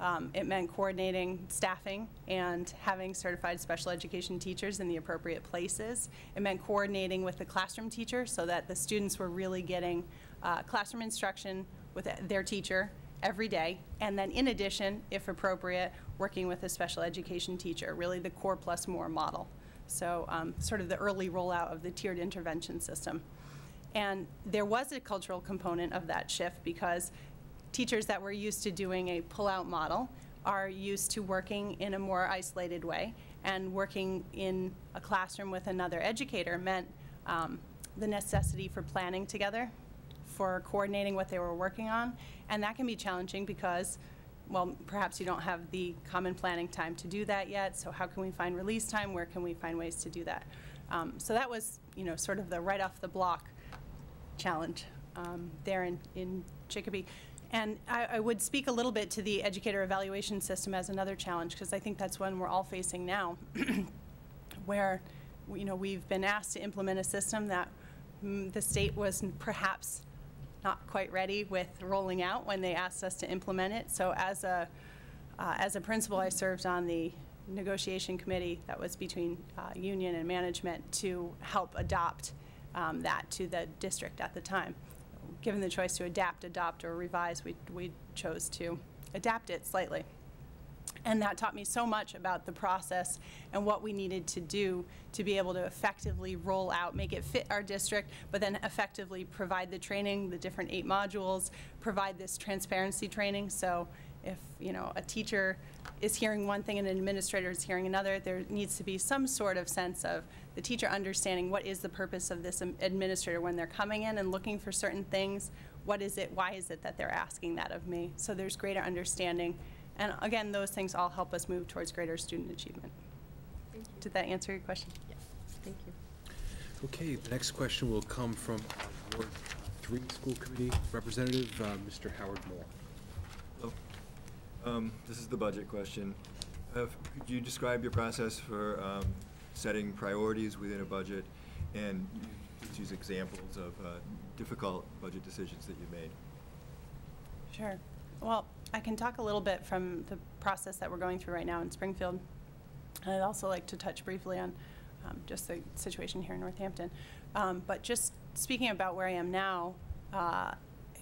um, it meant coordinating staffing and having certified special education teachers in the appropriate places. It meant coordinating with the classroom teacher so that the students were really getting uh, classroom instruction with their teacher every day. And then in addition, if appropriate, working with a special education teacher, really the core plus more model. So um, sort of the early rollout of the tiered intervention system. And there was a cultural component of that shift because teachers that were used to doing a pull-out model are used to working in a more isolated way. And working in a classroom with another educator meant um, the necessity for planning together, for coordinating what they were working on. And that can be challenging because, well, perhaps you don't have the common planning time to do that yet. So how can we find release time? Where can we find ways to do that? Um, so that was, you know, sort of the right off the block challenge um, there in, in Chicopee. And I, I would speak a little bit to the educator evaluation system as another challenge, because I think that's one we're all facing now, [clears throat] where, you know, we've been asked to implement a system that mm, the state was perhaps not quite ready with rolling out when they asked us to implement it. So as a, uh, as a principal, I served on the negotiation committee that was between uh, union and management to help adopt um, that to the district at the time. Given the choice to adapt, adopt, or revise, we, we chose to adapt it slightly. And that taught me so much about the process and what we needed to do to be able to effectively roll out, make it fit our district, but then effectively provide the training, the different eight modules, provide this transparency training. So if, you know, a teacher is hearing one thing and an administrator is hearing another, there needs to be some sort of sense of the teacher understanding what is the purpose of this administrator when they're coming in and looking for certain things. What is it, why is it that they're asking that of me? So there's greater understanding. And again, those things all help us move towards greater student achievement. Did that answer your question? Yes. Thank you. Okay, the next question will come from our Ward Three School Committee Representative, uh, Mr. Howard Moore. Um, This is the budget question. Uh, Could you describe your process for um, setting priorities within a budget and please use examples of uh, difficult budget decisions that you've made? Sure. Well, I can talk a little bit from the process that we're going through right now in Springfield. I'd also like to touch briefly on um, just the situation here in Northampton. Um, But just speaking about where I am now, uh,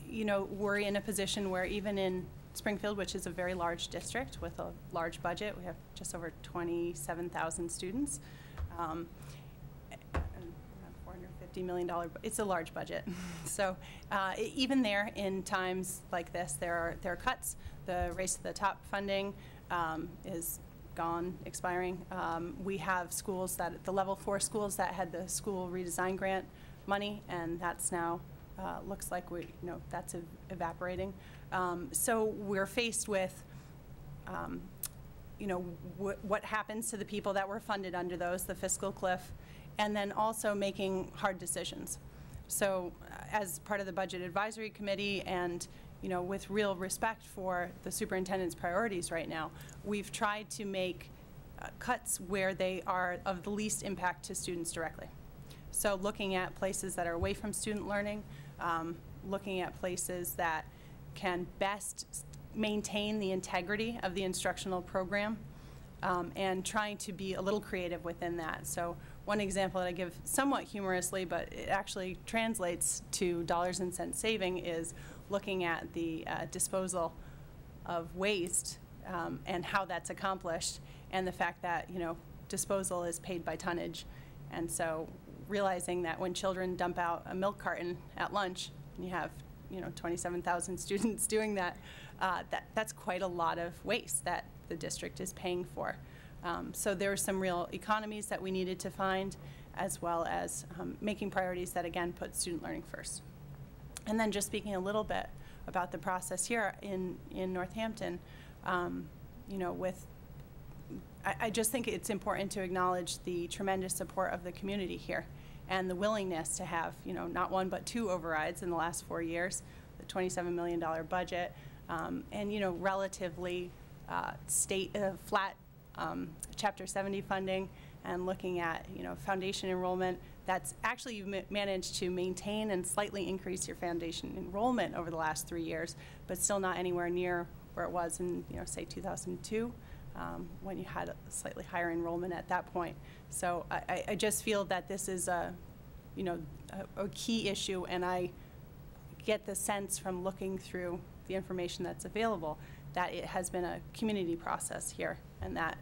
you know, we're in a position where even in Springfield, which is a very large district with a large budget, we have just over 27,000 students. um, and around $450 million, it's a large budget. [laughs] So uh, even there, in times like this, there are, there are cuts. The Race to the Top funding um, is gone, expiring. Um, We have schools that, the level four schools that had the school redesign grant money, and that's now, uh, looks like we, you know, that's ev- evaporating. Um, So we're faced with um, you know, wh- what happens to the people that were funded under those, the fiscal cliff, and then also making hard decisions. So uh, as part of the Budget Advisory Committee and, you know, with real respect for the superintendent's priorities right now, we've tried to make uh, cuts where they are of the least impact to students directly. So looking at places that are away from student learning, um, looking at places that can best maintain the integrity of the instructional program, um, and trying to be a little creative within that. So one example that I give somewhat humorously, but it actually translates to dollars and cents saving, is looking at the uh, disposal of waste um, and how that's accomplished, and the fact that, you know, disposal is paid by tonnage. And so realizing that when children dump out a milk carton at lunch, and you have, you know, 27,000 [laughs] students doing that, uh, that, that's quite a lot of waste that the district is paying for. Um, So there were some real economies that we needed to find, as well as um, making priorities that, again, put student learning first. And then just speaking a little bit about the process here in, in Northampton, um, you know, with, I, I just think it's important to acknowledge the tremendous support of the community here and the willingness to have, you know, not one but two overrides in the last four years, the $27 million budget, um, and, you know, relatively uh, state, uh, flat um, Chapter 70 funding, and looking at, you know, foundation enrollment, that's actually you've managed to maintain and slightly increase your foundation enrollment over the last three years, but still not anywhere near where it was in, you know, say 2002, um, when you had a slightly higher enrollment at that point. So I, I- just feel that this is a, you know, a, a key issue, and I get the sense from looking through the information that's available that it has been a community process here, and that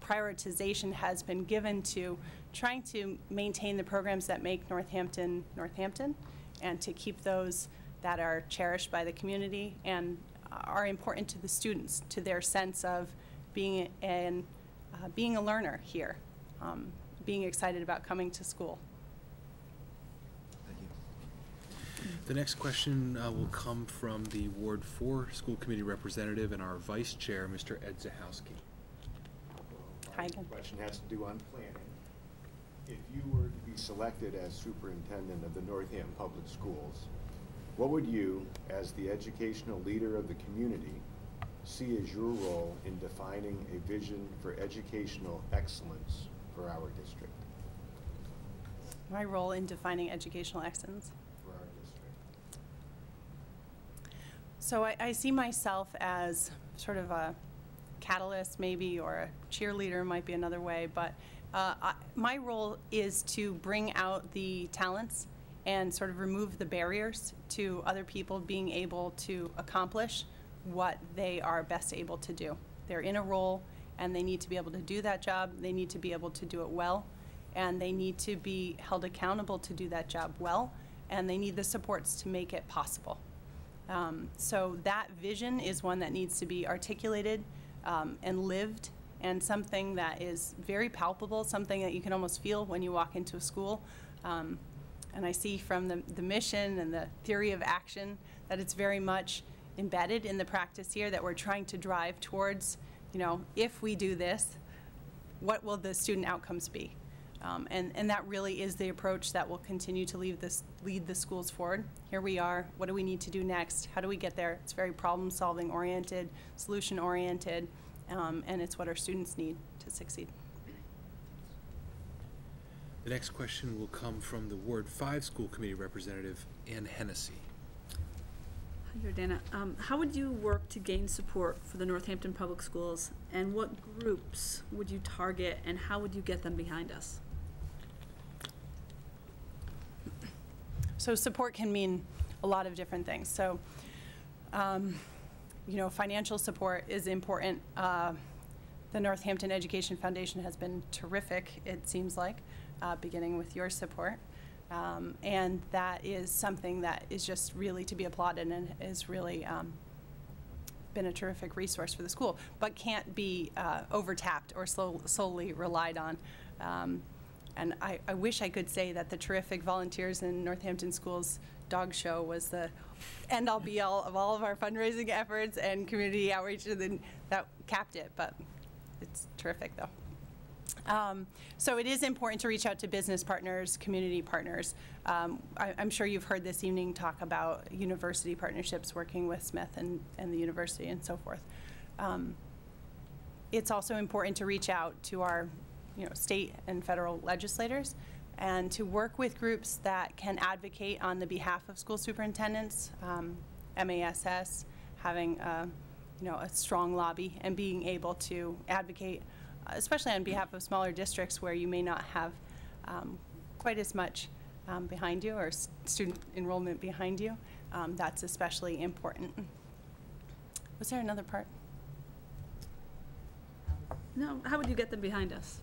prioritization has been given to trying to maintain the programs that make Northampton Northampton and to keep those that are cherished by the community and are important to the students, to their sense of being an, uh, being a learner here, um, being excited about coming to school. Thank you. The next question uh, will come from the Ward 4 School Committee Representative and our Vice Chair, Mr. Ed Zahowski. Hi My again. question has to do on planning. If you were to be selected as superintendent of the Northampton Public Schools, what would you, as the educational leader of the community, see as your role in defining a vision for educational excellence for our district? My role in defining educational excellence. For our district. So I, I see myself as sort of a catalyst, maybe, or a cheerleader might be another way. But uh, I, my role is to bring out the talents and sort of remove the barriers to other people being able to accomplish what they are best able to do. They're in a role and they need to be able to do that job. They need to be able to do it well. And they need to be held accountable to do that job well. And they need the supports to make it possible. Um, so that vision is one that needs to be articulated um, and lived, and something that is very palpable, something that you can almost feel when you walk into a school. Um, and I see from the, the mission and the theory of action that it's very much embedded in the practice here that we're trying to drive towards, you know, if we do this, what will the student outcomes be? Um, and, and that really is the approach that will continue to lead this, lead the schools forward. Here we are. What do we need to do next? How do we get there? It's very problem solving oriented, solution oriented, um, and it's what our students need to succeed. The next question will come from the Ward 5 School Committee Representative, Ann Hennessy. Hi, Jordana. Um, how would you work to gain support for the Northampton Public Schools? And what groups would you target and how would you get them behind us? So support can mean a lot of different things. So, um, you know, financial support is important. Uh, the Northampton Education Foundation has been terrific, it seems like, uh, beginning with your support. Um, and that is something that is just really to be applauded and is really um, been a terrific resource for the school, but can't be uh, overtapped or solely relied on. Um, and I, I wish I could say that the terrific volunteers in Northampton Schools dog show was the end all be all of all of our fundraising efforts and community outreach, and that capped it. But it's terrific though. Um, so it is important to reach out to business partners, community partners. Um, I, I'm sure you've heard this evening talk about university partnerships, working with Smith and, and the university and so forth. Um, it's also important to reach out to our you know, state and federal legislators and to work with groups that can advocate on the behalf of school superintendents, um, MASS, having a, you know, a strong lobby and being able to advocate, especially on behalf of smaller districts where you may not have um, quite as much um, behind you or student enrollment behind you. Um, that's especially important. Was there another part? No, how would you get them behind us?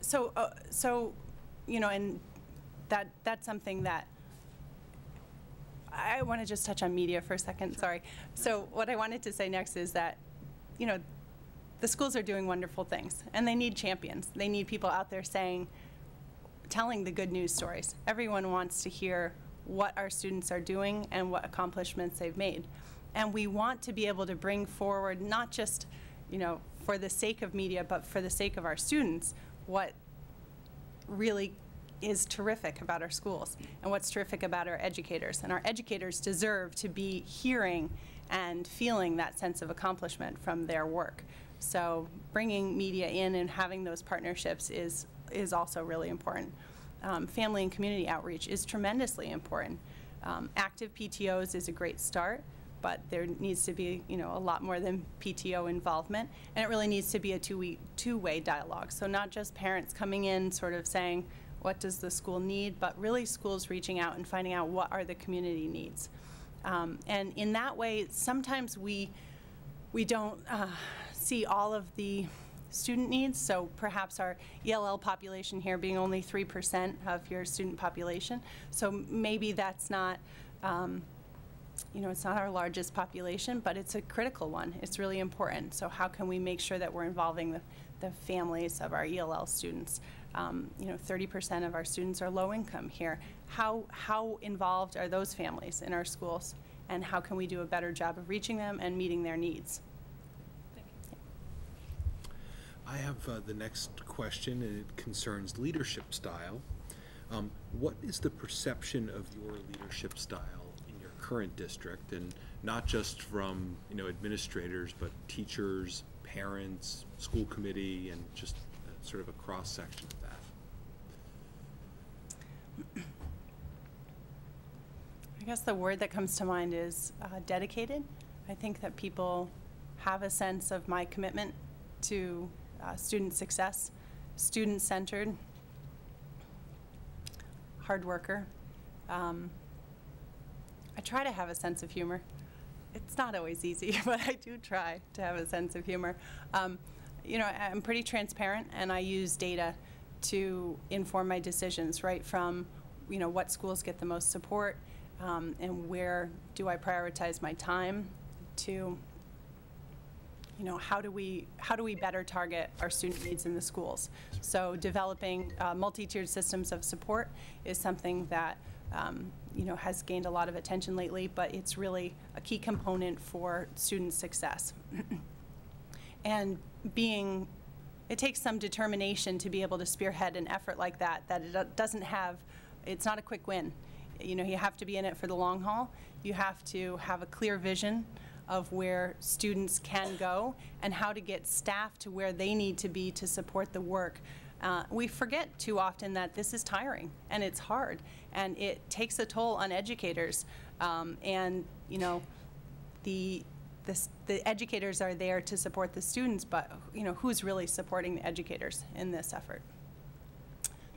So, uh, so, you know, and that, that's something that, I want to just touch on media for a second, sorry. So what I wanted to say next is that, you know, the schools are doing wonderful things, and they need champions. They need people out there saying, telling the good news stories. Everyone wants to hear what our students are doing and what accomplishments they've made. And we want to be able to bring forward not just, you know, for the sake of media, but for the sake of our students, what really is terrific about our schools and what's terrific about our educators. And our educators deserve to be hearing and feeling that sense of accomplishment from their work. So bringing media in and having those partnerships is, is also really important. Um, family and community outreach is tremendously important. Um, active PTOs is a great start, but there needs to be, you know, a lot more than PTO involvement, and it really needs to be a two-way, dialogue. So not just parents coming in sort of saying, what does the school need, but really schools reaching out and finding out what are the community needs. Um, and in that way, sometimes we, we don't uh, see all of the student needs. So perhaps our ELL population here being only 3% of your student population. So maybe that's not, um, you know, it's not our largest population, but it's a critical one. It's really important. So how can we make sure that we're involving the, the families of our ELL students? Um, you know, 30% of our students are low income here. How, how involved are those families in our schools? And how can we do a better job of reaching them and meeting their needs? I have uh, the next question, and it concerns leadership style. Um, What is the perception of your leadership style in your current district? And not just from, you know, administrators, but teachers, parents, school committee, and just uh, sort of a cross-section of that? I guess the word that comes to mind is uh, dedicated. I think that people have a sense of my commitment to uh, student success, student-centered, hard worker. Um, I try to have a sense of humor. It's not always easy, [laughs] but I do try to have a sense of humor. Um, you know, I'm pretty transparent, and I use data to inform my decisions, right from, you know, what schools get the most support, um, and where do I prioritize my time, to you know, how do we, how do we better target our student needs in the schools? So developing uh, multi-tiered systems of support is something that, um, you know, has gained a lot of attention lately, but it's really a key component for student success. [clears throat] and being, it takes some determination to be able to spearhead an effort like that, that it doesn't have, it's not a quick win. You know, you have to be in it for the long haul. You have to have a clear vision of where students can go and how to get staff to where they need to be to support the work. Uh, we forget too often that this is tiring and it's hard and it takes a toll on educators. Um, and, you know, the, the, the educators are there to support the students, but, you know, who's really supporting the educators in this effort?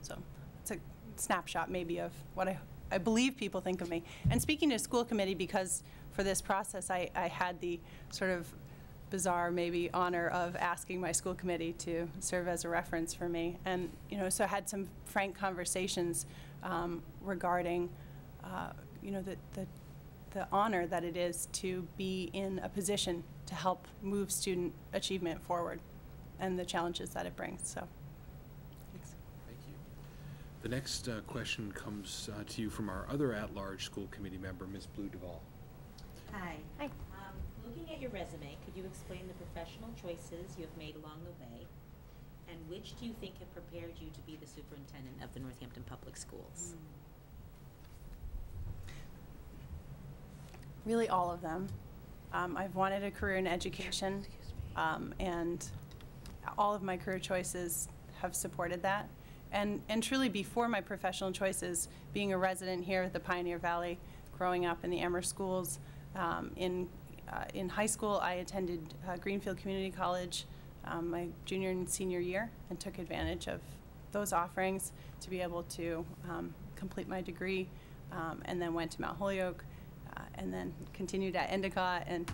So it's a snapshot maybe of what I, I believe people think of me. And speaking to school committee, because for this process, I, I had the sort of bizarre maybe honor of asking my school committee to serve as a reference for me. And, you know, so I had some frank conversations um, regarding, uh, you know, the, the, the honor that it is to be in a position to help move student achievement forward and the challenges that it brings. So, thanks. Thank you. The next uh, question comes uh, to you from our other at-large school committee member, Ms. Blue Duval. Hi. Hi. Um, Looking at your resume, could you explain the professional choices you have made along the way? And which do you think have prepared you to be the superintendent of the Northampton Public Schools? Really, all of them. Um, I've wanted a career in education, um, and all of my career choices have supported that. And, and truly, before my professional choices, being a resident here at the Pioneer Valley, growing up in the Amherst schools, um, in, uh, in high school, I attended uh, Greenfield Community College um, my junior and senior year and took advantage of those offerings to be able to um, complete my degree, um, and then went to Mount Holyoke, uh, and then continued at Endicott, and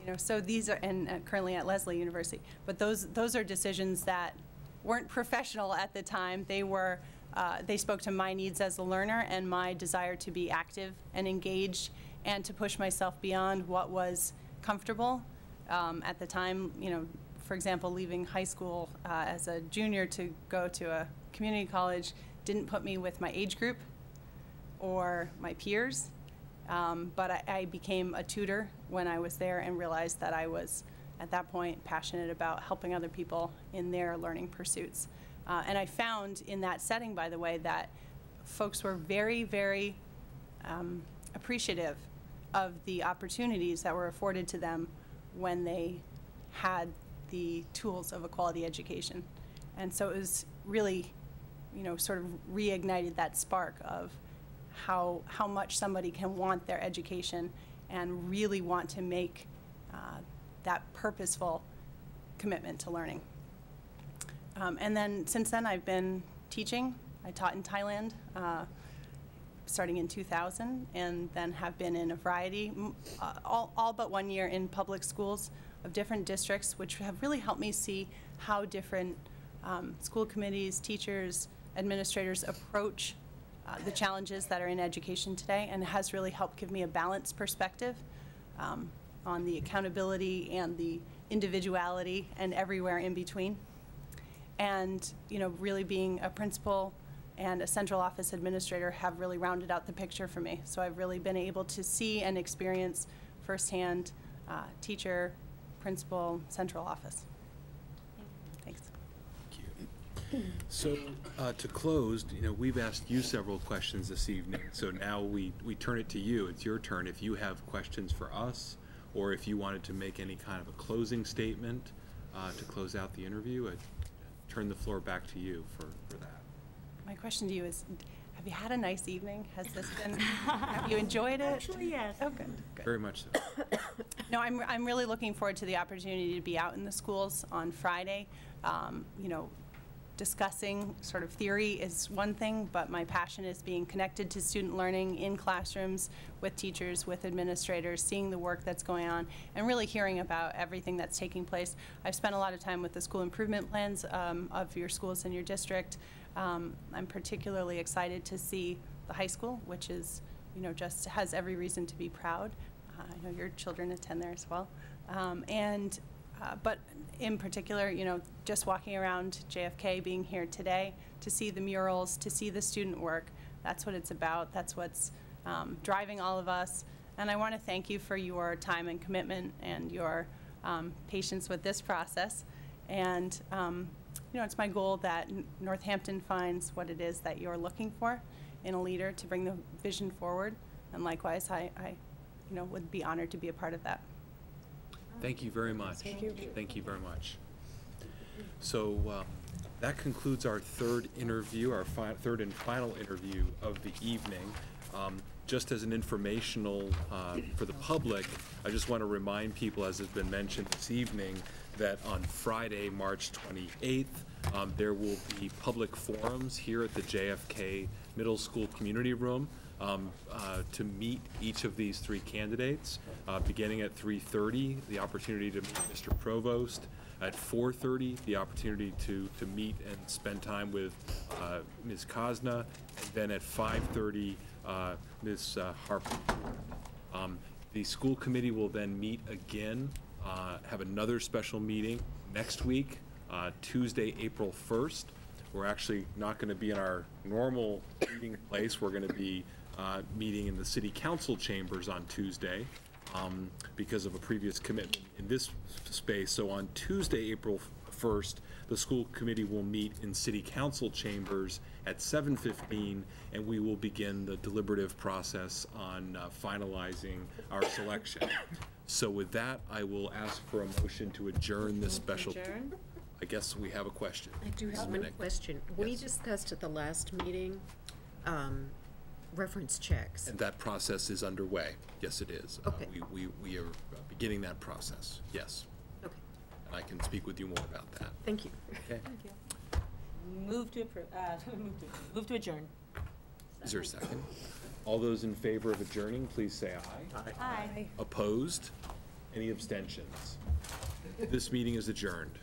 you know, so these are, and uh, currently at Lesley University. But those those are decisions that weren't professional at the time. They were. Uh, they spoke to my needs as a learner and my desire to be active and engaged and to push myself beyond what was comfortable um, at the time. You know, for example, leaving high school uh, as a junior to go to a community college, didn't put me with my age group or my peers. Um, but I, I became a tutor when I was there and realized that I was, at that point, passionate about helping other people in their learning pursuits. Uh, and I found in that setting, by the way, that folks were very, very um, appreciative of the opportunities that were afforded to them when they had the tools of a quality education. And so it was really, you know, sort of reignited that spark of how, how much somebody can want their education and really want to make uh, that purposeful commitment to learning. Um, and then since then, I've been teaching. I taught in Thailand uh, starting in 2000, and then have been in a variety, uh, all, all but one year in public schools of different districts, which have really helped me see how different um, school committees, teachers, administrators approach uh, the challenges that are in education today, and has really helped give me a balanced perspective um, on the accountability and the individuality and everywhere in between. And you know really being a principal and a central office administrator have really rounded out the picture for me so i've really been able to see and experience firsthand uh, teacher principal central office thanks Thank you. So, uh, to close, you know, we've asked you several questions this evening, so now we, we turn it to you. It's your turn. If you have questions for us, or if you wanted to make any kind of a closing statement uh, to close out the interview, I'd turn the floor back to you for, for that. My question to you is have you had a nice evening has this been have you [laughs] enjoyed it Actually, yes. oh good, good. Very much so. [coughs] No, I'm, I'm really looking forward to the opportunity to be out in the schools on Friday. Um, you know, discussing sort of theory is one thing, but my passion is being connected to student learning in classrooms with teachers, with administrators, seeing the work that's going on, and really hearing about everything that's taking place. I've spent a lot of time with the school improvement plans um, of your schools in your district. Um, I'm particularly excited to see the high school, which is, you know, just has every reason to be proud. Uh, I know your children attend there as well. Um, and, uh, but in particular, you know, just walking around JFK, being here today, to see the murals, to see the student work, that's what it's about. That's what's um, driving all of us. And I want to thank you for your time and commitment and your um, patience with this process. And, um, you know, it's my goal that Northampton finds what it is that you're looking for in a leader to bring the vision forward. And likewise, I, I you know, would be honored to be a part of that. Thank you very much. Thank you. Thank you very much. So um, that concludes our third interview, our fi- third and final interview of the evening. Um, Just as an informational uh, for the public, I just want to remind people, as has been mentioned this evening, that on Friday, March 28th, um, there will be public forums here at the JFK Middle School Community Room um, uh, to meet each of these three candidates, uh, beginning at 3:30, the opportunity to meet Mr. Provost, at 4:30, the opportunity to, to meet and spend time with uh, Ms. Casna, and then at 5:30, uh, Ms. uh, Harper. Um, The school committee will then meet again, uh, have another special meeting next week, uh, Tuesday, April 1st. We're actually not going to be in our normal meeting place. We're going to be uh, meeting in the city council chambers on Tuesday um, because of a previous commitment in this space. So on Tuesday, April 1st, the school committee will meet in city council chambers at 7:15, and we will begin the deliberative process on uh, finalizing our selection. So with that, I will ask for a motion to adjourn this special. Adjourn? I guess we have a question. I do have one question. We Yes. discussed at the last meeting, um, reference checks. And that process is underway. Yes, it is. Uh, Okay. We, we, we are beginning that process, yes. Okay, And I can speak with you more about that. thank you. Okay. Move to approve, uh, [laughs] move to, move to adjourn. Is there a second? All those in favor of adjourning, please say aye. aye. Aye. Opposed? Any abstentions? This meeting is adjourned.